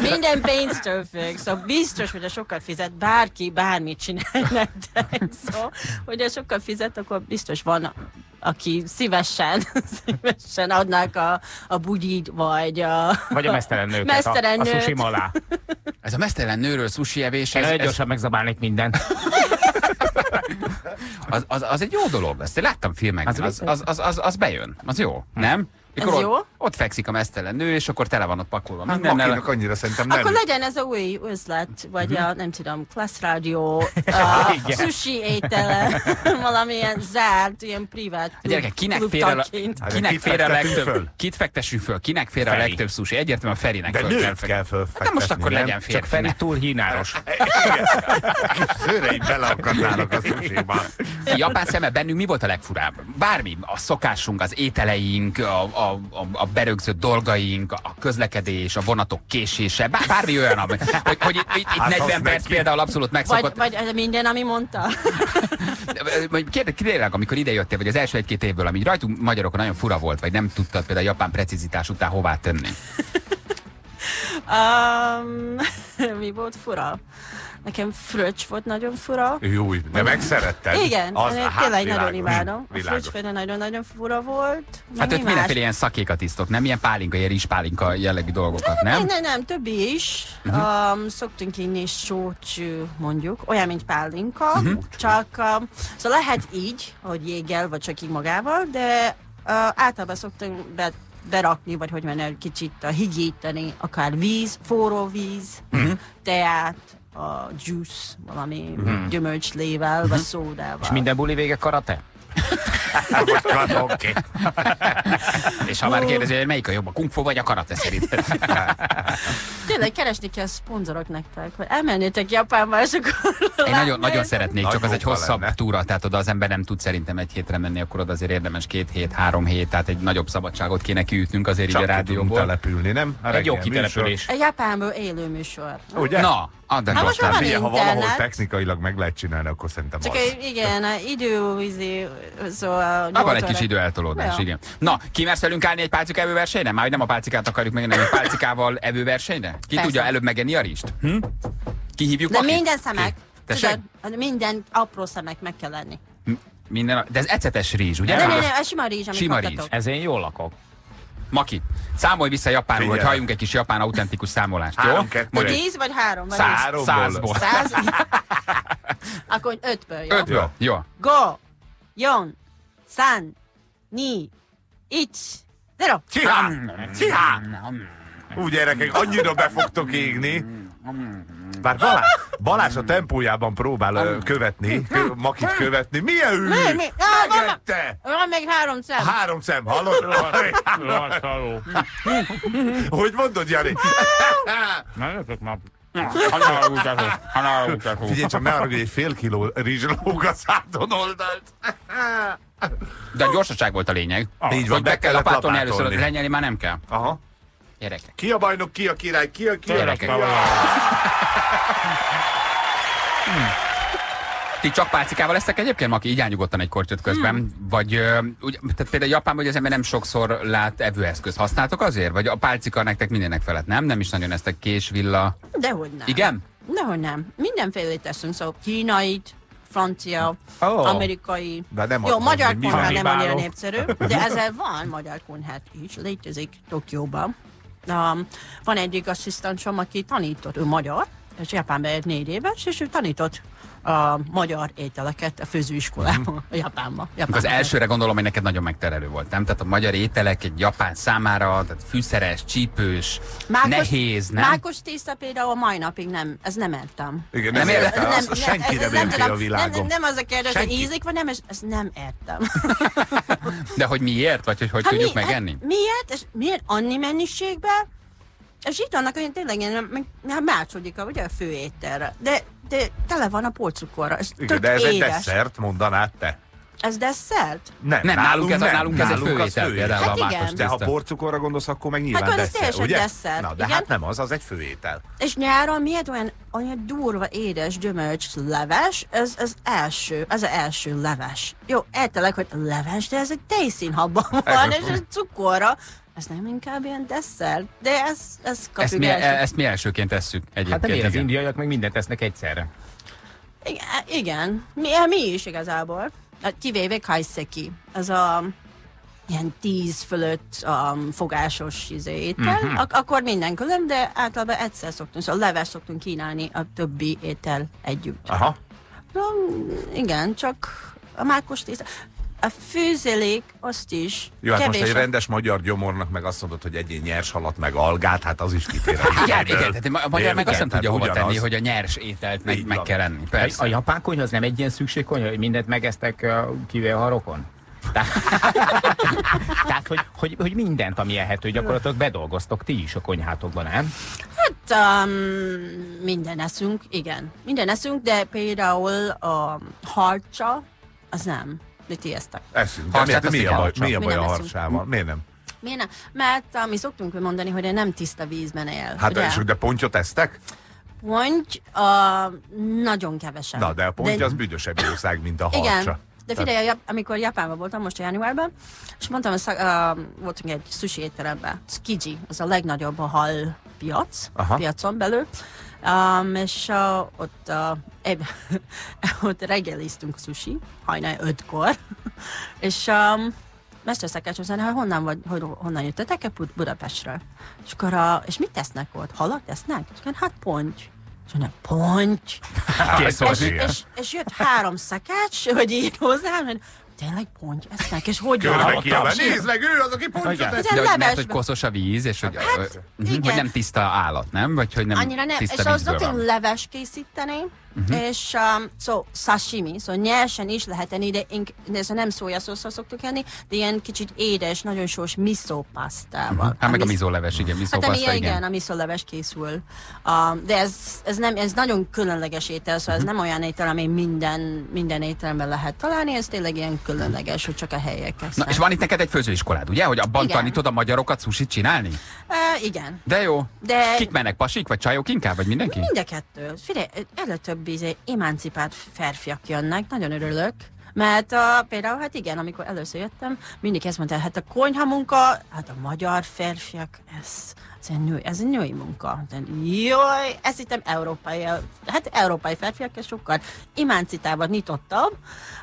minden pénztől függ, szóval biztos, hogy a sokat fizet, bárki bármit csinál nektek, szóval, hogy a sokat fizet, akkor biztos van, aki szívesen, szívesen adnák a, a bugyid, vagy a... Vagy a mesztelen nőket, Mesztelen a, a sushi alá. Ez a mesztelen nőről sushi evés, Én ez, nagyon ez, gyorsan megzabálnék mindent. az, az, az, egy jó dolog, ezt én láttam filmekben, Az az, az, az, az, az bejön, az jó, nem? Mikor Ez ott, jó? ott fekszik a mesztelen nő, és akkor tele van ott pakolva Hát mindennel. Makinak annyira szerintem nem. Akkor legyen ez a új üzlet, vagy a, nem tudom, Class Radio, a sushi étele, valamilyen zárt, ilyen privát A gyerekek, kinek fér el. Hát, kinek kit fér a legtöbb, kit fektessünk föl, kinek fér a legtöbb sushi? Egyértelműen a Ferinek De föl kell kell fektetni. fölfektetni, Hát de most akkor nem? legyen Csak férfi. Feri túl hínáros. Szőreim beleakadnának a sushiba. Japán szeme bennünk mi volt a legfurább? Bármi, a szokásunk, az ételeink, a, a, a, a berögzött dolgaink, a közlekedés, a vonatok késése, bár, bármi olyan, ami, hogy, hogy itt, itt, Hát 40 az perc neki. például abszolút Vagy, megszokott. vagy ez minden, ami mondta. Vagy kérde, tényleg, amikor ide jöttél, vagy az első egy-két évből, ami rajtunk magyarokon nagyon fura volt, vagy nem tudtad például a japán precizitás után hová tenni. Um, mi volt fura? Nekem fröccs volt nagyon fura. Jó, de megszeretted? Igen, Az, én hát tényleg világos. nagyon imádom. A Világos. fröccs nagyon-nagyon fura volt. Hát Mi ott más? mindenféle ilyen szakékat isztok, nem ilyen pálinka, ilyen rizspálinka jellegű dolgokat, Nem, nem? nem, nem, többi is. Mhm. Um, szoktunk inni sócsú, mondjuk, olyan, mint pálinka, Mhm. csak um, szóval lehet így, hogy jéggel, vagy csak így magával, de uh, általában szoktunk be, berakni, vagy hogy mondjam, kicsit uh, higítani, akár víz, forró víz, Mhm. teát, a juice, valami gyümölcslével, vagy szódával. És minden buli vége karate? És ha már kérdezi, hogy melyik a jobb, a kung fu vagy a karate szerint. Tényleg keresni kell szponzorok nektek, hogy elmennétek Japánba, és akkor Én nagyon, nagyon szeretnék, Nagy csak az egy hosszabb lenne. túra, tehát oda az ember nem tud szerintem egy hétre menni, akkor oda azért érdemes két hét, három hét, tehát egy nagyobb szabadságot kéne kiütnünk azért így a Csak ki tudunk rádióból. települni, nem? A Egy jó kitelepülés. A Japánból élő műsor. műsor. Ugye? Na, add Hát Figyelj, ha valahol technikailag meg lehet csinálni, akkor szerintem Csak az. egy, igen, a idő, izé, szóval... Van egy kis időeltolódás, Ja. igen. Na, kimersz velünk állni egy pálcika evőversenyre? Már nem a pálcikát akarjuk meg, hanem egy pálcikával evőversenyre? Ki Persze. tudja előbb megenni a rist? Hm? Kihívjuk De Makit? minden szemek, tudod, minden apró szemek meg kell lenni. Minden, de ez ecetes rizs, ugye? Ne, Nem ne, ne, a sima rizs, amit Sima rizs. Ezért jól lakok. Maki, számolj vissza japánul, hogy Figyelek. halljunk egy kis japán autentikus számolást, jó? Három, kettő, Mondj egy. Tíz vagy három? Vagy Szá- Háromból. százból. Száz? Akkor ötből, jó? Ötből. Jó. Go, jon, san, ni, ich, Zero. Csihá! Csihá! Úgy gyerekek, annyira be fogtok égni. Bár Balázs, Balázs a tempójában próbál követni, kö, makit követni. Milyen ő? Mi, mi? Van- Megette! Van még három szem. Három szem, hallod? Hogy mondod, Jani? Na, jöttök már. Figyelj csak, ne arra, hogy egy fél kiló rizslóg a szádon oldalt. De a gyorsaság volt a lényeg. Így van, Hogy be be kell lapátolni először, lenyelni már nem kell. Aha. Gyerekek. Ki a bajnok, ki a király, ki a király? Gyerekek. Ki a... Ti csak pálcikával lesztek egyébként, aki így elnyugodtan egy kortyot közben? Hmm. Vagy úgy, tehát például Japánban, hogy az ember nem sokszor lát evőeszköz. Használtok azért? Vagy a pálcika nektek mindennek felett, nem? Nem is nagyon eztek kés, villa. Dehogy nem. Igen? Dehogy nem. Mindenfélét teszünk, szóval kínait, francia, Ó. amerikai. De nem Jó, magyar konyha nem annyira népszerű, de ezzel van magyar konyhát is, létezik Tokióban. Van egyik asszisztensom, aki tanított, ő magyar, és Japánban egy négy éves, és ő tanított a magyar ételeket a főzőiskolában, a Japánban. Japánban. az elsőre gondolom, hogy neked nagyon megterelő volt, nem? Tehát a magyar ételek egy japán számára, tehát fűszeres, csípős, nehéz, nem? Mákos tészta például a mai napig nem, ez nem ettem. Igen, Nem nem értem. érte, azt senki nem tudom, a világon. Nem, nem, nem az a kérdés, hogy ízik, vagy nem, és ezt nem értem. De hogy miért? Vagy hogy hogy Hát tudjuk mi- megenni? hát Miért? És miért annyi mennyiségben? És itt vannak olyan tényleg meg- meg második a, ugye a főételre. De, de tele van a porcukorra. Ez Igen, tök de ez egy édes. desszert, mondanád te. Ez desszert? Nem, Nem, nálunk ez, a- nem, nálunk ez egy nálunk az főétel Hát a igen. De ha porcukorra gondolsz, akkor meg nyilván akkor ez desszert, ugye? desszert, Na, de igen. hát nem az, az egy főétel. És nyáron miért olyan, olyan durva, édes gyümölcs leves? Ez az első, ez az első leves. Jó, eltelek, hogy leves, de ez egy tejszínhabban van, és ez cukorra. Ez nem inkább ilyen desszert, de ez, ez Ezt kapjuk mi, első. ezt mi elsőként tesszük Hát nem egyébként. az indiaiak meg mindent tesznek egyszerre. Igen, igen. Mi, mi is igazából. Hát Kivéve kaiseki. Ez a ilyen tíz fölött um, fogásos izé, étel, uh-huh. Ak- akkor minden külön, de általában egyszer szoktunk, szóval leves szoktunk kínálni a többi étel együtt. Aha. Um, igen, csak a mákos tészta. A főzelék azt is Jó, hát most egy rendes magyar gyomornak meg azt mondod, hogy egyén nyers halat meg algát, hát az is kitér a Igen, igen, tehát a magyar meg azt nem tudja hova tenni, hogy a nyers ételt meg, meg kell enni. A, Persze. a japán konyha az nem egy ilyen szükségkonyha, hogy mindent megesztek uh, kivéve a harokon? Tehát, Tehát hogy, hogy, hogy mindent, ami ehető, gyakorlatilag bedolgoztok ti is a konyhátokban, nem? Hát, um, minden eszünk, igen. Minden eszünk, de például a harcsa, az nem. De ti eztek. Eszünk. Harcsát miért, mi, a baj, mi a baj a harsával? Miért nem? Miért nem? Mert mi szoktunk mondani, hogy nem tiszta vízben él. Hát ugye? és de pontyot esztek? Ponty, uh, nagyon kevesen. Na, de a ponty De- az büdösebb jószág, mint a harcsa. Igen. De figyelj, a amikor Japánban voltam most januárban, és mondtam, hogy uh, voltunk egy sushi étteremben, Tsukiji, az a legnagyobb a hal piac, Aha. piacon belül, um, és uh, ott, uh, eb- ott reggeliztünk sushi, hajnal ötkor, és um, mesterszakács azt mondja, hogy honnan, vagy, hogy honnan jöttetek -e Bud- Budapestről? És akkor, uh, és mit tesznek ott? Halat tesznek? És akkor, hát ponty. És mondja, ponty. Kész. És, és, és jött három szakács, hogy ír hozzám, hogy tényleg ponty esznek, és hogy Körbe kiabál, nézd meg, ő az, aki pontyot De hogy, mert, hogy koszos a víz, és hogy, Hát, uh, igen. hogy nem tiszta állat, nem? Vagy hogy nem Annyira nem, és tiszta az vízből szoktunk van. leves készíteni, uh-huh. és um, so, sashimi, szóval nyersen is lehet enni, de, ink, de ez nem szójaszószal szoktuk enni, de ilyen kicsit édes, nagyon sós miso pasztával. Hát meg a miso- mizóleves, igen, Hát miszópaszta, ami, igen, igen. a miszóleves készül. Um, de ez, ez, nem, ez nagyon különleges étel, szóval ez nem olyan étel, ami minden, minden ételben lehet találni, ez tényleg ilyen különleges, hogy csak a helyek Na, és van itt neked egy főzőiskolád, ugye? Hogy abban Igen. tanítod a magyarokat sushit csinálni? Uh, igen. De jó. De Kik mennek, pasik, vagy csajok inkább, vagy mindenki? mind a kettő. Figyelj, előtöbb izé, emancipált férfiak jönnek, nagyon örülök. Mert uh, például, hát igen, amikor először jöttem, mindig ezt mondta, hát a konyha munka, hát a magyar férfiak, ez, ez, egy, nő, ez egy női munka. De, Jaj, ezt hittem európai, hát európai férfiak, és sokkal emancipáltabb, nyitottabb.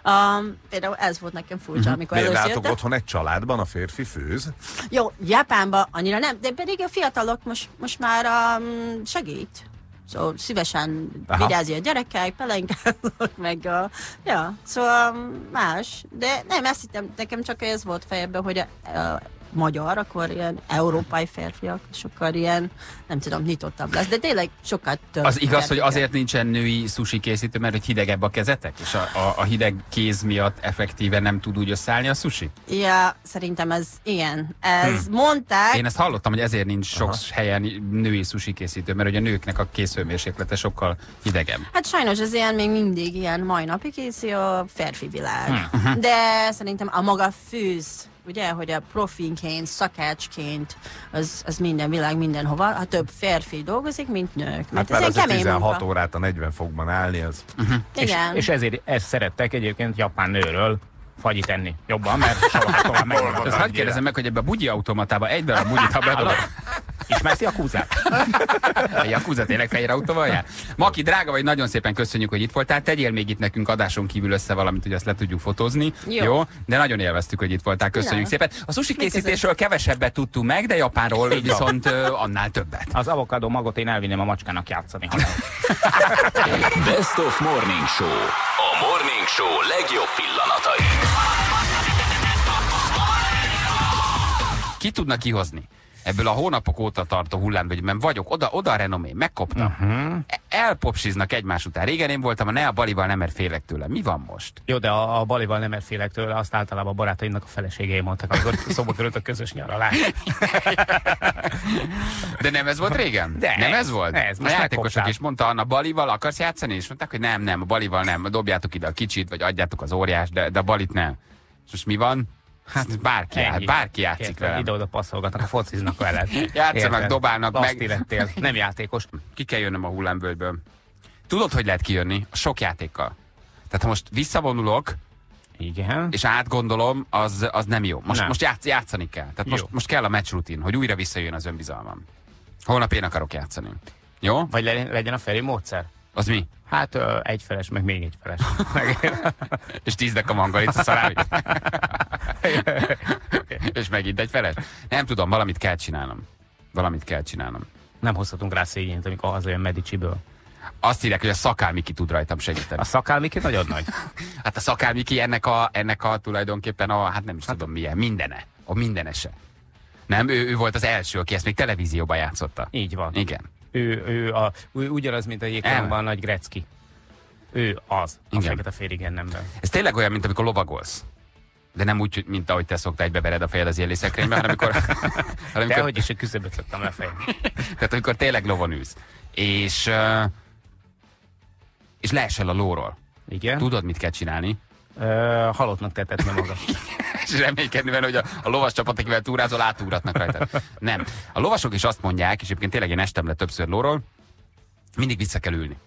Um, például ez volt nekem furcsa, amikor Miért először jöttem. otthon egy családban a férfi főz? Jó, Japánban annyira nem, de pedig a fiatalok most, most már um, segít. Szóval szívesen Aha. vigyázi a gyerekek, pelenkáznak, meg a, ja, szóval más. De nem, ezt hittem, nekem csak ez volt fejemben, hogy a, a magyar, akkor ilyen európai férfiak, akkor ilyen, nem tudom, nyitottabb lesz. De tényleg sokkal több. Az igaz, hogy azért nincsen női sushi készítő, mert hogy hidegebb a kezetek? És a, a, a hideg kéz miatt effektíve nem tud úgy összeállni a sushi? Ja, szerintem ez ilyen. Ez mondták. Én ezt hallottam, hogy ezért nincs sok helyen női sushi készítő, mert hogy a nőknek a készhőmérséklete sokkal hidegebb. Hát sajnos ez ilyen még mindig ilyen mai napig készül a férfi világ. Mhm. De szerintem a maga fűz, ugye, hogy a profinként, szakácsként, az, az minden világ mindenhova, ha több férfi dolgozik, mint nők. Hát Mert már ez az egy 16 kemény munka. órát a 40 fokban állni, az... Igen. És, és ezért ezt szerettek egyébként japán nőről fagyit enni jobban, mert soha hát tovább. Ezt hagyd kérdezem meg, hogy ebbe a bugyi automatába egy darab bugyit, ha bedobod, Ismersz a kúzát? a Yakuza tényleg fehér autóval jár? Maki, drága vagy, nagyon szépen köszönjük, hogy itt voltál. Tegyél még itt nekünk adáson kívül össze valamit, hogy azt le tudjuk fotózni. Jó. Jó? De nagyon élveztük, hogy itt voltál. Köszönjük Na. szépen. A sushi készítésről kevesebbet tudtunk meg, de Japánról viszont ö, annál többet. Az avokádó magot én elvinném a macskának játszani. Best of Morning Show. A Morning Show legjobb pillanatai. Ki tudna kihozni? Ebből a hónapok óta tartó hullámvölgyben vagyok, oda, oda a renomé, megkoptam. Uh-huh. Elpopsiznak egymás után. Régen én voltam, a ne a balival nem, mert félek tőle. Mi van most? Jó, de a, a balival nem félek tőle, azt általában a barátaimnak a feleségei mondtak, amikor került a közös nyaralás. De nem ez volt régen? De nem ez volt? ez, a most játékosok megkoptál. is mondta, Anna, balival akarsz játszani? És mondták, hogy nem, nem, a balival nem, dobjátok ide a kicsit, vagy adjátok az óriás, de, de a balit nem. És most mi van? Hát bárki, Ennyi. hát bárki játszik Érted? vele. Ide-oda passzolgatnak, a fociznak veled. Játszanak, dobálnak, meg- Laszti lettél, nem játékos. Ki kell jönnöm a hullámvölgyből. Tudod, hogy lehet kijönni? A sok játékkal. Tehát ha most visszavonulok, Igen. és átgondolom, az, az nem jó. Most, Nem. most játsz, játszani kell. Tehát most, Jó. most kell a match rutin, hogy újra visszajön az önbizalmam. Holnap én akarok játszani. Jó? Vagy le, legyen a Feri módszer? Az mi? Hát egy feles, meg még egy feles. És tízdek a mangalit a szalámi. és megint egy feles. Nem tudom, valamit kell csinálnom. Valamit kell csinálnom. nem hozhatunk rá szégyenyt, amikor hazajön Medicsiből. Azt írják, hogy a szakálmiki tud rajtam segíteni. A szakálmiki nagyon nagy. Hát a szakálmiki ennek a, ennek a tulajdonképpen a, hát nem is tudom milyen, mindene. A mindenese. Nem, ő, ő volt az első, aki ezt még televízióban játszotta. Így van. Igen. Ő, ő, a, ugyanaz, mint a jégkorongban a nagy Grecki. Ő az, a Igen. fekete férigen nemben. Ez tényleg olyan, mint amikor lovagolsz. De nem úgy, hogy- mint ahogy te szoktál, egy bevered a fejed az éliszekrénybe, hanem amikor, hanem amikor, hogy is egy küszöböt szoktam lefejni. tehát amikor tényleg lovon ülsz. És, és leesel a lóról. Igen. Tudod, mit kell csinálni? Ö, halottnak tetetni magad. és reménykedni benne, hogy a, a lovas csapat, akivel túrázol, átúratnak rajta. Nem. A lovasok is azt mondják, és egyébként tényleg én estem le többször lóról, mindig vissza kell ülni.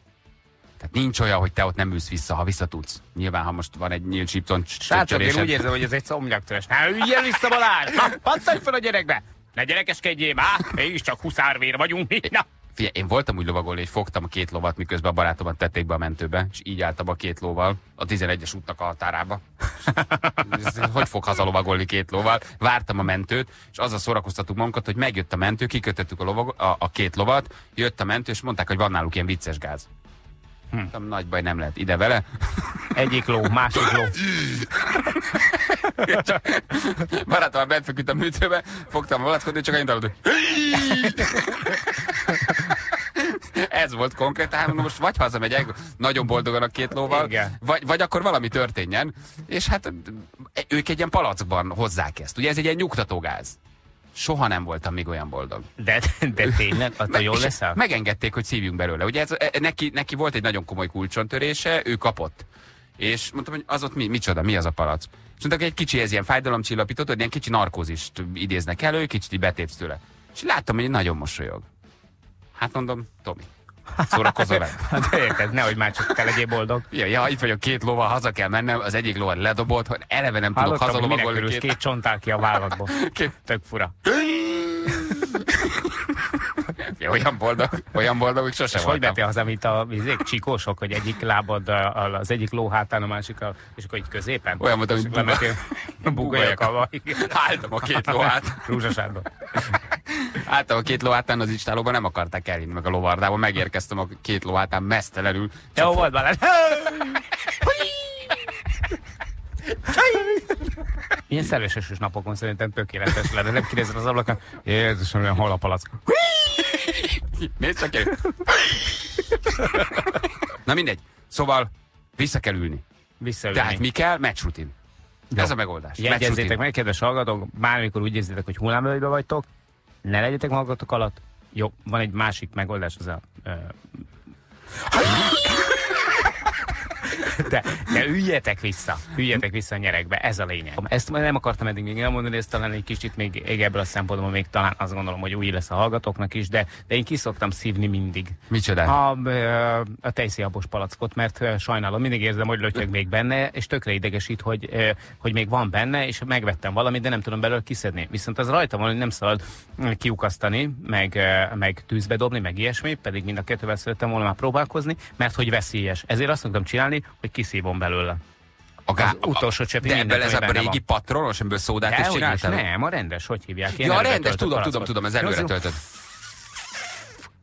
Tehát nincs olyan, hogy te ott nem ülsz vissza, ha vissza tudsz. Nyilván, ha most van egy nyílt sípton Srácok, én úgy érzem, hogy ez egy szomnyaktörés. Hát üljél vissza Balázs! Na, pattanj fel a gyerekbe! Ne gyerekeskedjél már! Mégis csak huszárvér vagyunk mi. Na, Figyelj, én voltam úgy lovagolni, hogy fogtam a két lovat, miközben a barátomat tették be a mentőbe, és így álltam a két lóval a 11-es útnak a határába. Hogy fog haza lovagolni két lóval? Vártam a mentőt, és azzal szórakoztattuk magunkat, hogy megjött a mentő, kikötöttük a, lovag, a, a két lovat, jött a mentő, és mondták, hogy van náluk ilyen vicces gáz. Hm. Nagy baj, nem lehet ide vele. egyik ló, másik ló. Barátom bent feküdt a műtőbe, fogtam a valackot, csak annyit hallott, hogy Ez volt konkrétan, mondom, most vagy hazamegyek, nagyon boldogan a két lóval, Igen. vagy, vagy akkor valami történjen, és hát ők egy ilyen palackban hozzák ezt. Ugye ez egy ilyen nyugtatógáz. Soha nem voltam még olyan boldog. De, de tényleg, attól jól leszel? Megengedték, hogy szívjunk belőle. Ugye ez, e, neki, neki volt egy nagyon komoly kulcsontörése, ő kapott. És mondtam, hogy az ott mi, micsoda, mi az a palac? És mondták, hogy egy kicsi, ez ilyen fájdalomcsillapító, tudod, ilyen kicsi narkózist idéznek elő, kicsit így betépsz tőle. És láttam, hogy nagyon mosolyog. Hát mondom, Tomi, szórakozol el? Hát érted, nehogy már csak te legyél boldog. Ja, ja, itt vagyok két lóval, haza kell mennem, az egyik lóval ledobott, hogy eleve nem tudok Hallottam, minek hazalovagolni két... két csontál ki a válladból. Két- Tök fura. Olyan boldog, olyan boldog, hogy sose És hogy voltam. mentél haza, mint a vizék, csikósok, hogy egyik lábad az egyik ló hátán, a másik, a, és akkor így középen? Olyan voltam, mint lementél bugajakkal. Álltam a két ló át. Rúzsasádban. Álltam a két ló hátán az istálóban, nem akarták elhinni meg a lovardában, megérkeztem a két ló hátán mesztelenül. Jó volt Balázs. Ilyen szelvéses napokon szerintem tökéletes lenne. Nem kinézed az ablakon, Jézusom, olyan hol a palack. Nézd csak el. Na mindegy. Szóval vissza kell ülni. Visszaülni. Tehát mi kell? Match rutin. Ez a megoldás. Jegyezzétek meg, kedves hallgatók, bármikor úgy érzitek, hogy hullámvölgybe vagytok, ne legyetek magatok alatt. Jó, van egy másik megoldás, az a... Ö, de, de üljetek vissza, üljetek vissza a nyerekbe, ez a lényeg. Ezt nem akartam eddig még elmondani, ez talán egy kicsit még ebből a szempontból még talán azt gondolom, hogy új lesz a hallgatóknak is, de, de én kiszoktam szívni mindig. Micsoda? A, a tejszíjabos palackot, mert sajnálom, mindig érzem, hogy lötyög még benne, és tökre idegesít, hogy, hogy még van benne, és megvettem valamit, de nem tudom belőle kiszedni. Viszont az rajta van, hogy nem szabad kiukasztani, meg, meg tűzbe dobni, meg ilyesmi, pedig mind a kettővel szerettem volna már próbálkozni, mert hogy veszélyes. Ezért azt szoktam csinálni, hogy kiszívom belőle. A gá... az utolsó cseppig De ebből ez a régi van. patronos, ebből szódát Dehogy is, csináltál? nem, a rendes, hogy hívják? Ilyen Ja, a rendes, tudom, tudom, tudom, ez előre töltött.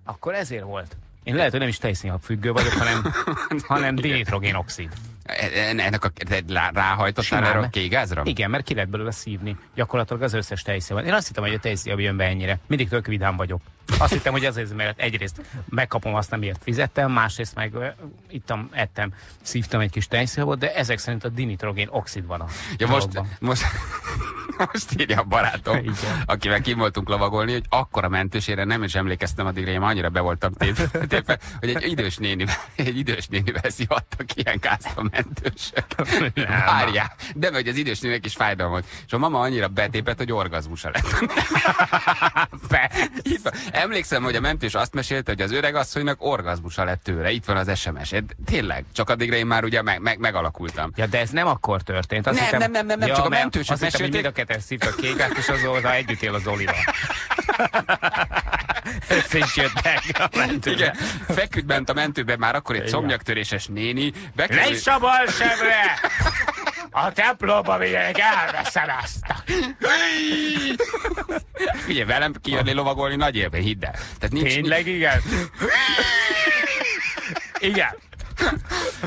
Akkor ezért volt. Én lehet, hogy nem is tejszínhab függő vagyok, hanem, hanem dinitrogénoxid. E- Ennek a, ráhajtottál erre a kégázra? Igen, mert ki lehet belőle szívni. Gyakorlatilag az összes tejszín van. Én azt hittem, hogy a tejszín jön be ennyire. Mindig tök vidám vagyok. Azt hittem, hogy azért, mert egyrészt megkapom azt, amiért fizettem, másrészt meg ittam, ettem, szívtam egy kis tejszínhabot, de ezek szerint a dinitrogén oxid van a Ja, most, dologban. most, most írja a barátom, Igen. akivel kim voltunk lovagolni, hogy akkora mentősére nem is emlékeztem addigra, én annyira be voltam tépve, tépve hogy egy idős nénivel, egy idős nénivel szivattak ilyen gázt a mentősök. Várjál. De hogy az idős néninek is fájdalom volt. És a mama annyira betépett, hogy orgazmusa lett. Itt van. Emlékszem, hogy a mentős azt mesélte, hogy az öreg asszonynak orgazmusa lett tőle. Itt van az SMS. -ed. Tényleg, csak addigra én már ugye meg, meg, megalakultam. Ja, de ez nem akkor történt. Azt Nem, hittem, nem, nem, nem, nem, csak a mert mentősök Azt hittem, hogy mind a ketten szívtak kékát, és azóta együtt él az Olival. Össze is jöttek a mentőbe. Igen, feküdt bent a mentőbe már akkor egy szomnyaktöréses néni. Le Bekerül... is a balsemre! A templomba vigyenek, elveszem ezt! Figyelj, velem kijönni lovagolni nagy élmény, hidd el. Tehát nincs, Tényleg, igen? Igen.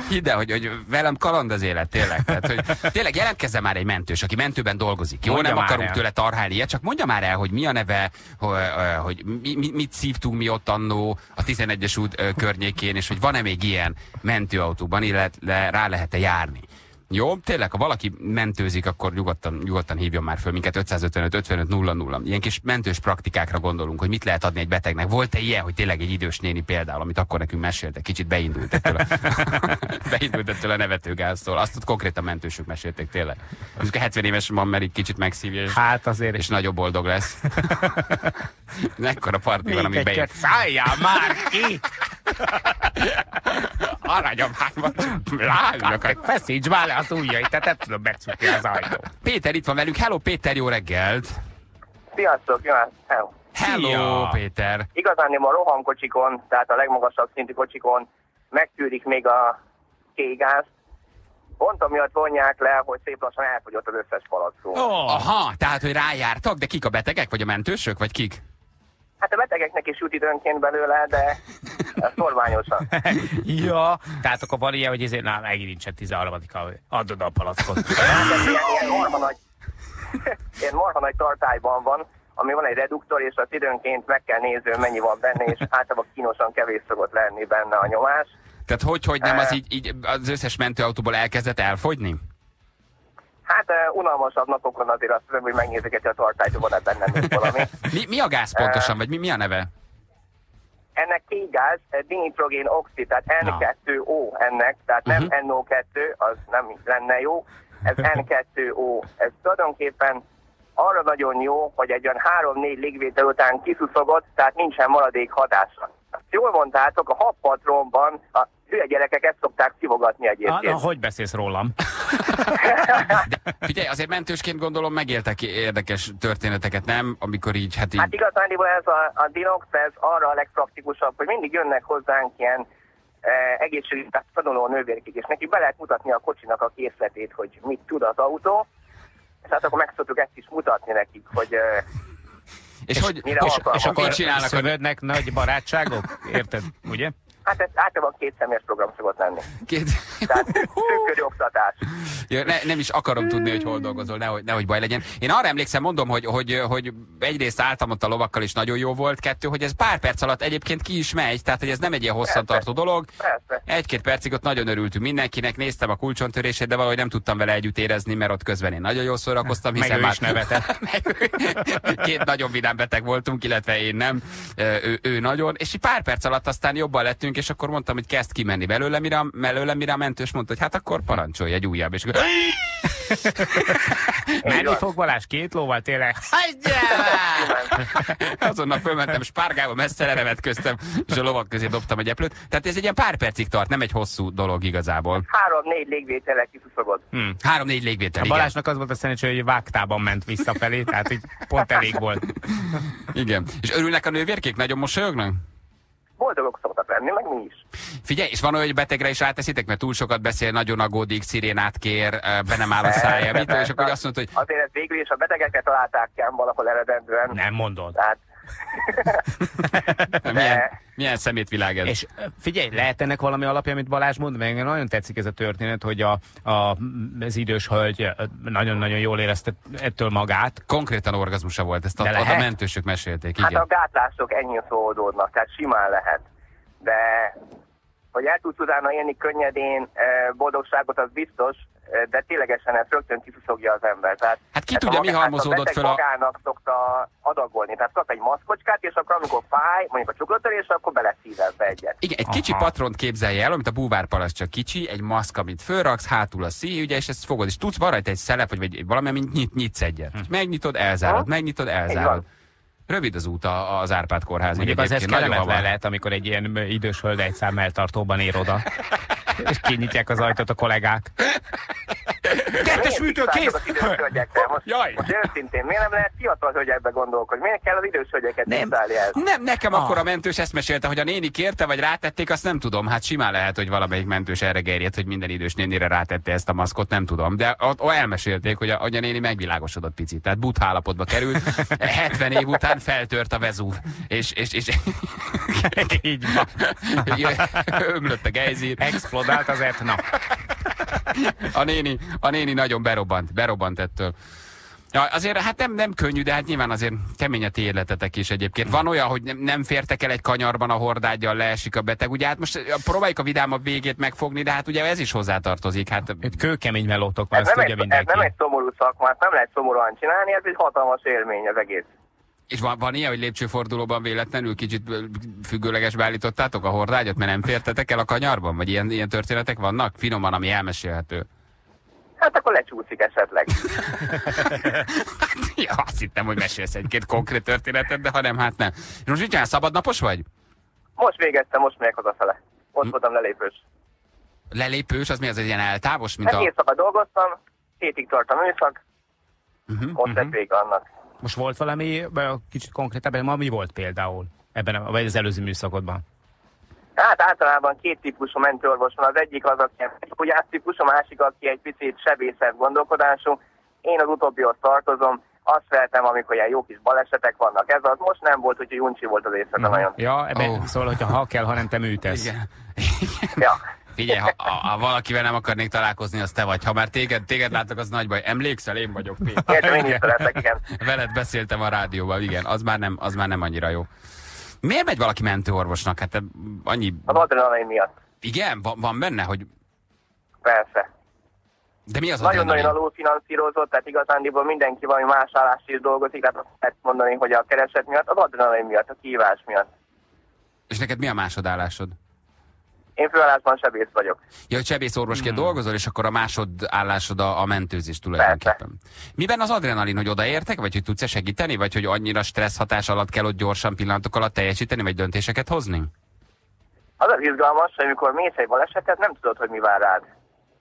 Hidd el, hogy, hogy velem kaland az élet, tényleg. Tehát, hogy tényleg jelentkezzen már egy mentős, aki mentőben dolgozik. Jó, Mondja nem akarunk el. tőle tarhálni ilyet, csak mondja már el, hogy mi a neve, hogy, hogy mi, mi, mit szívtunk mi ott annó a 11-es út környékén, és hogy van-e még ilyen mentőautóban, illetve rá lehet-e járni. Jó, tényleg, ha valaki mentőzik, akkor nyugodtan, nyugodtan hívjon már föl minket 555 55 00. Ilyen kis mentős praktikákra gondolunk, hogy mit lehet adni egy betegnek. Volt-e ilyen, hogy tényleg egy idős néni például, amit akkor nekünk meséltek, kicsit beindult ettől a, beindult ettől a nevetőgáztól. Azt ott konkrétan mentősök mesélték tényleg. Ez a 70 éves mammer így kicsit megszívja, és, Hát azért és nagyobb boldog lesz. Mekkora parti van, ami egyet szálljál már ki! Aranyom, hát van. Lányok. Feszíts már le az ujjait, tehát nem tudom megcsukni az ajtót. Péter itt van velünk. Hello, Péter, jó reggelt! Sziasztok, jó, hello. Hello, Szia! Péter! Igazán a rohamkocsikon, tehát a legmagasabb szintű kocsikon megtűrik még a kégáz. Pont amiatt vonják le, hogy szép lassan elfogyott az összes palackó. Oh. Aha, tehát, hogy rájártak, de kik a betegek, vagy a mentősök, vagy kik? Hát a betegeknek is jut időnként belőle, de szorványosan. Ja, tehát akkor van ilyen, hogy ezért na, megint nincsen 13 adod a palackot. Hát ilyen, ilyen marha nagy, ilyen marha nagy tartályban van, ami van egy reduktor, és az időnként meg kell nézni, hogy mennyi van benne, és általában kínosan kevés szokott lenni benne a nyomás. Tehát hogy, hogy nem az így, így az összes mentőautóból elkezdett elfogyni? Hát uh, unalmasabb napokon azért azt mondom, hogy megnézek a tartályt, van-e benne még valami. Mi, mi a gáz pontosan, vagy mi, mi a neve? Ennek kégáz, eh, dinitrogén oxid, tehát N2O ennek, tehát nem Mhm. NO2, az nem lenne jó, ez N2O. Ez tulajdonképpen arra nagyon jó, hogy egy olyan 3-4 légvétel után kiszuszogott, tehát nincsen maradék hatása. Jól mondtátok, a habpatronban a hülye gyerekek ezt szokták szivogatni Na, egyébként. na, hogy beszélsz rólam? Figyelj, azért mentősként gondolom megéltek érdekes történeteket, nem? Amikor így, hát így... Hát igazán ez a, a Dinox, ez arra a legpraktikusabb, hogy mindig jönnek hozzánk ilyen e, egészségügyi tanuló nővérkik, és neki be lehet mutatni a kocsinak a készletét, hogy mit tud az autó, és hát akkor meg szoktuk ezt is mutatni nekik, hogy e, és, hogy, mire és, és akkor mit csinálnak? a- szövődnek nagy barátságok? Érted, ugye? Hát ez általában két személyes program szokott lenni. Két... Tehát szűkköri oktatás. Ja, ne, nem is akarom tudni, hogy hol dolgozol, nehogy, nehogy baj legyen. Én arra emlékszem, mondom, hogy, hogy, hogy egyrészt álltam ott a lovakkal, és nagyon jó volt, kettő, hogy ez pár perc alatt egyébként ki is megy, tehát hogy ez nem egy ilyen hosszantartó dolog. Egy-két percig ott nagyon örültünk mindenkinek, néztem a kulcsontörését, de valahogy nem tudtam vele együtt érezni, mert ott közben én nagyon jól szórakoztam, Meg hiszen ő már nevetett. Meg- Két nagyon vidám beteg voltunk, illetve én nem, ő, ő nagyon, és egy pár perc alatt aztán jobban lettünk, és akkor mondtam, hogy kezd kimenni belőle, mire, a- belőle, mire a mentős mondta, hogy hát akkor parancsolj egy újabb, és akkor Menni fog Balázs két lóval tényleg. azonnal fölmentem spárgába, messze levetköztem, és a lovak közé dobtam egy eplőt. Tehát ez egy ilyen pár percig tart, nem egy hosszú dolog igazából. Három-négy légvétellel kiszuszogod. Hm. Három-négy légvétel, A igen. Balázsnak az volt a szerencsé, hogy vágtában ment visszafelé, tehát így pont elég volt. igen. És örülnek a nővérkék? Nagyon mosolyognak? Boldogok szoktak lenni, meg mi is. Figyelj, és van olyan, hogy betegre is ráteszitek, mert túl sokat beszél, nagyon aggódik, szirénát kér, be nem áll a szája, mit, és akkor azt mondta, hogy Azért ez végül is a betegeket találták ki valahol eredendően. Nem mondod. Tehát milyen, milyen szemétvilág ez. És figyelj, lehet ennek valami alapja, amit Balázs mond, meg nagyon tetszik ez a történet, hogy a, a, az idős hölgy nagyon-nagyon jól érezte ettől magát. Konkrétan orgazmusa volt, ezt a, a mentősök mesélték, hát igen. a gátlások ennyi oldódnak, tehát simán lehet. De hogy el tudsz utána élni könnyedén eh, boldogságot, az biztos, eh, de ténylegesen ez rögtön kiszuszogja az ember. Tehát Hát ki tudja, mi halmozódott ezt a magának szokta adagolni. Tehát kap egy maszkocskát, és akkor amikor fáj, mondjuk a csuklótörés, akkor beleszíved be egyet. Igen, egy kicsi Aha. patront képzelje el, amit a búvárpalasz csak kicsi, egy maszk, amit fölraksz, hátul a szíj, ugye, és ezt fogod, és tudsz, van rajta egy szelep, vagy, vagy valami, amit nyit, nyitsz egyet. És megnyitod, elzárod, Aha. megnyitod, elzárod. van. Rövid az út az Árpád kórházig. Mondjuk az ez kellemetlen lehet, amikor egy ilyen idős hölgy egy szám eltartóban ér oda. És kinyitják az ajtót a kollégák. Kettes műtő Tisztázok az kész! Most, Jaj. most őszintén, miért nem lehet fiatal hölgyekbe gondolkodni? Miért kell az idős hölgyeket Nem, el? nem, nekem Ah. akkor a mentős ezt mesélte, hogy a néni kérte, vagy rátették, azt nem tudom. Hát simán lehet, hogy valamelyik mentős erre gerjedt, hogy minden idős nénire rátette ezt a maszkot, nem tudom. De ott, ott elmesélték, hogy a, hogy a néni megvilágosodott picit. Tehát butha állapotba került, 70 év után feltört a vezúv. És, és, és Így van. ömlött a gejzír. Explodált az etna. A néni, a néni nagyon berobbant, berobbant ettől. Ja, azért hát nem, nem könnyű, de hát nyilván azért kemény a ti életetek is egyébként. Van olyan, hogy nem, nem fértek el egy kanyarban a hordágyjal, leesik a beteg. Ugye hát most próbáljuk a vidámabb végét megfogni, de hát ugye ez is hozzátartozik. Hát Itt kőkemény melótok van, Ez ezt nem, tudja egy, ez nem mindenki. egy szomorú szakma, ezt nem lehet szomorúan csinálni, ez egy hatalmas élmény az egész. És van, van ilyen, hogy lépcsőfordulóban véletlenül kicsit ö, függőlegesbe állítottátok a hordágyat, mert nem fértetek el a kanyarban? Vagy ilyen, ilyen történetek vannak? Finoman, ami elmesélhető. Hát akkor lecsúszik esetleg. ja, azt hittem, hogy mesélsz egy-két konkrét történetet, de ha nem, hát nem. És most mit csinálsz, szabadnapos vagy? Most végeztem, most megyek hazafele. Ott Hm. voltam lelépős. Lelépős, az mi az egy ilyen eltávos, mint Hát a... éjszaka dolgoztam, hétig tart a műszak, Uh-huh. ott lett vége annak. Most volt valami kicsit konkrétabban, ma mi volt például? Ebben a, vagy az előző műszakodban? Hát általában két típusú mentőorvos van. Az egyik az, aki egy típusú, a másik, aki egy picit sebészebb gondolkodású. Én az utóbbihoz tartozom. Azt feltem, amikor ilyen jó kis balesetek vannak. Ez az most nem volt, úgyhogy uncsi volt az éjszaka nagyon. Ja, ebben oh. szól, hogyha ha kell, ha nem te műtesz. Igen. Ja. Figyelj, ha, ha, valakivel nem akarnék találkozni, az te vagy. Ha már téged, téged látok, az nagy baj. Emlékszel, én vagyok Péter. Értem, én is igen. Veled beszéltem a rádióban, igen, az már nem, az már nem annyira jó. Miért megy valaki mentőorvosnak? Hát annyi... Az adrenalin miatt. Igen, van, van benne, hogy... Persze. De mi az Nagyon-nagyon alulfinanszírozott, tehát igazándiból mindenki valami más állást is dolgozik, tehát azt lehet mondani, hogy a kereset miatt, az adrenalin miatt, a kívás miatt. És neked mi a másodállásod? Én főállásban sebész vagyok. Ja, hogy sebészorvosként hmm. dolgozol, és akkor a másodállásod a, a mentőzés tulajdonképpen. Miben az adrenalin, hogy odaértek, vagy hogy tudsz -e segíteni, vagy hogy annyira stressz hatás alatt kell ott gyorsan pillanatok alatt teljesíteni, vagy döntéseket hozni? Az az izgalmas, hogy amikor mész egy balesetet, nem tudod, hogy mi vár rád.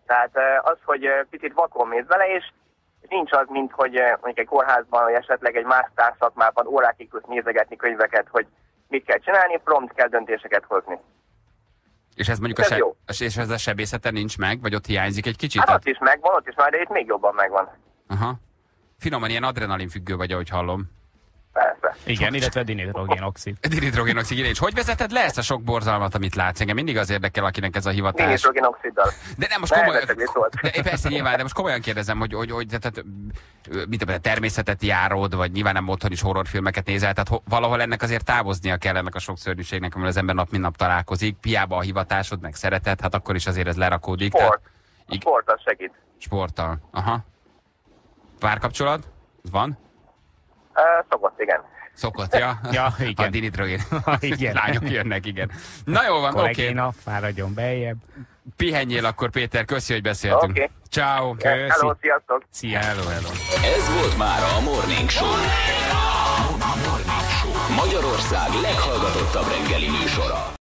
Tehát eh, az, hogy picit vakon mész vele, és nincs az, mint hogy mondjuk egy kórházban, vagy esetleg egy más szakmában órákig tudsz nézegetni könyveket, hogy mit kell csinálni, prompt kell döntéseket hozni. És ez mondjuk Ez a, se- jó. és ez a sebészeten nincs meg, vagy ott hiányzik egy kicsit? Hát ott is megvan, ott is már, de itt még jobban megvan. Aha. Finoman ilyen adrenalin függő vagy, ahogy hallom. Persze. Igen, illetve dinitrogénoxid. Dinitrogénoxid. És hogy vezeted le ezt a sok borzalmat, amit látsz? Engem mindig az érdekel, akinek ez a hivatás. Dinitrogénoxiddal. De nem, most komolyan... De, persze, nyilván, de most komolyan kérdezem, hogy, hogy, hogy tehát, mit tudom, természetet járod, vagy nyilván nem otthon is horrorfilmeket nézel, tehát ho, valahol ennek azért távoznia kell ennek a sok szörnyűségnek, amivel az ember nap mint nap találkozik. Piába a hivatásod, meg szeretet, hát akkor is azért ez lerakódik. Sport. Tehát, A ig- sport az segít. sporttal. Aha. Párkapcsolat? Van? Uh, szokott, igen. Szokott, ja? Ja, igen. A dinitrogén. Igen. Lányok jönnek, igen. Na jó van, oké. Kollégéna, fáradjon beljebb. Pihenjél akkor, Péter, köszi, hogy beszéltünk. Oké. Ciao. Hello, sziasztok! Szia. Hello, hello. Ez volt már a Morning Show. Magyarország leghallgatottabb reggeli műsora.